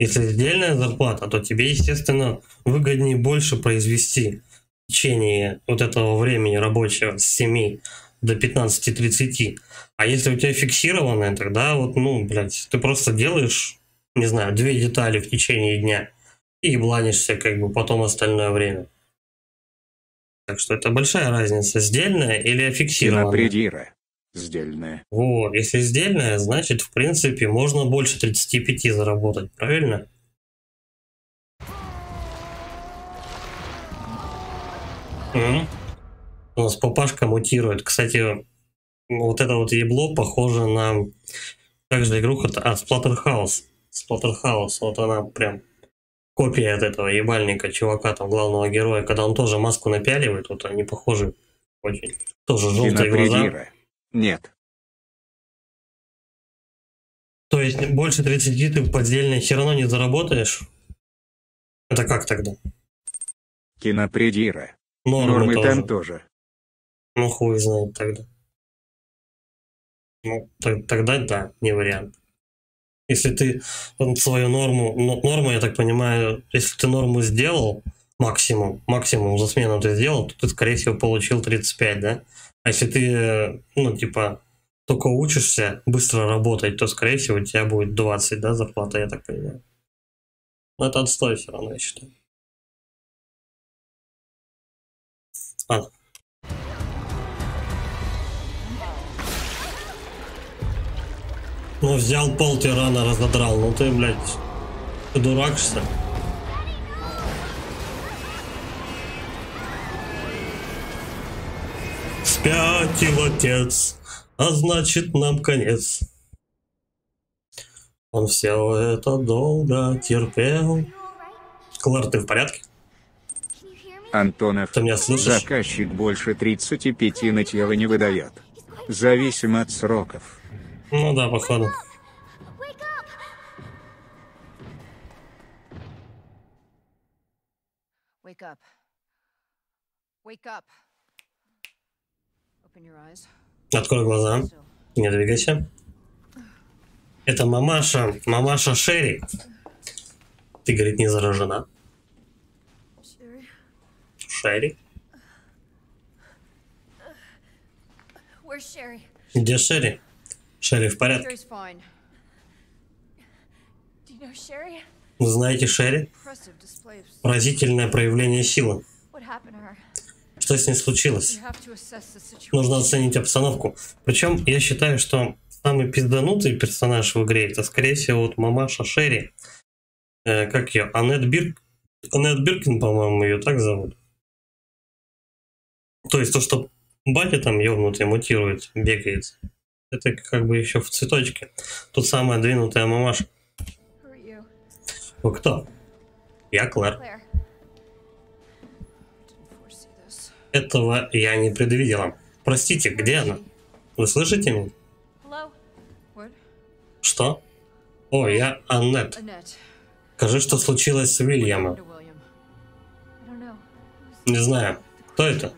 Если сдельная зарплата, то тебе, естественно, выгоднее больше произвести в течение вот этого времени рабочего с 7 до 15-30. А если у тебя фиксированная, тогда вот, ну, блядь, ты просто делаешь, не знаю, две детали в течение дня и ебланишься как бы потом остальное время. Так что это большая разница, сдельная или фиксированная. Сдельная. Вот, если сдельная, значит, в принципе, можно больше 35 заработать, правильно? Мгм. У нас папашка мутирует. Кстати, вот это вот ебло похоже на также игру от а, Splatterhouse. Splatterhouse, вот она прям копия от этого ебальника, чувака, там, главного героя, когда он тоже маску напяливает, вот они похожи очень. Тоже желтые глаза. Нет. То есть больше 30 ты поддельной все равно не заработаешь? Это как тогда? Кинопредира. Нормы, Нормы тоже. там тоже. Ну хуй знает тогда. Ну, тогда да, не вариант. Если ты свою норму, норму, я так понимаю, если ты норму сделал, максимум, максимум за смену ты сделал, то ты, скорее всего, получил 35, да? А если ты, ну, типа, только учишься быстро работать, то, скорее всего, у тебя будет 20, да, зарплата, я так понимаю. Но это отстой все равно, я считаю. Ладно. Ну, взял пол тирана, разодрал. Ну ты, блядь, ты дурак, что ли? Спятил отец, а значит нам конец. Он все это долго терпел. Клар, ты в порядке? Антонов. Ты меня слышишь? Заказчик больше 35 на тело не выдает. Зависимо от сроков. Ну да, походу. Wake up! Wake up. Wake up. Open your eyes. Открой глаза. Не двигайся. Это мамаша, мамаша Шерри. Ты, говорит, не заражена. Шерри? Где Шерри? Шерри в порядке. Вы знаете Шерри? Поразительное проявление силы. Что с ней случилось. Нужно оценить обстановку. Причем я считаю, что самый пизданутый персонаж в игре это, скорее всего, вот мамаша Шерри. Э, как ее? Аннет Бирк... Аннет Биркин, по-моему, ее так зовут. То есть то, что батя там ёбнутый мутирует, бегает. Это как бы еще в цветочке. Тут самая двинутая мамаша. Вы кто? Я Клэр. Этого я не предвидела. Простите, где она? Вы слышите меня? Что? О, я Аннет. Скажи, что случилось с Уильямом. Не знаю. Кто это?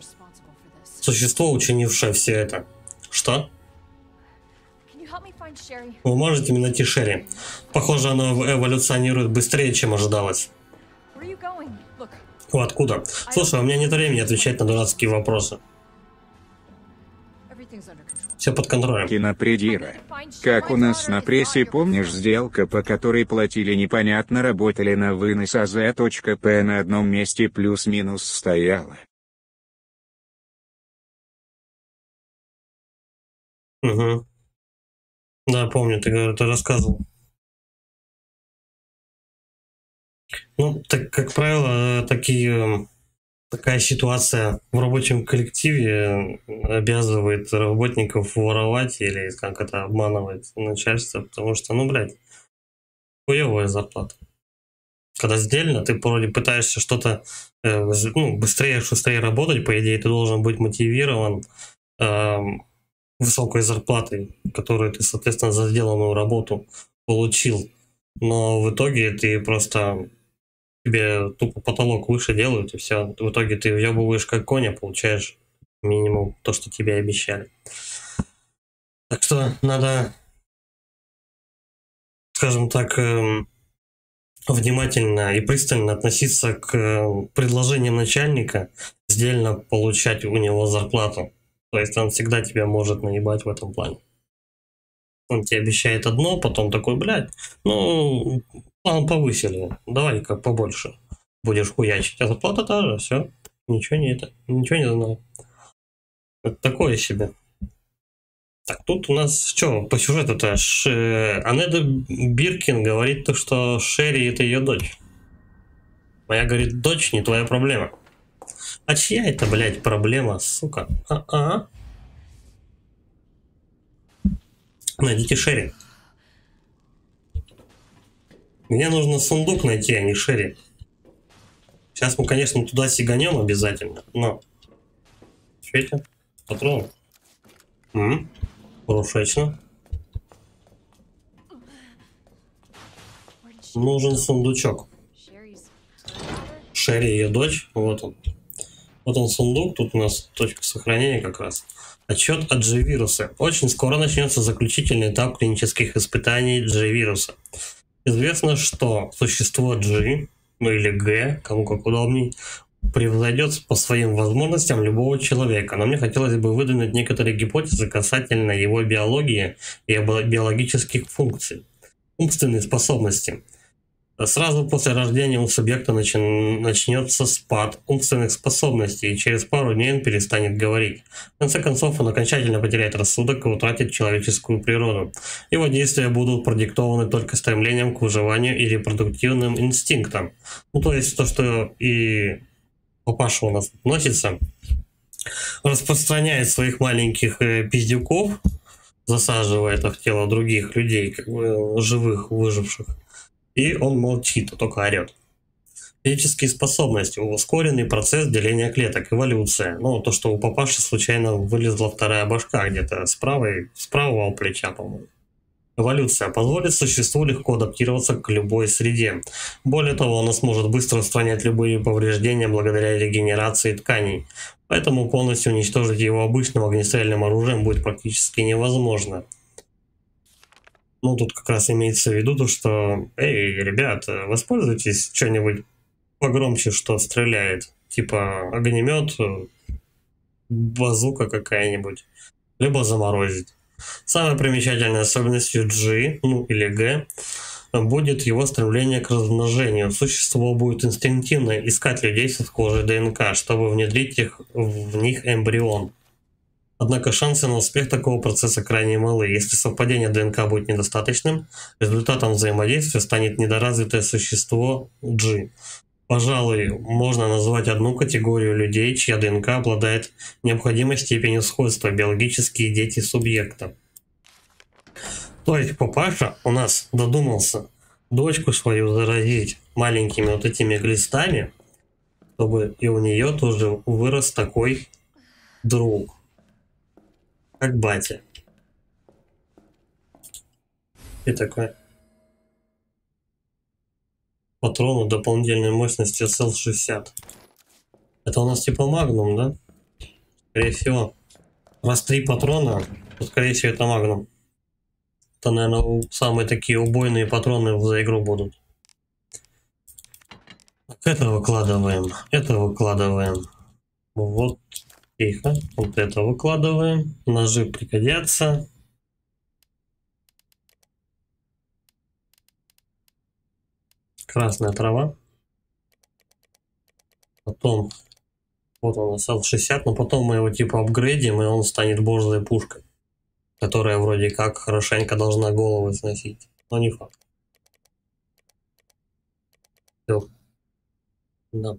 Существо, учинившее все это. Что? Вы можете мне найти Шерри? Похоже, она эволюционирует быстрее, чем ожидалось. О, откуда? Слушай, у меня нет времени отвечать на дурацкие вопросы. Все под контролем. Кинопредира. Как у нас на прессе помнишь сделка, по которой платили непонятно работали на вынос АЗ.П на одном месте плюс-минус стояла. Угу. Да, помню, ты, ты рассказывал. Ну, так, как правило, э, такие, э, такая ситуация в рабочем коллективе э, обязывает работников воровать или как это обманывать начальство, потому что, ну, блядь, хуевая зарплата. Когда сдельно, ты вроде пытаешься что-то э, ну, быстрее, шустрее работать, по идее, ты должен быть мотивирован эм, высокой зарплатой, которую ты, соответственно, за сделанную работу получил. Но в итоге ты просто тебе тупо потолок выше делают, и все. В итоге ты въебываешь как коня, получаешь минимум то, что тебе обещали. Так что надо, скажем так, эм, внимательно и пристально относиться к э, предложениям начальника, сдельно получать у него зарплату. То есть он всегда тебя может наебать в этом плане. Он тебе обещает одно, потом такой, блядь, ну, план повысили, давай-ка побольше будешь хуячить. А зарплата та же, все, ничего не это, ничего не знаю. Это такое себе. Так, тут у нас что по сюжету-то? Ш... Анеда Биркин говорит то, что Шерри это ее дочь. Моя, говорит, дочь не твоя проблема. А чья это, блядь, проблема, сука? А-а. Найдите Шерри. Мне нужно сундук найти, а не Шерри. Сейчас мы, конечно, туда сиганем обязательно, но... Что это? Патрон? М? She Нужен сундучок. Шерри ее дочь. Вот он. Вот он сундук. Тут у нас точка сохранения как раз. Отчет от G-вируса. Очень скоро начнется заключительный этап клинических испытаний G-вируса. Известно, что существо G, ну или G, кому как удобней, превзойдет по своим возможностям любого человека. Но мне хотелось бы выдвинуть некоторые гипотезы касательно его биологии и био- биологических функций. Умственные способности. Сразу после рождения у субъекта начи- начнется спад умственных способностей, и через пару дней он перестанет говорить. В конце концов, он окончательно потеряет рассудок и утратит человеческую природу. Его действия будут продиктованы только стремлением к выживанию и репродуктивным инстинктам. Ну, то есть то, что и папаша у нас носится, распространяет своих маленьких э, пиздюков, засаживая это в тело других людей, как бы живых, выживших. И он молчит, а только орет. Физические способности, ускоренный процесс деления клеток, эволюция. Ну, то, что у папаши случайно вылезла вторая башка где-то с правой, с правого плеча, по-моему. Эволюция позволит существу легко адаптироваться к любой среде. Более того, она сможет быстро устранять любые повреждения благодаря регенерации тканей. Поэтому полностью уничтожить его обычным огнестрельным оружием будет практически невозможно. Ну, тут как раз имеется в виду то, что, эй, ребят, воспользуйтесь что-нибудь погромче, что стреляет. Типа огнемет, базука какая-нибудь. Либо заморозить. Самой примечательной особенностью G, ну или G, будет его стремление к размножению. Существо будет инстинктивно искать людей со схожей ДНК, чтобы внедрить их, в них эмбрион. Однако шансы на успех такого процесса крайне малы. Если совпадение ДНК будет недостаточным, результатом взаимодействия станет недоразвитое существо G. Пожалуй, можно назвать одну категорию людей, чья ДНК обладает необходимой степенью сходства – биологические дети субъекта. То есть папаша у нас додумался дочку свою заразить маленькими вот этими глистами, чтобы и у нее тоже вырос такой друг, как батя. И такой патрону дополнительной мощности SL60. Это у нас типа магнум, да? Скорее всего. Раз три патрона, то скорее всего это магнум. Это, наверное, самые такие убойные патроны за игру будут. Это выкладываем, это выкладываем. Вот, тихо. Вот это выкладываем. Ножи пригодятся. Красная трава. Потом, вот он, СЛ-60, но потом мы его типа апгрейдим, и он станет божьей пушкой которая вроде как хорошенько должна головы сносить. Но не факт. Все. Да.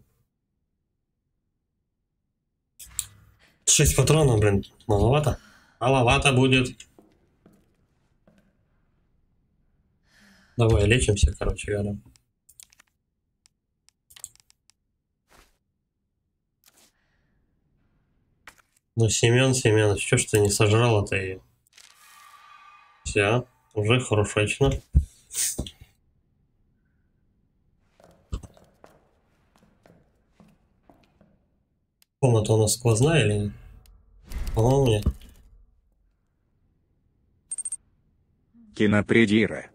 Шесть патронов, блин, маловато. Маловато будет. Давай, лечимся, короче говоря. Ну, Семен, Семен, что ж ты не сожрал-то ее? Все, уже хорошечно. Комната у нас сквозная или нет? По-моему, нет. Кинопредира.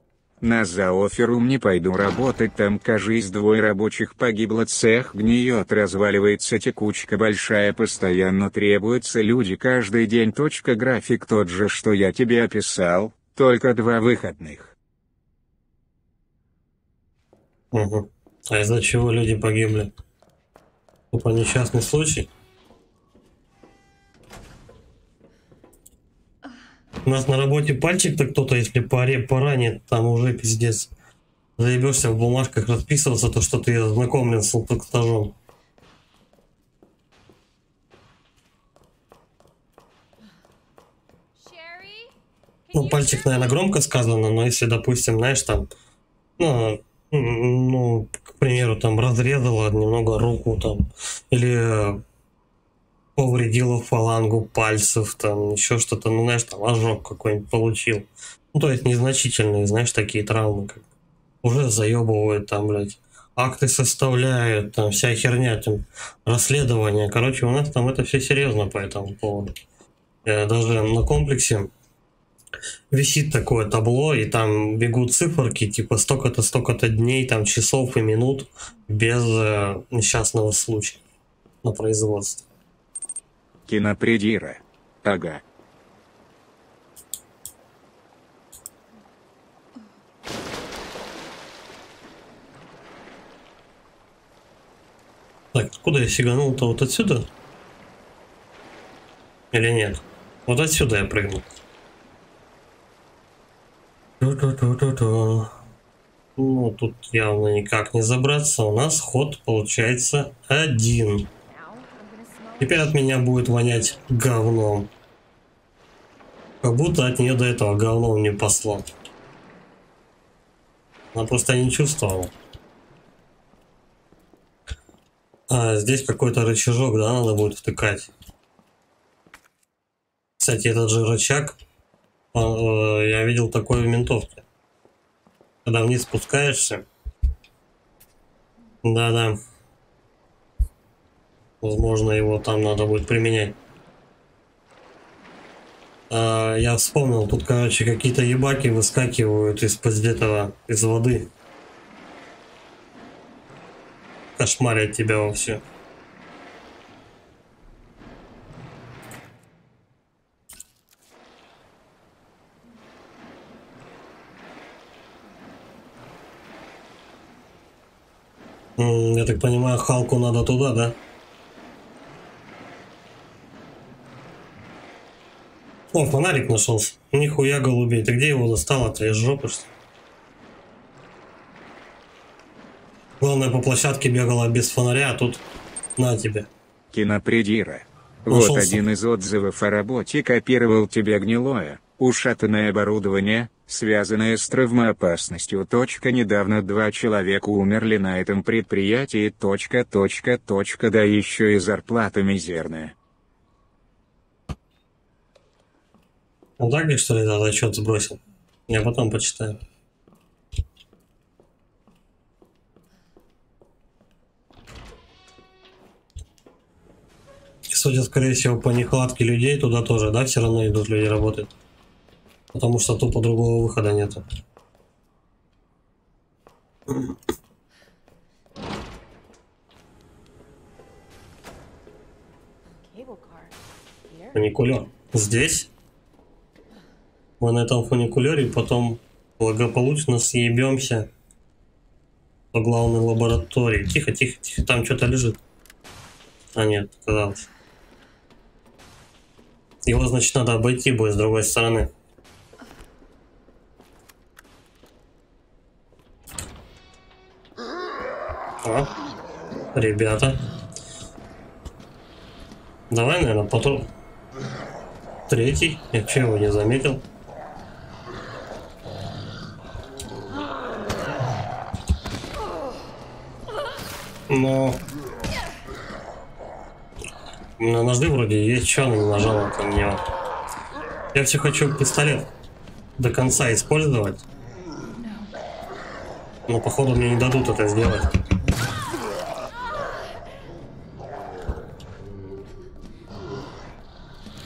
На зооферум не пойду работать, там, кажись, двое рабочих погибло, цех гниет, разваливается текучка большая, постоянно требуются люди каждый день. Точка график тот же, что я тебе описал, только два выходных. Угу. А из-за чего люди погибли? Тупо несчастный случай? У нас на работе пальчик-то кто-то, если поре поранит, там уже пиздец. Заебешься в бумажках расписываться, то что ты ознакомлен с стажом. Ну, пальчик, наверное, громко сказано, но если, допустим, знаешь, там, ну, ну, к примеру, там разрезала немного руку, там, или э, повредила фалангу пальцев, там, еще что-то, ну, знаешь, там, ожог какой-нибудь получил. Ну, то есть незначительные, знаешь, такие травмы, как уже заебывают там, блядь, акты составляют, там, вся херня, там, расследование. Короче, у нас там это все серьезно по этому поводу. Э, Даже на комплексе висит такое табло, и там бегут циферки, типа столько-то, столько-то дней, там часов и минут без э, несчастного случая на производстве. Кинопредира. Ага. Так, откуда я сиганул-то? Вот отсюда? Или нет? Вот отсюда я прыгнул. Ту-ту-ту-ту-ту. Ну, тут явно никак не забраться. У нас ход получается один. Теперь от меня будет вонять говном. Как будто от нее до этого говном не послал. Она просто не чувствовала. А, здесь какой-то рычажок, да, надо будет втыкать. Кстати, этот же рычаг, он, э, я видел такой в ментовке. Когда вниз спускаешься. Да-да. Возможно, его там надо будет применять. А, я вспомнил, тут, короче, какие-то ебаки выскакивают из-под этого, из воды. Кошмарят тебя вовсю. Я так понимаю, Халку надо туда, да? О, фонарик нашелся. Нихуя голубей. Ты где его достал? Ты из жопы, что ли? Главное, по площадке бегала без фонаря, а тут на тебе. Кинопредира. Нашелся. Вот один из отзывов о работе копировал тебя гнилое, ушатанное оборудование, связанное с травмоопасностью. Точка. Недавно два человека умерли на этом предприятии. Точка, точка, точка, да еще и зарплата мизерная. Ну так ли, что ли, этот отчет сбросил? Я потом почитаю. Судя, скорее всего, по нехватке людей, туда тоже, да, все равно идут люди работать. Потому что тупо другого выхода нету. Фуникулер. Здесь? Мы на этом фуникулере потом благополучно съебемся по главной лаборатории. Тихо, тихо, тихо, там что-то лежит. А нет, казалось. Его, значит, надо обойти будет с другой стороны. О, ребята. Давай, наверное, потом. Третий. Я че его не заметил? Но... На ножны вроде есть, что она нажала там мне. Я все хочу пистолет до конца использовать. Но походу мне не дадут это сделать.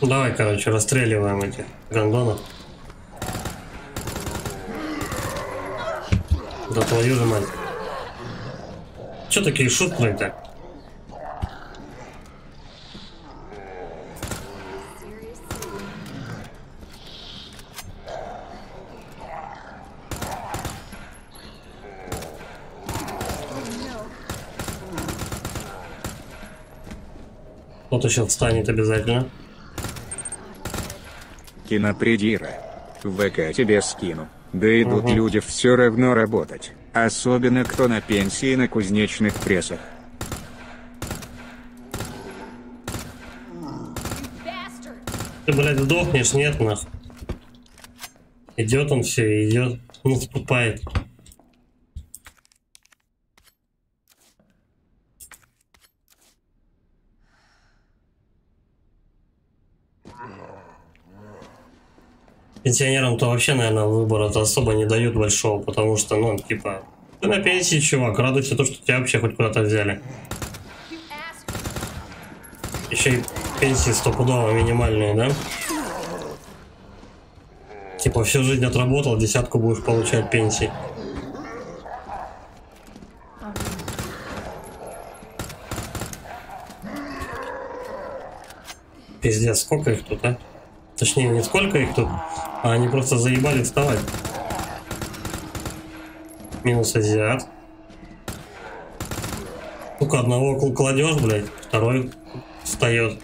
Давай, короче, расстреливаем этих гондонов. Да твою же мать. Че такие шутные-то? Кто-то сейчас встанет обязательно. Кинопредира. В ВК тебе скину. Да идут люди все равно работать. Особенно кто на пенсии на кузнечных прессах. Ты, блядь, сдохнешь, нет, нахуй. Идет он все, идет, наступает. Пенсионерам-то вообще, наверное, выбора-то особо не дают большого, потому что, ну, типа, ты на пенсии, чувак, радуйся то, что тебя вообще хоть куда-то взяли. Еще и пенсии стопудово минимальные, да? Типа всю жизнь отработал, десятку будешь получать пенсии. Пиздец, сколько их тут, а? Точнее, не сколько их тут, а они просто заебали вставать. Минус азиат. Только одного кл- кладешь, блядь, второй встает.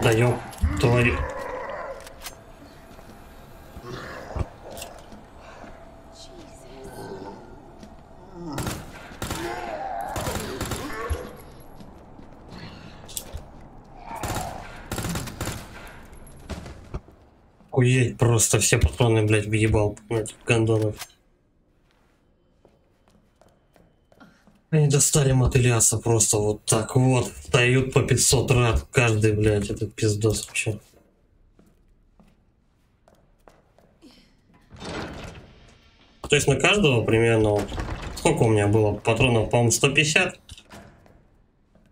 Да ёб твою. Охуеть, просто все патроны, блядь, въебал на этих. Они достали мотыляса просто вот так вот. Дают по 500 рад каждый, блядь, этот пиздос вообще. То есть на каждого примерно, вот, сколько у меня было патронов, по-моему, 150?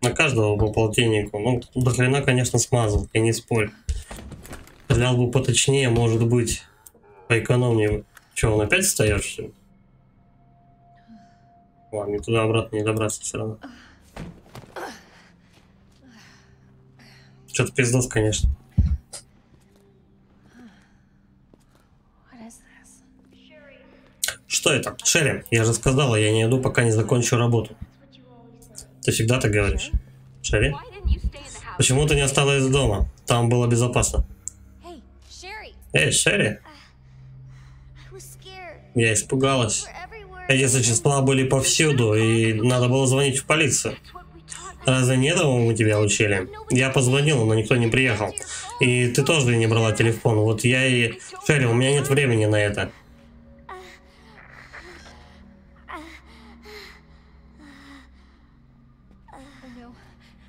На каждого по полтиннику. Ну, до хрена, конечно, смазал, я не спорю. Стрелял бы поточнее, может быть, поэкономнее. Че, он опять встаешь, что? Ладно, мне туда обратно не добраться все равно. Что-то пиздос, конечно. Что это? Шерри, я же сказала, я не иду, пока не закончу работу. Ты всегда так говоришь. Шерри? Почему ты не осталась дома? Там было безопасно. Эй, Шерри, я испугалась. Эти существа были повсюду, и надо было звонить в полицию. Разве не этому мы тебя учили? Я позвонила, но никто не приехал. И ты тоже не брала телефон. Вот я и... Шерри, у меня нет времени на это.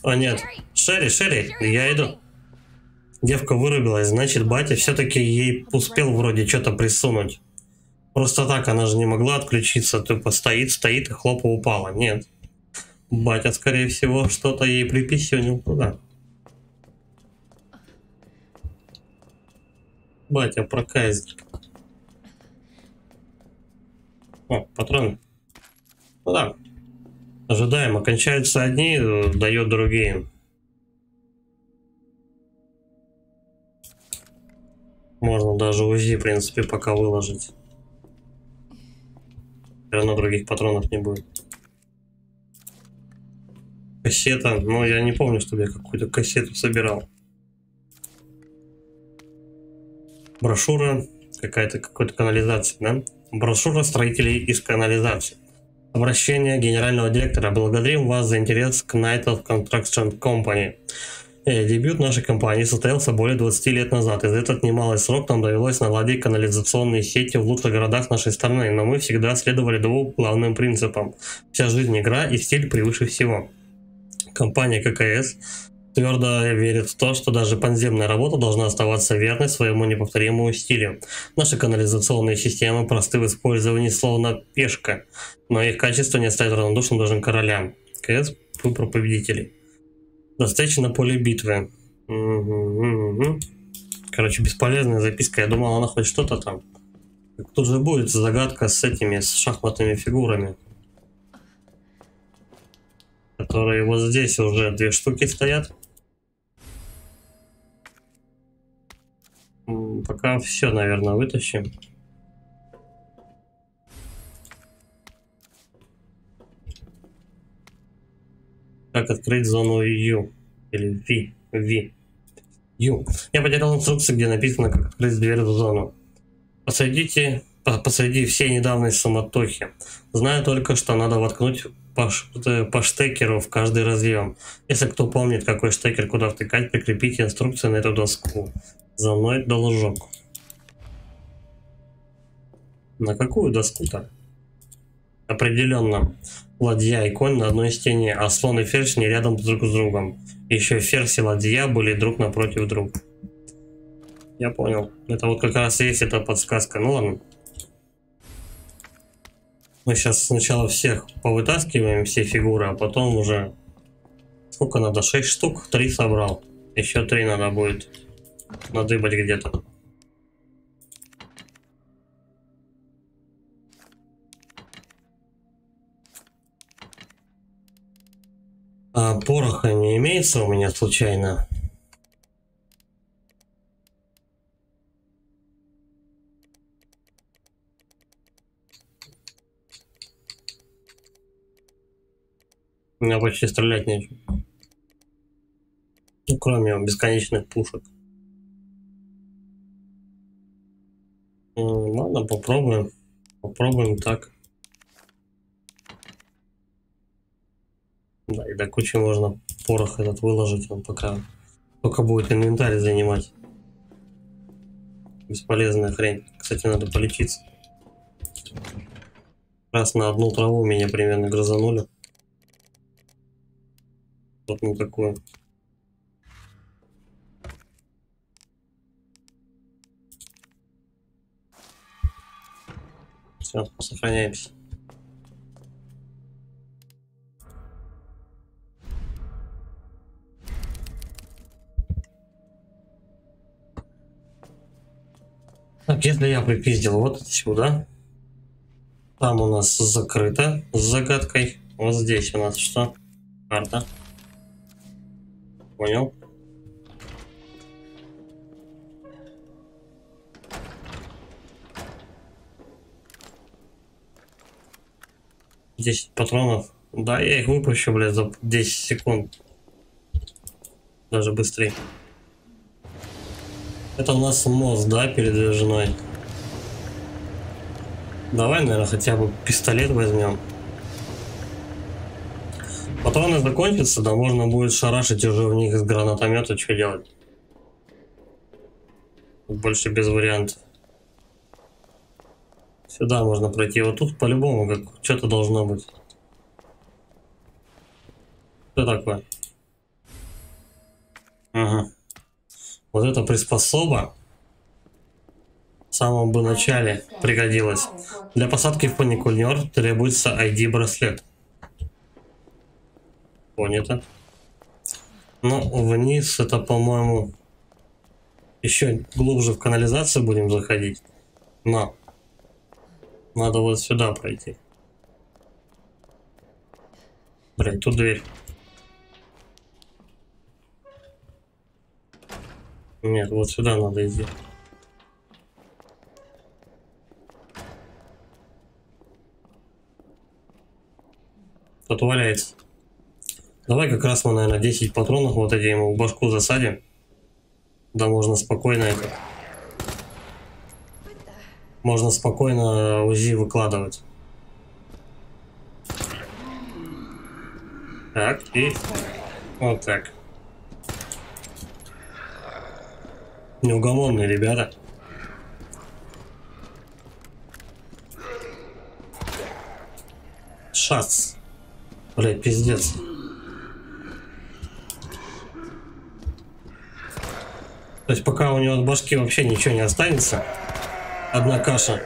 О нет. Шерри, Шерри, я иду. Девка вырубилась, значит, батя все-таки ей успел вроде что-то присунуть. Просто так она же не могла отключиться, тупо стоит, стоит и хлопа упала. Нет. Батя, скорее всего, что-то ей приписюнил туда. Батя проказник. О, патроны. Ну да. Ожидаемо. Кончаются одни, э, дает другие. Можно даже УЗИ, в принципе, пока выложить. Все равно других патронов не будет. Кассета. Ну, я не помню, чтобы я какую-то кассету собирал. Брошюра. Какая-то какой-то канализация, да? Брошюра строителей из канализации. Обращение генерального директора. Благодарим вас за интерес к Night of Construction Company. Э, Дебют нашей компании состоялся более 20 лет назад, и за этот немалый срок нам довелось наладить канализационные сети в лучших городах нашей страны, но мы всегда следовали двум главным принципам. Вся жизнь игра и стиль превыше всего. Компания ККС твердо верит в то, что даже подземная работа должна оставаться верной своему неповторимому стилю. Наши канализационные системы просты в использовании словно пешка, но их качество не оставит равнодушным даже королям. КС выбор победителей. До встречи на поле битвы. Короче, бесполезная записка. Я думал, она хоть что-то там. Тут же будет загадка с этими, с шахматными фигурами. Которые вот здесь уже две штуки стоят. Пока все, наверное, вытащим. Как открыть зону U? Или V? V. U. Я потерял инструкцию, где написано, как открыть дверь в зону. Посадите по- посреди всей недавней суматохи. Знаю только, что надо воткнуть по, э, по штекеру в каждый разъем. Если кто помнит, какой штекер куда втыкать, прикрепите инструкцию на эту доску. За мной должок. На какую доску-то? Определенно. Ладья и конь на одной стене, а слон и ферзь не рядом друг с другом. Еще ферзь и ладья были друг напротив друга. Я понял. Это вот как раз и есть эта подсказка. Ну ладно. Мы сейчас сначала всех повытаскиваем, все фигуры, а потом уже... Сколько надо? 6 штук? 3 собрал. Еще 3 надо будет надыбать где-то. А пороха не имеется у меня случайно? У меня почти стрелять нечем. Ну, кроме бесконечных пушек. Ладно, попробуем. Попробуем так. Да, и до кучи можно порох этот выложить, он пока только будет инвентарь занимать. Бесполезная хрень. Кстати, надо полечиться. Раз на одну траву меня примерно грызанули. Вот на такую. Все, сохраняемся. если я припиздил вот отсюда. Там у нас закрыто с загадкой. Вот здесь у нас что? Карта. Понял. Десять патронов. Да, я их выпущу, блядь, за 10 секунд. Даже быстрее. Это у нас мост, да, передвижной? Давай, наверное, хотя бы пистолет возьмем. Патроны закончатся, да можно будет шарашить уже в них из гранатомета, что делать. Больше без вариантов. Сюда можно пройти. Вот тут по-любому как что-то должно быть. Что такое? Ага. Вот эта приспособа в самом бы начале пригодилась. Для посадки в фуникулер требуется ID-браслет. Понято. Ну, вниз это, по-моему, еще глубже в канализацию будем заходить. Но надо вот сюда пройти. Блин, тут дверь. Нет, вот сюда надо идти. Тут валяется. Давай как раз мы, наверное, 10 патронов вот эти ему в башку засадим. Да можно спокойно это. Можно спокойно УЗИ выкладывать. Так, и вот так. Неугомонные ребята. Шац. Блять, пиздец. То есть пока у него от башки вообще ничего не останется, одна каша,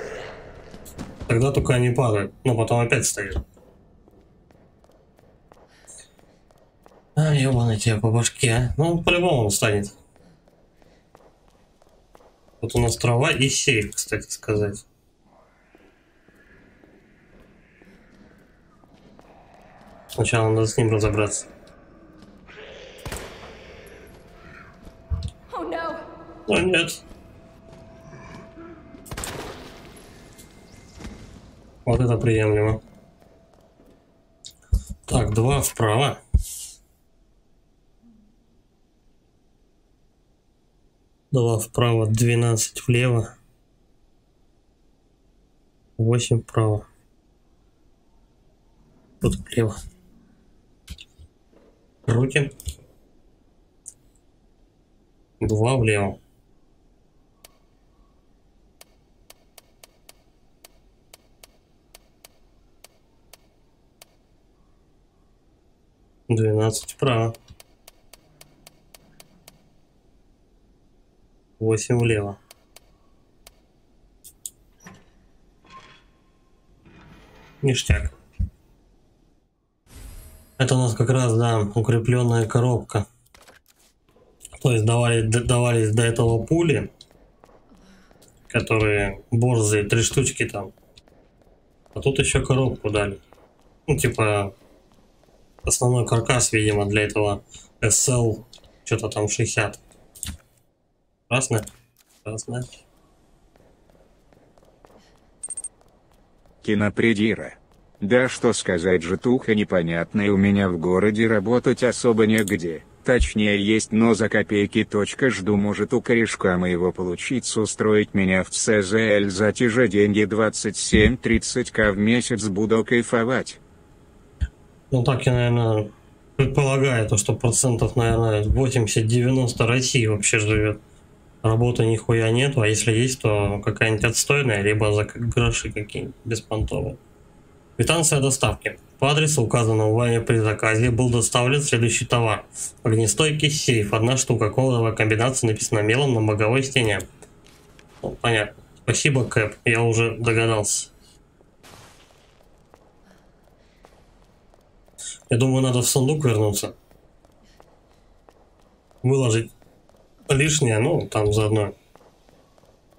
тогда только они падают, но потом опять встают. А, ебаный тебе по башке, а. Ну, по-любому он встанет. Вот у нас трава и сейф, кстати сказать. Сначала надо с ним разобраться. Oh no! О, нет. Вот это приемлемо. Так, два вправо. Два вправо, 12 влево. 8 вправо. Тут влево. Руки. Два влево. Двенадцать вправо. Восемь влево. Ништяк. Это у нас как раз, да, укрепленная коробка. То есть давали, давались до этого пули, которые борзые, три штучки там. А тут еще коробку дали. Ну, типа, основной каркас, видимо, для этого SL, что-то там 60. Красная? Красная. Кинопредира. Да что сказать, житуха непонятная у меня в городе работать особо негде. Точнее есть, но за копейки. Точка жду может у корешка моего получиться устроить меня в ЦЗЛ за те же деньги 27-30к в месяц буду кайфовать. Ну так я, наверное, предполагаю, то, что процентов, наверное, 80-90 России вообще живет. Работы нихуя нету, а если есть, то какая-нибудь отстойная, либо за гроши какие-нибудь беспонтовые. Квитанция доставки. По адресу, указанному вами при заказе, был доставлен следующий товар. Огнестойкий сейф, одна штука, кодовая комбинация написана мелом на боковой стене. Ну, понятно. Спасибо, Кэп, я уже догадался. Я думаю, надо в сундук вернуться. Выложить лишнее, ну, там заодно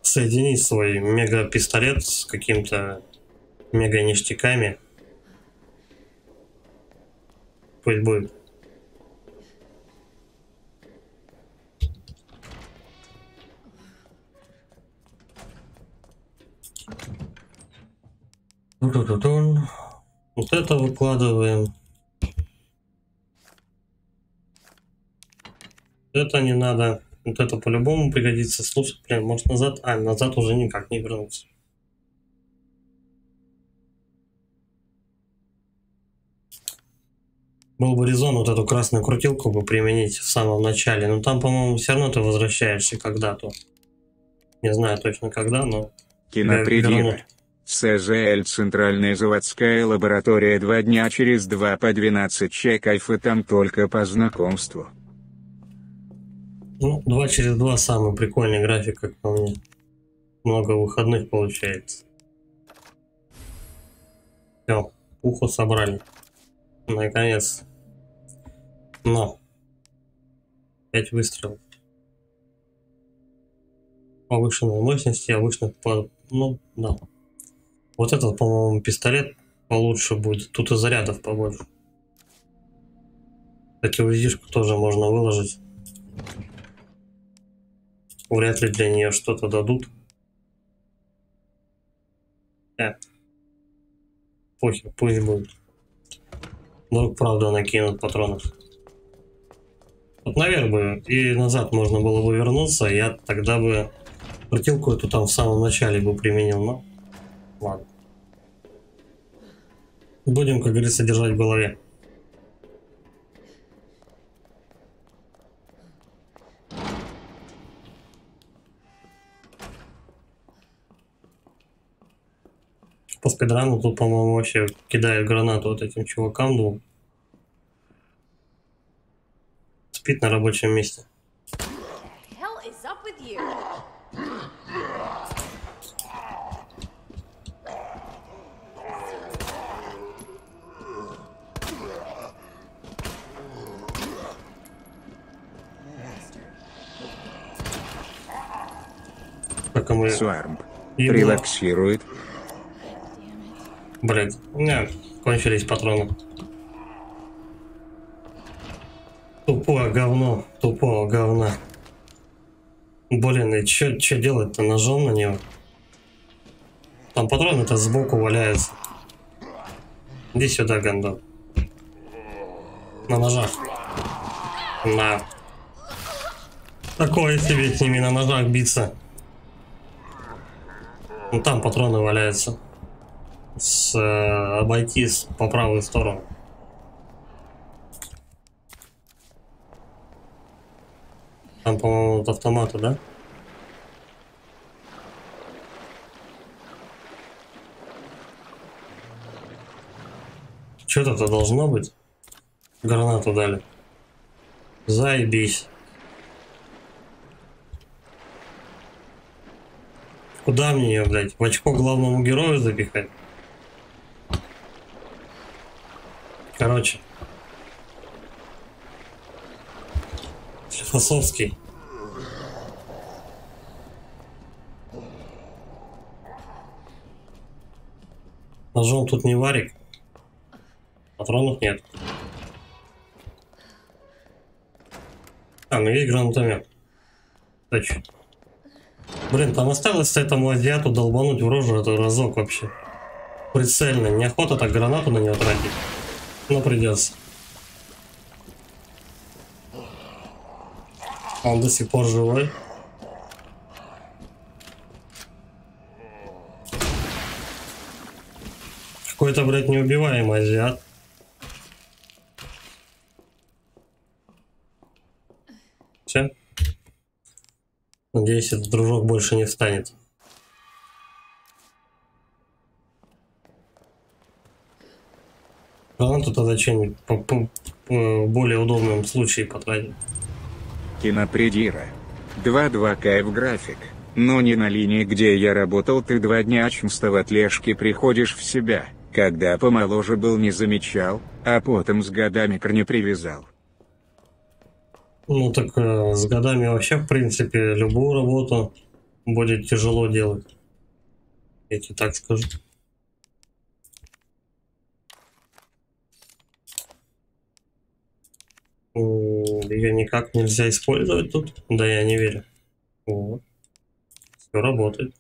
соединить свой мега-пистолет с каким-то мега-ништяками. Пусть будет. Вот это выкладываем. Это не надо. Вот это по-любому пригодится. Слушай, блин, может назад? А, назад уже никак не вернуться. Был бы резон вот эту красную крутилку бы применить в самом начале. Но там, по-моему, все равно ты возвращаешься когда-то. Не знаю точно когда, но... Кинопредира. вернут. ЦЗЛ Центральная заводская лаборатория два дня через два по 12 чай кайфа там только по знакомству. Ну, 2 через 2 самый прикольный график, как по мне. Много выходных получается. Все, ухо собрали. Наконец. Но. 5 выстрелов. Повышенной мощности, повышенных по... Ну, да. Вот этот, по-моему, пистолет получше будет. Тут и зарядов побольше. Кстати, УЗИшку тоже можно выложить. Вряд ли для нее что-то дадут. Э. Похер, пусть будет. Вдруг правда накинут патронов. Вот наверх бы и назад можно было бы вернуться, я тогда бы крутилку эту там в самом начале бы применил, но ладно. Будем, как говорится, держать в голове. Спидрану тут, по-моему, вообще кидают гранату вот этим чувакам двум. Спит на рабочем месте. hell is up with you? Только мы... Суармб. Ебло. Релаксирует. Блять, у меня кончились патроны. Тупое говно, тупого говна. Блин, и чё, чё делать-то? Ножом на него? Там патроны-то сбоку валяются. Иди сюда, гандон. На ножах. На. Такое себе с ними на ножах биться. Ну там патроны валяются. С, э, обойти с, по правую сторону. Там, по-моему, от автомата, да? Что-то-то должно быть. Гранату дали. Заебись. Куда мне ее, блядь? В очко главному герою запихать? Короче. Фасовский. Ножом тут не варик. Патронов нет. А, ну есть гранатомет. Точно. Блин, там осталось этому азиату долбануть в рожу это разок вообще. Прицельно. Неохота так гранату на него тратить. Но придется. Он до сих пор живой. Какой-то, блядь, неубиваемый азиат. Все? Надеюсь, этот дружок больше не встанет. По- по- в более удобном случае потратить. Кинопредира. 2-2 кайф график. Но не на линии, где я работал, ты два дня чисто в отлежке приходишь в себя. Когда помоложе был не замечал, а потом с годами к не привязал. Ну так э, с годами вообще, в принципе, любую работу будет тяжело делать. Я тебе так скажу. Ее никак нельзя использовать тут. Да я не верю. Все работает.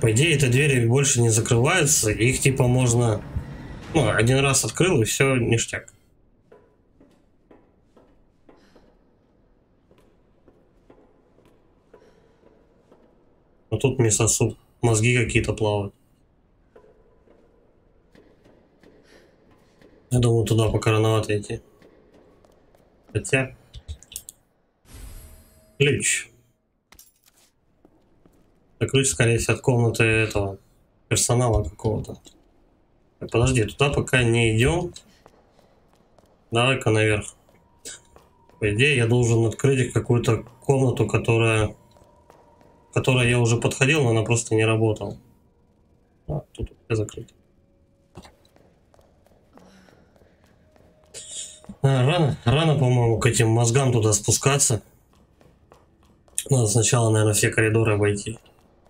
По идее, эти двери больше не закрываются, их типа можно... Ну, один раз открыл, и все, ништяк. А тут мне сосуд. Мозги какие-то плавают. Я думаю, туда пока рановато идти. Хотя... Ключ. Это ключ, скорее всего, от комнаты этого персонала какого-то. Так, Подожди, туда пока не идем. Давай-ка наверх. По идее, я должен открыть какую-то комнату, которая... к которой я уже подходил, но она просто не работала. А, тут закрыто. А, рано, рано, по-моему, к этим мозгам туда спускаться. Надо сначала, наверное, все коридоры обойти.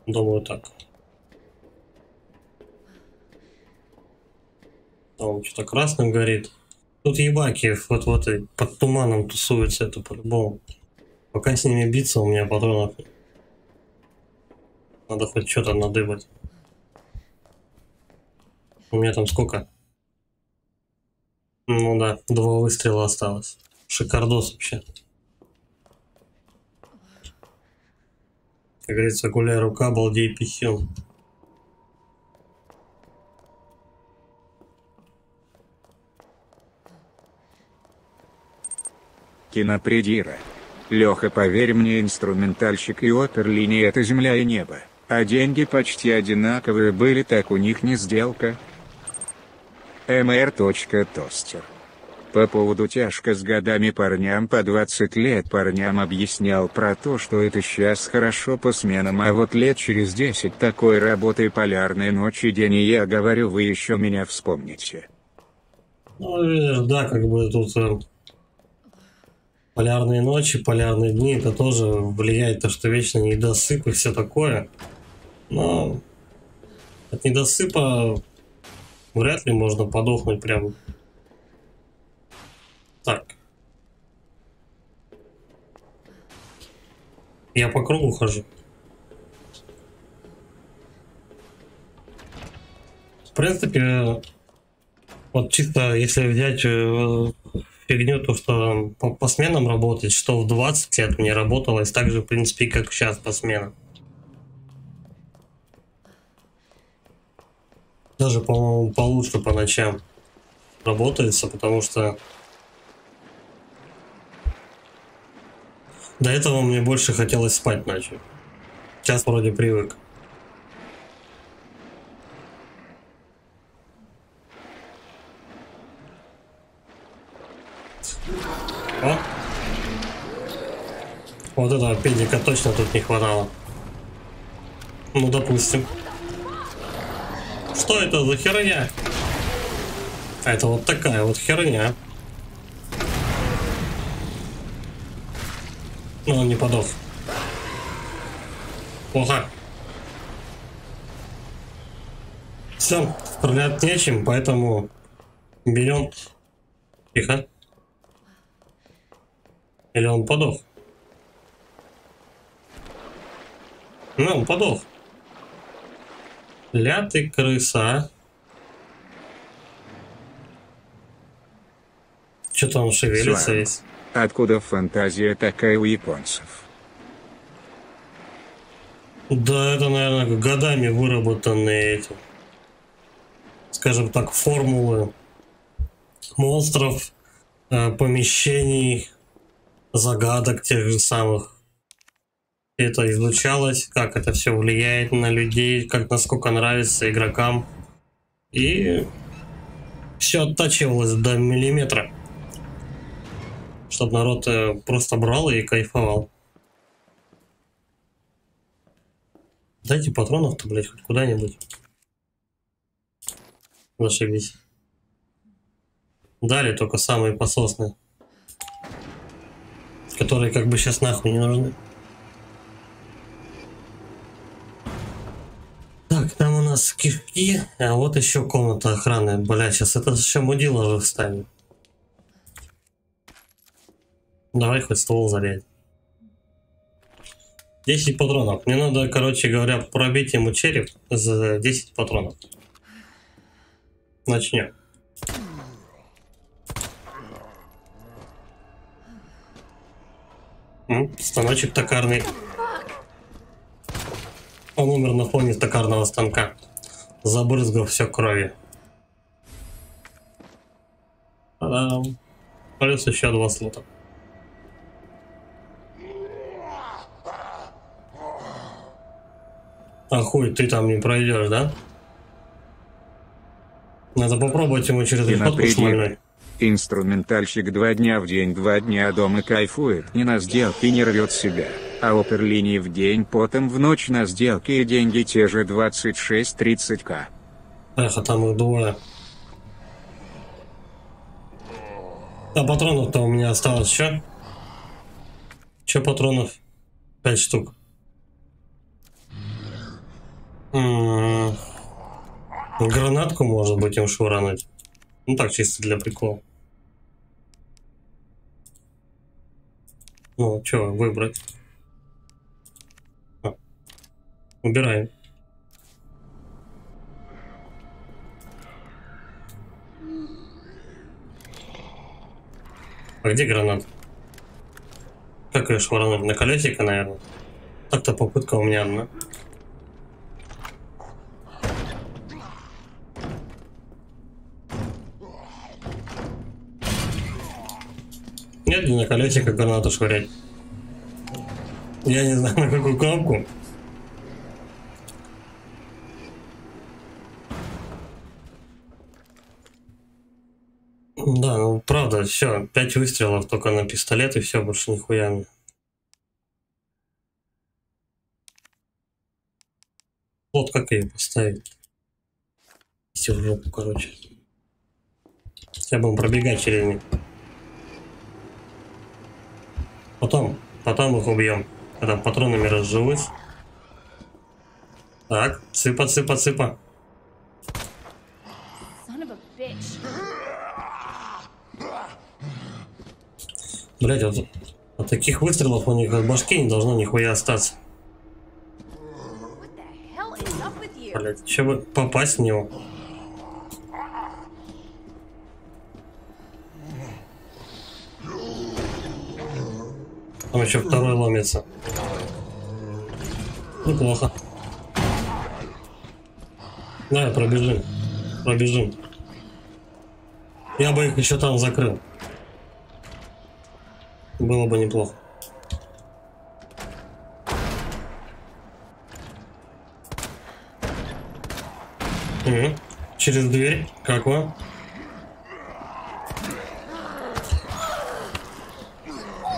Думаю, так. Там что-то красным горит. Тут ебаки вот в этой под туманом тусуются, это по-любому. Пока с ними биться, у меня патронов. Надо хоть что-то надыбать. У меня там сколько? Ну да, два выстрела осталось. Шикардос вообще. Как говорится, гуляй рука, балдей писем. Кинопредира. Леха, поверь мне, инструментальщик и оперлиния это земля и небо. А деньги почти одинаковые были, так у них не сделка. Mr. Тостер. По поводу тяжко с годами парням по 20 лет парням объяснял про то, что это сейчас хорошо по сменам, а вот лет через 10 такой работы полярной ночи день и я говорю, вы еще меня вспомните. Ну, да, как бы тут э, полярные ночи, полярные дни, это тоже влияет то, что вечно недосып и все такое. Но от недосыпа вряд ли можно подохнуть прям так. Я по кругу хожу. В принципе, вот чисто если взять э, фигню, то что по, по сменам работать, что в 20 лет мне работалось так же, в принципе, как сейчас по сменам. Даже, по-моему, получше по ночам работается, потому что до этого мне больше хотелось спать ночью. Сейчас вроде привык. О! Вот этого педика точно тут не хватало. Ну, допустим. Что это за херня? А это вот такая вот херня. Ну, он не подох. Плохо. Все, стрелять нечем, поэтому берем... Тихо. Или он подох? Ну, он подох. Ля ты крыса. Что-то он шевелится Слава. весь. Откуда фантазия такая у японцев? Да, это, наверное, годами выработанные эти, скажем так, формулы монстров, э, помещений, загадок тех же самых. Это изучалось, как это все влияет на людей, как насколько нравится игрокам. И все оттачивалось до миллиметра. Чтобы народ э, просто брал и кайфовал. Дайте патронов-то, блядь, хоть куда-нибудь. Зашибись. Дали только самые пососные. Которые как бы сейчас нахуй не нужны. Так, там у нас кишки, а вот еще комната охраны. Бля, сейчас это еще мудила же вставим. Давай хоть ствол зарядь. 10 патронов. Мне надо, короче говоря, пробить ему череп за 10 патронов. Начнем. Станочек токарный. Он умер на фоне токарного станка, забрызгав все кровью. Та-дам. Плюс еще два слота. А хуй, ты там не пройдешь, да? Надо попробовать ему через И решетку. Инструментальщик два дня в день, два дня дома кайфует, не на сделке не рвет себя. А оперлинии в день, потом в ночь на сделке и деньги те же 26-30к. Эх, а там их двое. А патронов-то у меня осталось что? Че патронов? Пять штук. М, Гранатку, может быть, им швырнуть. Ну так, чисто для прикола. Ну, что выбрать? А. Убираем. А где гранат? Как ее швырнуть? На колесико, наверное. Так-то попытка у меня одна. Нет, не на колесико гранату швырять. Я не знаю, на какую кнопку. Да, ну правда, все, пять выстрелов только на пистолет и все, больше нихуя. Вот как ее поставить. Все в жопу, короче. Я будем пробегать через них. Потом, потом их убьем. Когда патронами разживусь. Так, цыпа, цыпа, цыпа. Блять, вот от таких выстрелов у них от башки не должно нихуя остаться. Блять, че бы попасть в него? Там еще второй ломится. Неплохо. Да, пробежим. Пробежим. Я бы их еще там закрыл. Было бы неплохо. Мгм. Через дверь. Как вам?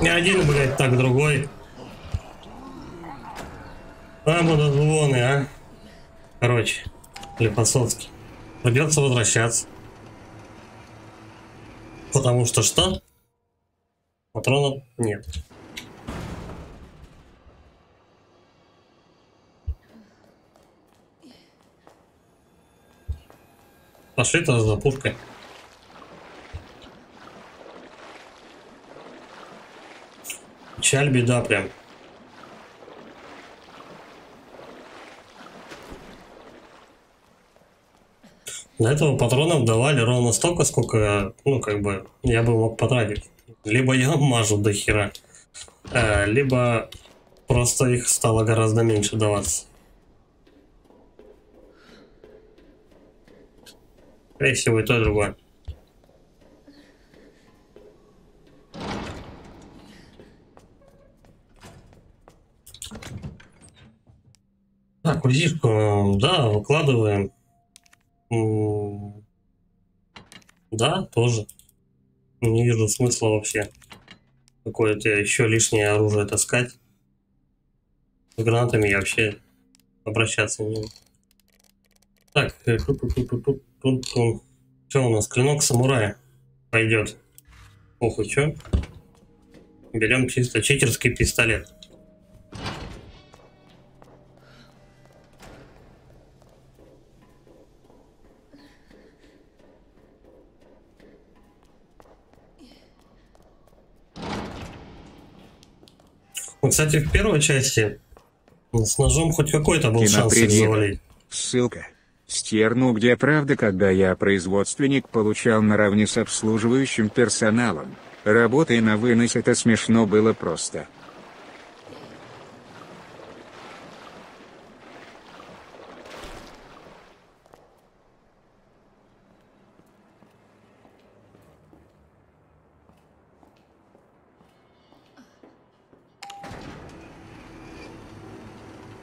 Не один, блядь, так другой. А, будут звоны, а. Короче, Лепосовский. Придется возвращаться. Потому что что? Патронов нет. Пошли-то за пушкой. Печаль, беда прям. До этого патронов давали ровно столько, сколько, ну, как бы, я бы мог потратить. Либо я мажу до хера, э, либо просто их стало гораздо меньше даваться. Скорее всего, и то, и другое. Так, УЗИшку, да, выкладываем. Да, тоже. Не вижу смысла вообще какое-то еще лишнее оружие таскать. С гранатами я вообще обращаться не буду. Так, что у нас? Клинок самурая пойдет. Ох, и что? Берем чисто читерский пистолет. Кстати, в первой части С ножом хоть какой-то был шанс их завалить. Ссылка. Стерну, где правда, когда я производственник получал наравне с обслуживающим персоналом. Работая на вынос, это смешно было просто.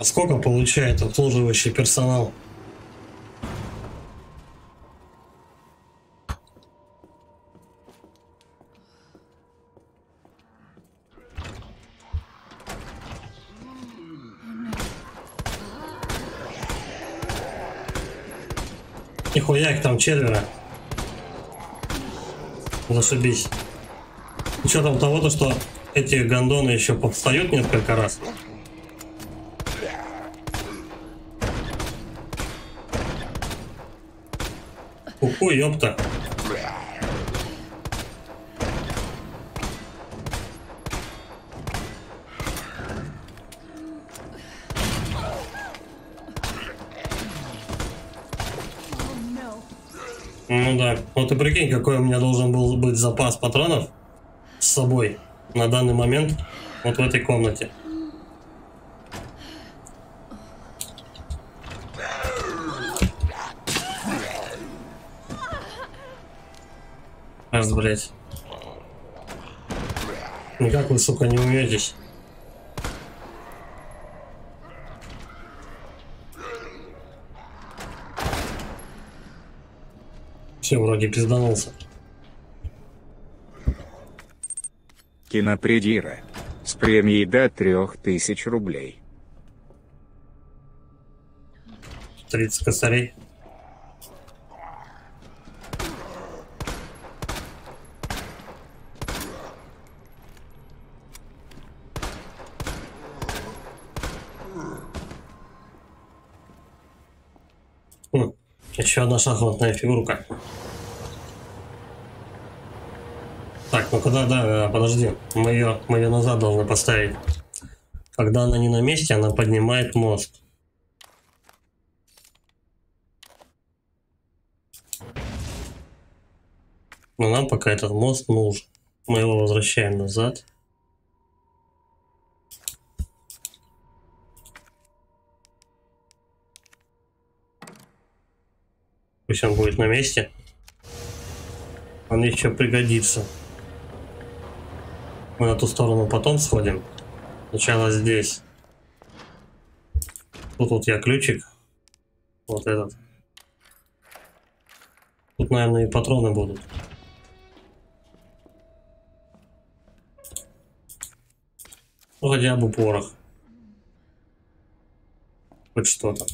Сколько получает обслуживающий персонал? Нихуя их там четверо. Зашибись. С учетом того, то, что эти гондоны еще повстают несколько раз. Ку-ку, ёпта. Ну да. Вот и прикинь, какой у меня должен был быть запас патронов с собой на данный момент вот в этой комнате. Аж, блядь. Никак вы, сука, не уметесь. Все, вроде пизданулся. Кинопредира. С премией до 3000 рублей. 30 косарей. Еще одна шахматная фигурка. Так, ну куда, да, подожди. Мы ее, мы ее назад должны поставить. Когда она не на месте, она поднимает мост. Но нам пока этот мост нужен. Мы его возвращаем назад. Пусть он будет на месте. Он еще пригодится. Мы на ту сторону потом сходим. Сначала здесь. Тут вот я ключик. Вот этот. Тут, наверное, и патроны будут. Ну, хотя бы порох. Хоть что-то.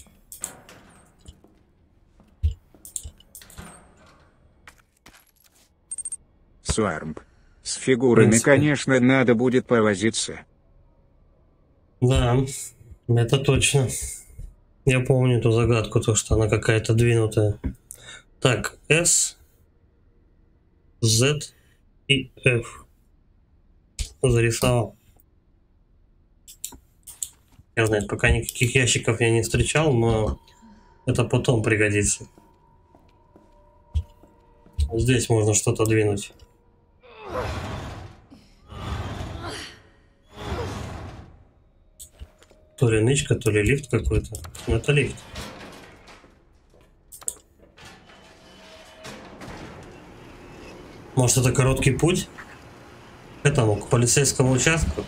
Суармб. С фигурами, конечно, надо будет повозиться. Да, это точно. Я помню эту загадку, то, что она какая-то двинутая. Так, S, Z и F. Зарисовал. Я знаю, пока никаких ящиков я не встречал, но это потом пригодится. Здесь можно что-то двинуть. То ли нычка, то ли лифт какой-то. Ну, это лифт. Может, это короткий путь? К этому, к полицейскому участку?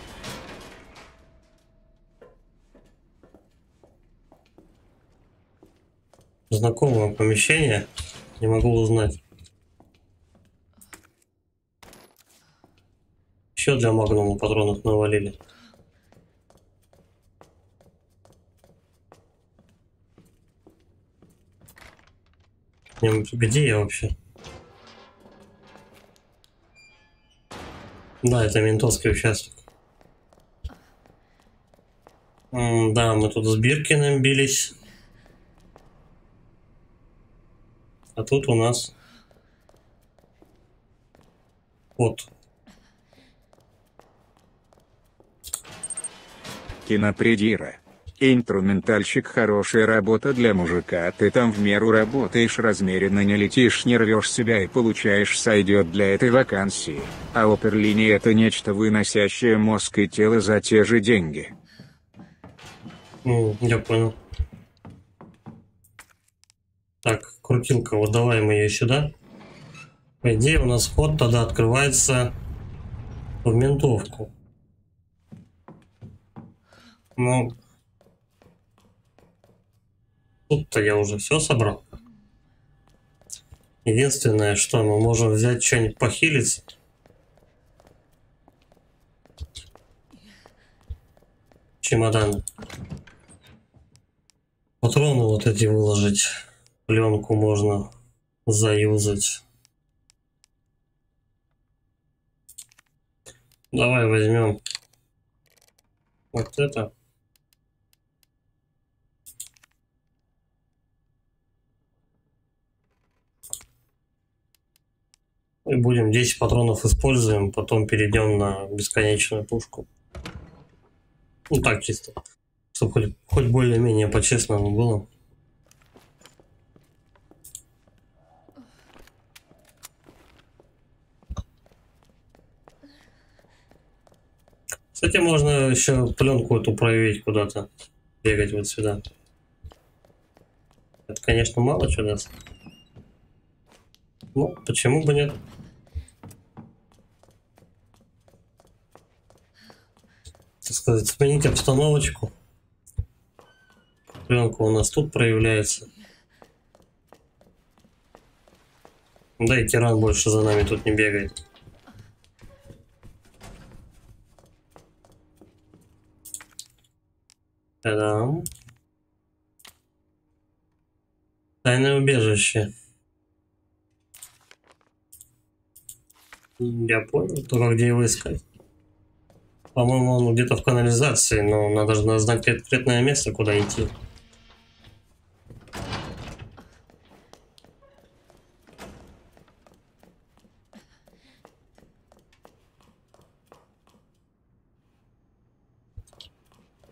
Знакомое помещение. Не могу узнать. Еще для магнума патронов навалили. Не, Где я вообще? Да, это ментовский участок. М, Да, мы тут с Биркиным бились. А тут у нас вот. Кинопредира. Инструментальщик хорошая работа для мужика, ты там в меру работаешь размеренно не летишь не рвешь себя и получаешь сойдет для этой вакансии. А оперлиния это нечто выносящее мозг и тело за те же деньги. М, Я понял. Так, крутилка, вот давай мы ее сюда. По идее, у нас ход тогда открывается в ментовку. Ну, тут-то я уже все собрал. Единственное, что мы можем взять что-нибудь похилиться. Чемодан. Патроны вот эти выложить. Пленку можно заюзать. Давай возьмем вот это. И будем 10 патронов используем, потом перейдем на бесконечную пушку. Ну так чисто. Чтобы хоть, хоть более-менее по-честному было. Кстати, можно еще пленку эту проявить куда-то. Бегать вот сюда. Это, конечно, мало что даст. Ну, почему бы нет? Так сказать, сменить обстановочку. Пленка у нас тут проявляется. Да и тиран больше за нами тут не бегает. Та-дам. Тайное убежище. Я понял, только где его искать. По-моему, он где-то в канализации, но надо же знать конкретное место, куда идти.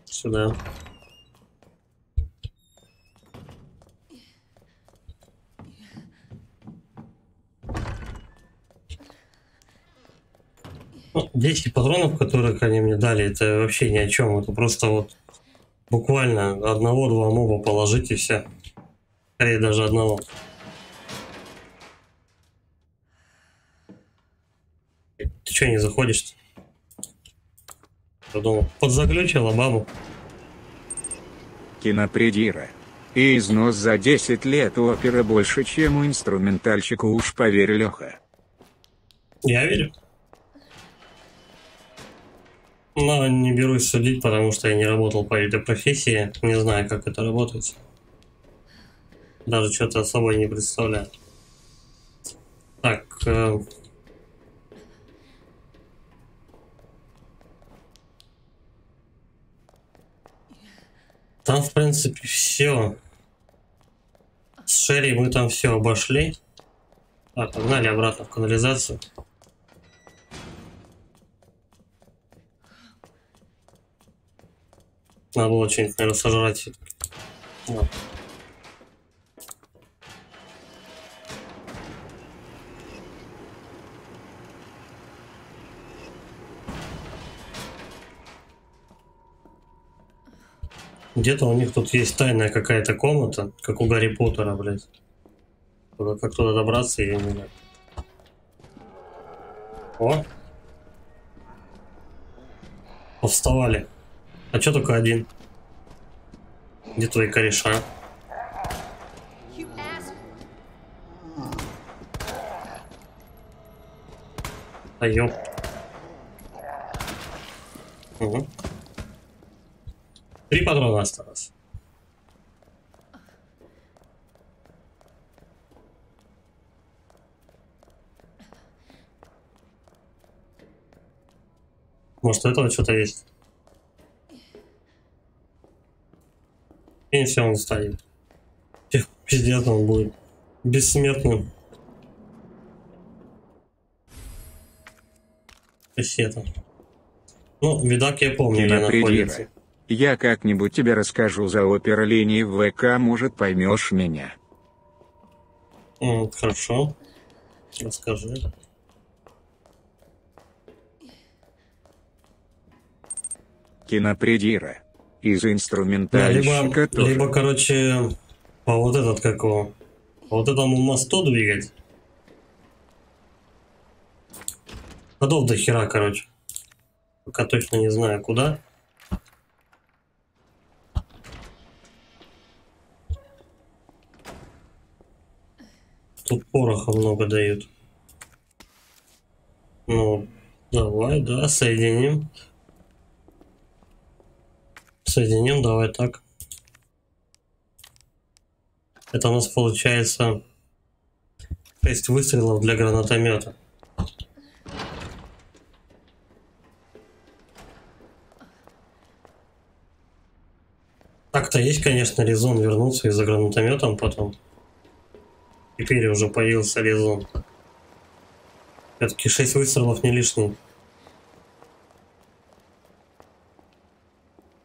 Сюда. Ну, 10 патронов, которые они мне дали, это вообще ни о чем. Это просто вот буквально одного-два моба положить и все. Скорее даже одного. Ты что не заходишь-то? Я думал, подзаглючила бабу. Кинопредира. И износ за 10 лет у оперы больше, чем у инструментальщика, уж поверь, Леха. Я верю. Но не берусь судить, потому что я не работал по этой профессии. Не знаю, как это работает. Даже что-то особо не представляю. Так. э, Там, в принципе, все. С Шерри мы там все обошли. Так, погнали обратно в канализацию. Надо было что-нибудь, наверное, сожрать. Вот. Где-то у них тут есть тайная какая-то комната, как у Гарри Поттера, блядь. Как туда добраться, я не знаю. О! Повставали. А чё только один? Где твои кореша? А ёп. Угу. Три патрона осталось. Может, у этого что-то есть? Все, он стоит. Пи- Пиздец, он будет бессмертным. Кассета. Ну, видак я помню, где находится. Я как-нибудь тебе расскажу за оперлинией в ВК, может поймешь меня. М, Хорошо. Расскажи. Кинопредира. Из Да, инструментальщика либо, тоже. либо, короче, по вот этот, как его, по вот этому мосту двигать. Ходов до хера, короче. Пока точно не знаю, куда. Тут пороха много дают. Ну, давай, да, соединим. Соединим, давай так. Это у нас получается 6 выстрелов для гранатомета. Так-то есть, конечно, резон вернуться и за гранатометом потом. Теперь уже появился резон. Все-таки 6 выстрелов не лишний.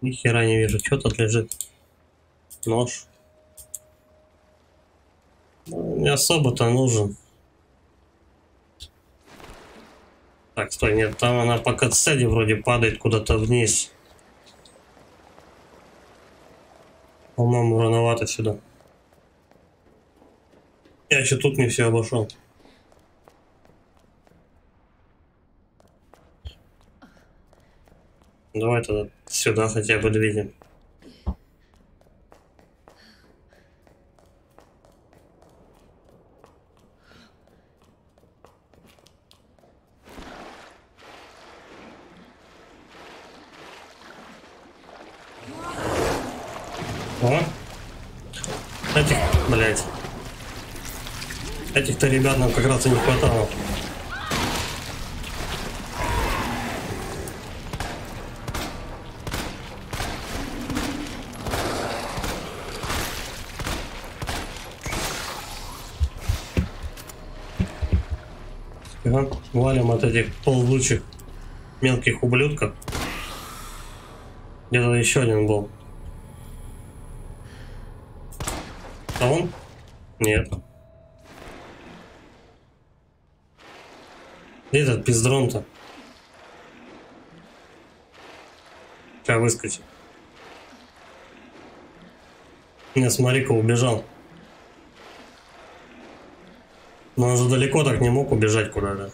Ни хера не вижу, что тут лежит. Нож. Ну, Не особо-то нужен. Так, стой, нет, там она по катсцене вроде падает куда-то вниз. По-моему, рановато сюда. Я еще тут не все обошел. Давай тогда сюда хотя бы двинем. О! Этих, блядь. Этих-то ребят нам как раз и не хватало. Ага, валим от этих ползучих мелких ублюдков. Где-то еще один был. А он? Нет. Где этот пиздрон-то? Сейчас выскочит. Не, смотри-ка, убежал. Но он же далеко так не мог убежать куда-то.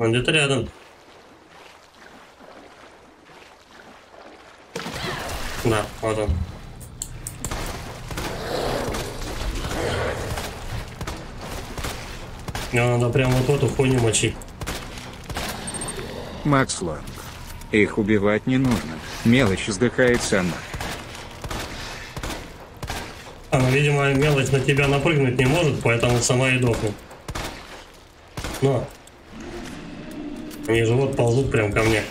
Он где-то рядом. Да, вот он. Его надо прямо вот эту хуйню мочить. Макс Лонг. Их убивать не нужно. Мелочь сдыхает сама. Она, видимо, мелочь на тебя напрыгнуть не может, поэтому сама и дохнет. Но. Же вот ползут прям ко мне.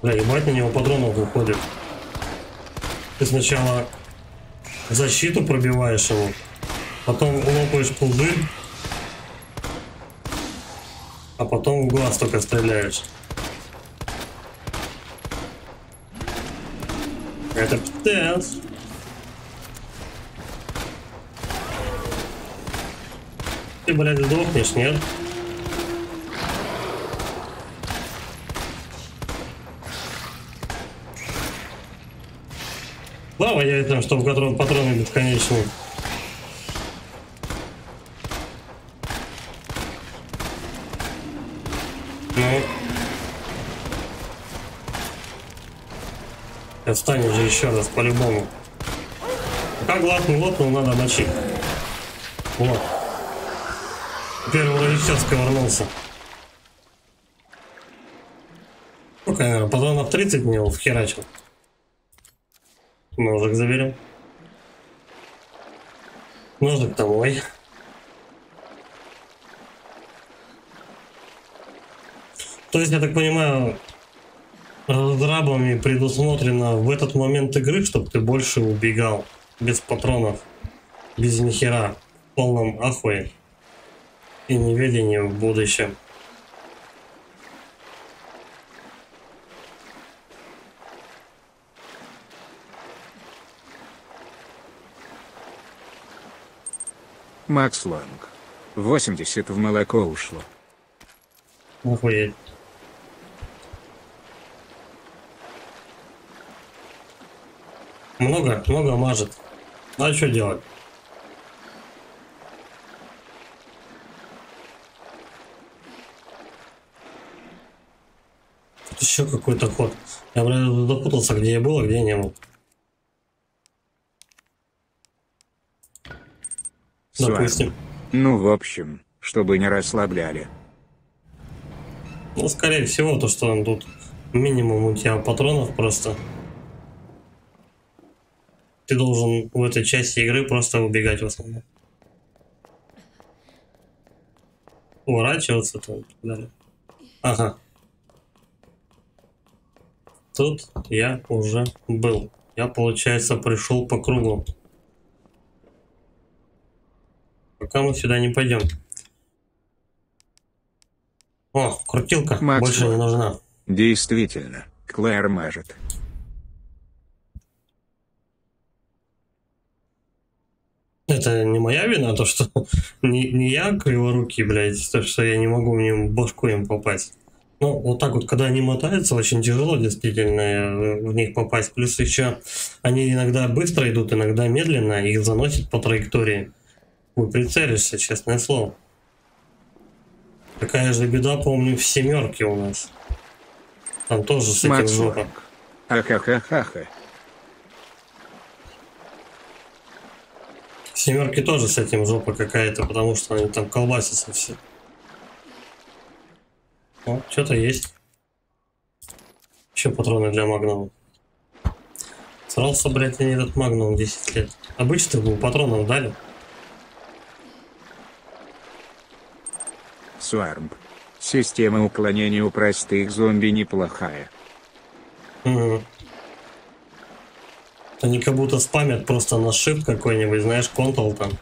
Бля, ебать на него патронов выходит. Ты сначала защиту пробиваешь ему, потом лопаешь пузырь, а потом в глаз только стреляешь. Это пиздец. Ты, блядь, сдохнешь, нет? Слава я там, что в патроны бесконечные. Ну. Отстань уже еще раз, по-любому. Как лапнул, лопнул, надо мочить. Вот. Вроде сейчас ковырнулся. Сколько, наверное, патронов 30 мне его вхерачил. Ножик заберем. Ножик домой. То есть, я так понимаю, разрабами предусмотрено в этот момент игры, чтобы ты больше убегал без патронов, без нихера, в полном ахуе. И неведение в будущем. Макс Лонг. 80 в молоко ушло. Охуеть. Много, много мажет. А что делать? Тут еще какой-то ход. Я прям запутался, где я был, а где не был. Допустим. Ну, в общем, чтобы не расслабляли. Ну, скорее всего, то, что он тут минимум у тебя патронов просто. Ты должен в этой части игры просто убегать в основном. Уворачиваться там и так далее. Ага. Тут я уже был. Я, получается, пришел по кругу. Пока мы сюда не пойдем. О, крутилка. Макс, Больше не нужна. Действительно, Клэр мажет. Это не моя вина, то что *laughs* не, не я криворукий, блядь, то что я не могу в ним башку им попасть. Ну, вот так вот, когда они мотаются, очень тяжело действительно э, в них попасть. Плюс еще они иногда быстро идут, иногда медленно, их заносит по траектории. Вы прицелишься, честное слово. Такая же беда, помню, в семерке у нас. Там тоже с этим жопа. В семерке тоже с этим жопа какая-то, потому что они там колбасятся все. О, что-то есть. Еще патроны для магнума. Срался, блядь, они этот магнум 10 лет. Обычно бы патронов дали. Суармб. Система уклонения у простых зомби неплохая. Угу. Они как будто спамят просто на shift какой-нибудь, знаешь, контрол там.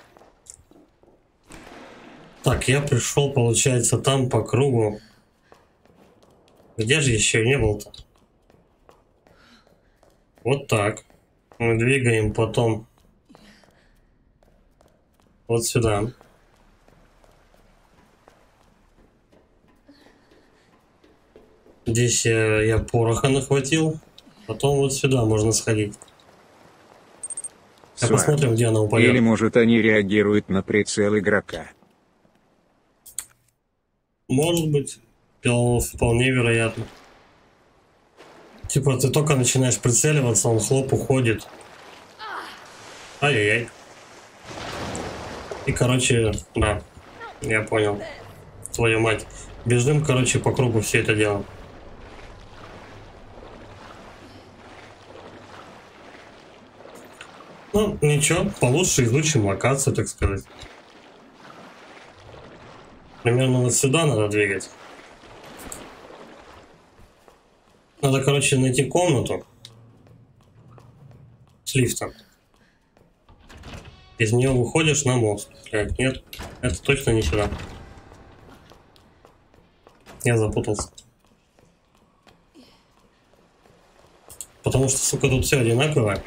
Так, я пришел, получается, там по кругу. Где же еще не был-то? Вот так. Мы двигаем потом вот сюда. Здесь я, я пороха нахватил. Потом вот сюда можно сходить. А посмотрим, где она упадет. Или может они реагируют на прицел игрока. Может быть. Пил- Вполне вероятно. Типа ты только начинаешь прицеливаться, он хлоп уходит. Ай-яй-яй. И короче, да, я понял. Твою мать. Бежим, короче, по кругу все это делаем. Ну, ничего, получше изучим локацию, так сказать. Примерно вот сюда надо двигать. Надо, короче, найти комнату с лифтом. Из нее выходишь на мост. Блядь, нет, это точно не сюда. Я запутался. Потому что, сука, тут все одинаковое.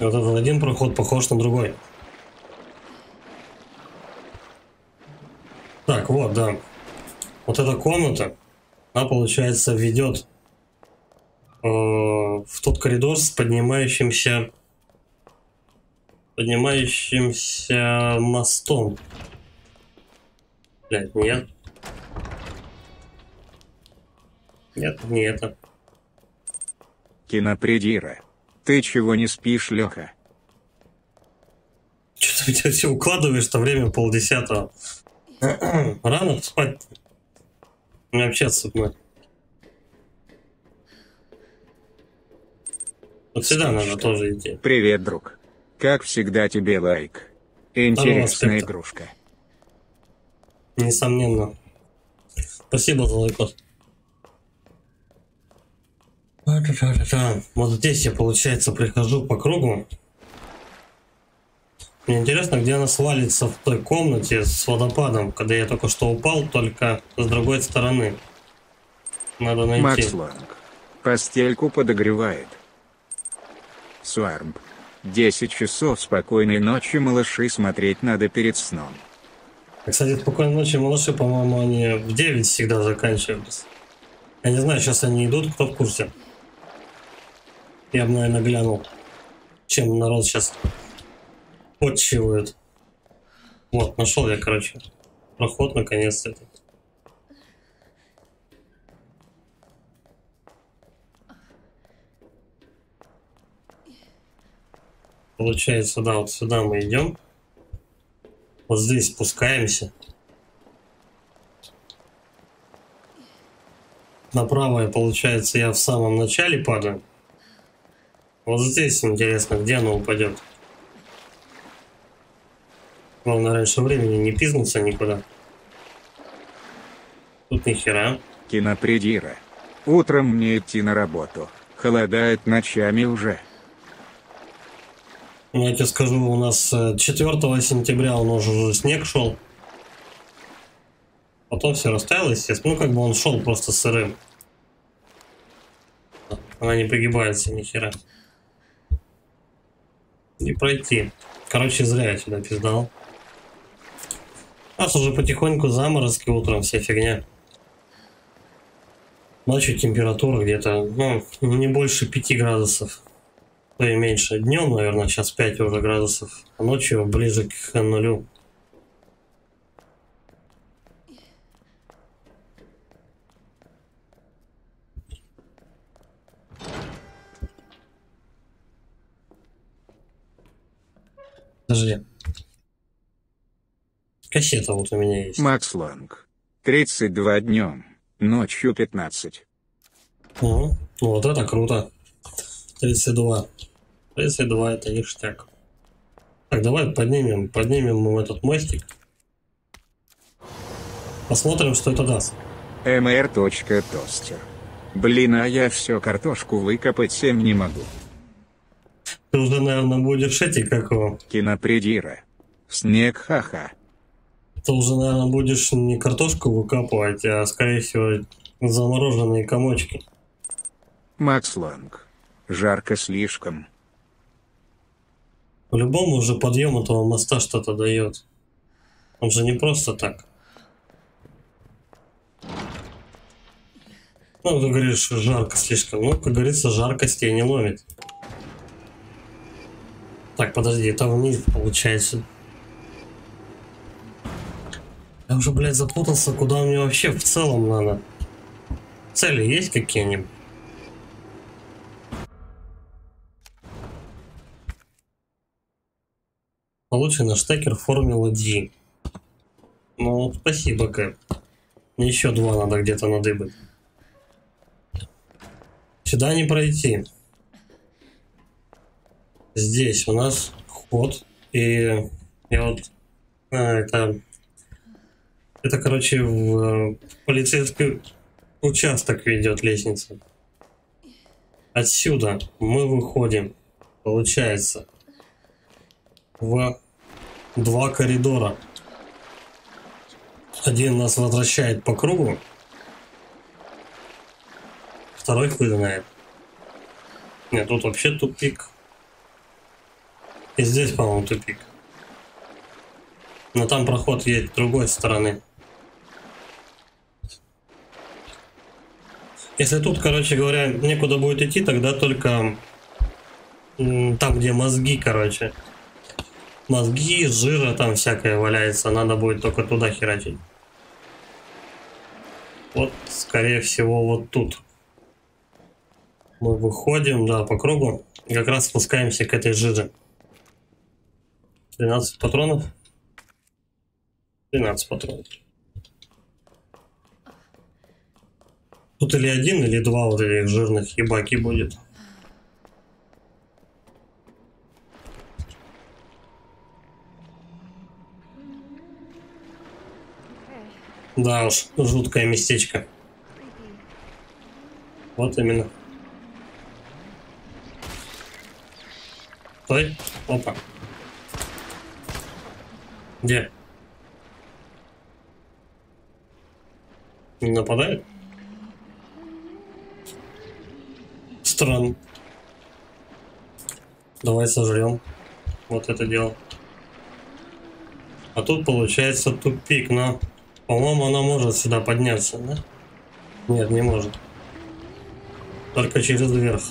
И вот этот один проход похож на другой. Так, вот, да. Вот эта комната, она, получается, ведет э, в тот коридор с поднимающимся поднимающимся мостом. Блядь, нет. Нет, не это. Кинопредира. Ты чего не спишь, Леха? Что ты тебя все укладываешь-то время полдесятого? Рано спать. Не общаться мной. Вот сюда надо тоже идти. Привет, друг. Как всегда тебе лайк. Интересная игрушка. Несомненно. Спасибо за лайкос. Вот здесь я, получается, прихожу по кругу. Мне интересно, где она свалится в той комнате с водопадом, когда я только что упал, только с другой стороны. Надо найти. Макс Ланг. Постельку подогревает. Суарб. 10 часов спокойной ночи, малыши, смотреть надо перед сном. Кстати, спокойной ночи, малыши, по-моему, они в 9 всегда заканчиваются. Я не знаю, сейчас они идут, кто в курсе. Я бы, наверное, глянул, чем народ сейчас подчивают. Вот, нашел я, короче, проход наконец-то. Получается, да, вот сюда мы идем. Вот здесь спускаемся. Направо, получается, я в самом начале падаю. Вот здесь интересно, где оно упадет. Главное, раньше времени не пизнуться никуда. Тут ни хера. Кинопредира. Утром мне идти на работу. Холодает ночами уже. Ну, Я тебе скажу, у нас э, 4 сентября он уже, уже снег шел. Потом все растаяло, естественно. Ну, как бы он шел просто сырым. Она не пригибается ни хера. Не пройти. Короче, зря я сюда пиздал. Нас уже потихоньку заморозки утром, вся фигня. Ночью температура где-то, ну, не больше 5 градусов. То и меньше. Днем, наверное, сейчас 5 уже градусов. А ночью ближе к нулю. Подожди. Кассета вот у меня есть. Макс Ланг. 32 днем. Ночью 15. Ну, вот это круто. 32. 32 это ништяк. Так, давай поднимем, поднимем мы этот мостик. Посмотрим, что это даст. mr.тостер. Блин, а я все картошку выкопать всем не могу. Ты уже, наверное, будешь эти, как его, Кинопредира. Снег ха-ха. Ты уже, наверное, будешь не картошку выкапывать, а, скорее всего, замороженные комочки. Макс Ланг. Жарко слишком. По-любому уже подъем этого моста что-то дает. Он же не просто так. Ну, ты говоришь, жарко слишком. Ну, как говорится, жаркость тебя не ломит. Так, подожди, это вниз получается. Я уже, блядь, запутался, куда мне вообще в целом надо. Цели есть какие-нибудь? Получен штекер формулы D. Ну, спасибо, Кэп. Мне еще два надо где-то надыбать. Сюда не пройти. Здесь у нас ход. И я вот... а, это... Это, короче, в э, полицейский участок ведет лестница. Отсюда мы выходим, получается, в два коридора. Один нас возвращает по кругу, второй выгоняет. Нет, тут вообще тупик. И здесь, по-моему, тупик. Но там проход есть с другой стороны. Если тут, короче говоря, некуда будет идти, тогда только там, где мозги, короче. Мозги, жира там всякое валяется, надо будет только туда херачить. Вот, скорее всего, вот тут. Мы выходим, да, по кругу. И как раз спускаемся к этой жиже. 12 патронов. 12 патронов. Тут или один, или два вот этих жирных ебаки будет. Да уж, жуткое местечко. Вот именно. Стой. Опа. Где? Не нападает? Странно. Давай сожрем. Вот это дело. А тут получается тупик, но, по-моему, она может сюда подняться, да? Нет, не может. Только через верх.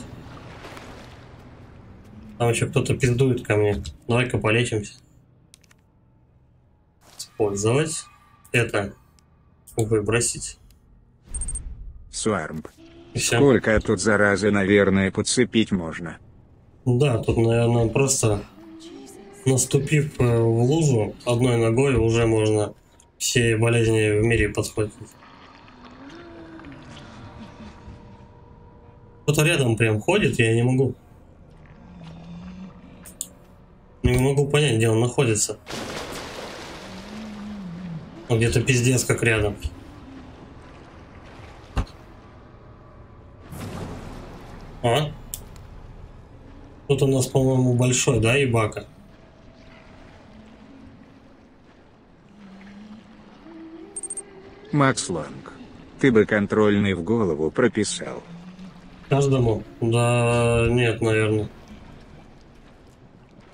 Там еще кто-то пиздует ко мне. Давай-ка полечимся. Использовать. Это выбросить. Суармб. Все. Сколько тут заразы, наверное, подцепить можно. Да, тут, наверное, просто наступив э, в лужу одной ногой, уже можно все болезни в мире подхватить. Кто-то рядом прям ходит, я не могу. Не могу понять, где он находится. Где-то пиздец как рядом. А? Тут у нас, по-моему, большой, да, ебака? Макс Ланг. Ты бы контрольный в голову прописал. Каждому? Да нет, наверное.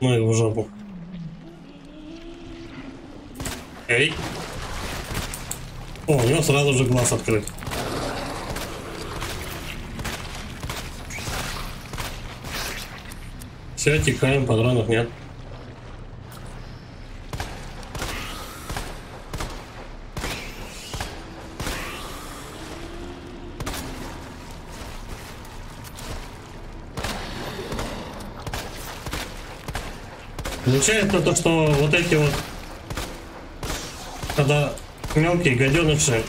Ну и в жопу. Эй. О, у него сразу же глаз открыт. Все, текаем, патронов нет. Получается то, что вот эти вот, когда мелкие гаденыши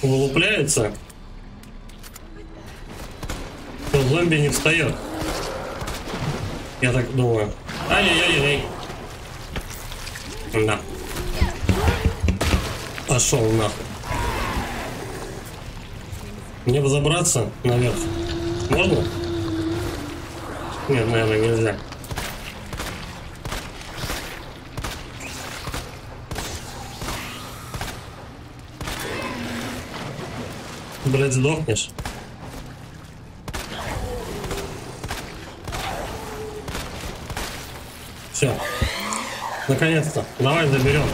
вылупляются, то зомби не встает. Я так думаю. Ай-яй-яй-яй. Да. Пошел нахуй. Мне бы забраться наверх. Можно? Нет, наверное, нельзя. Блять, сдохнешь. Все. Наконец-то. Давай заберем.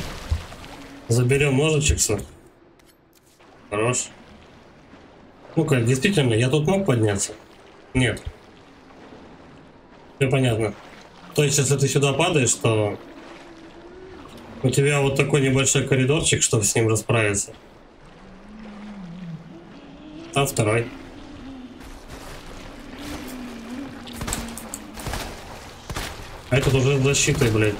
Заберем ножичек свой. Хорош. Ну-ка, действительно, я тут мог подняться? Нет. Все понятно. То есть, если ты сюда падаешь, то у тебя вот такой небольшой коридорчик, чтобы с ним расправиться. А второй. А этот уже защитой, блядь.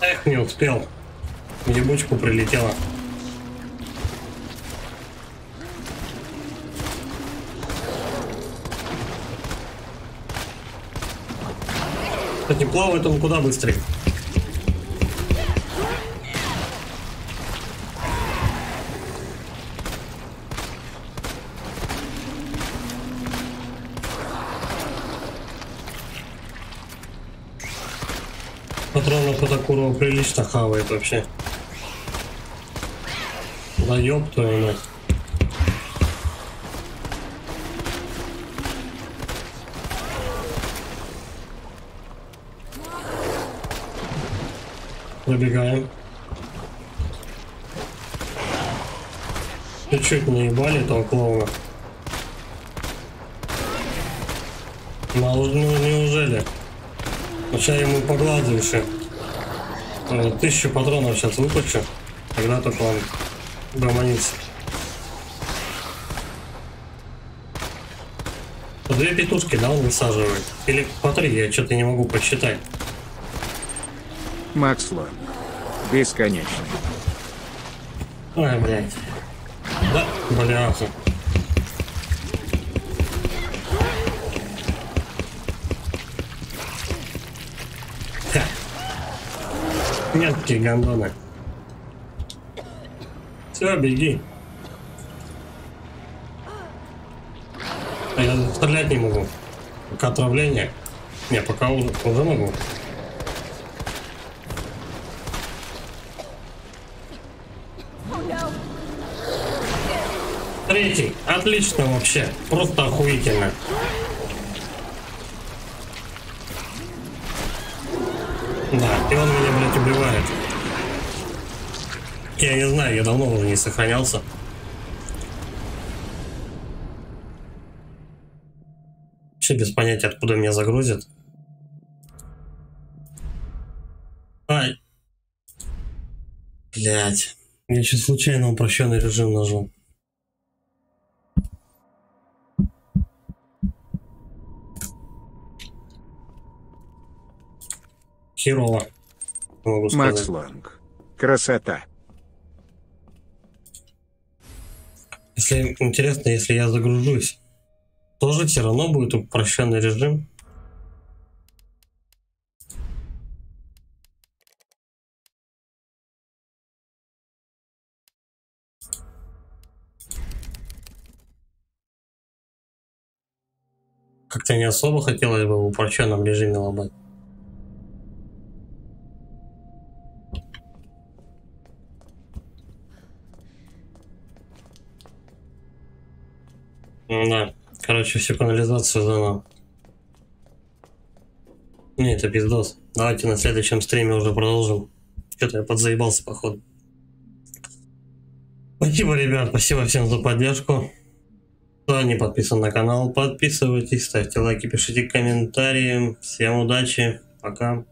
Эх, не успел. В ебучку прилетела. Кстати, плавает он куда быстрее. Такого прилично хавает вообще. Да ёб твою мать. Забегаем. Чуть-чуть наебали этого клоуна. Мало, ну неужели? Сейчас ему по глазу еще. Э, Тысячу патронов сейчас выпущу. Тогда только он гомонится. По две петушки, да, он высаживает? Или по три, я что-то не могу посчитать. Макс Ланг. Бесконечный. Ой, блядь. Да, бляха. Ха. Мелкие гандоны. Все, беги. А я стрелять не могу. Пока отравление. Не, пока уже, уже могу. Третий. Отлично вообще. Просто охуительно. Я не знаю, я давно уже не сохранялся. Вообще без понятия, откуда меня загрузят. Ай. Блять. Я чуть случайно упрощенный режим нажал. Херово. Макс Лонг. Красота. Если интересно, если я загружусь, тоже все равно будет упрощенный режим. Как-то не особо хотелось бы в упрощенном режиме ломать. Да, короче, всю канализацию заново. Не, это пиздос. Давайте на следующем стриме уже продолжим. Что-то я подзаебался, походу. Спасибо, ребят, спасибо всем за поддержку. Кто не подписан на канал, подписывайтесь, ставьте лайки, пишите комментарии. Всем удачи, пока.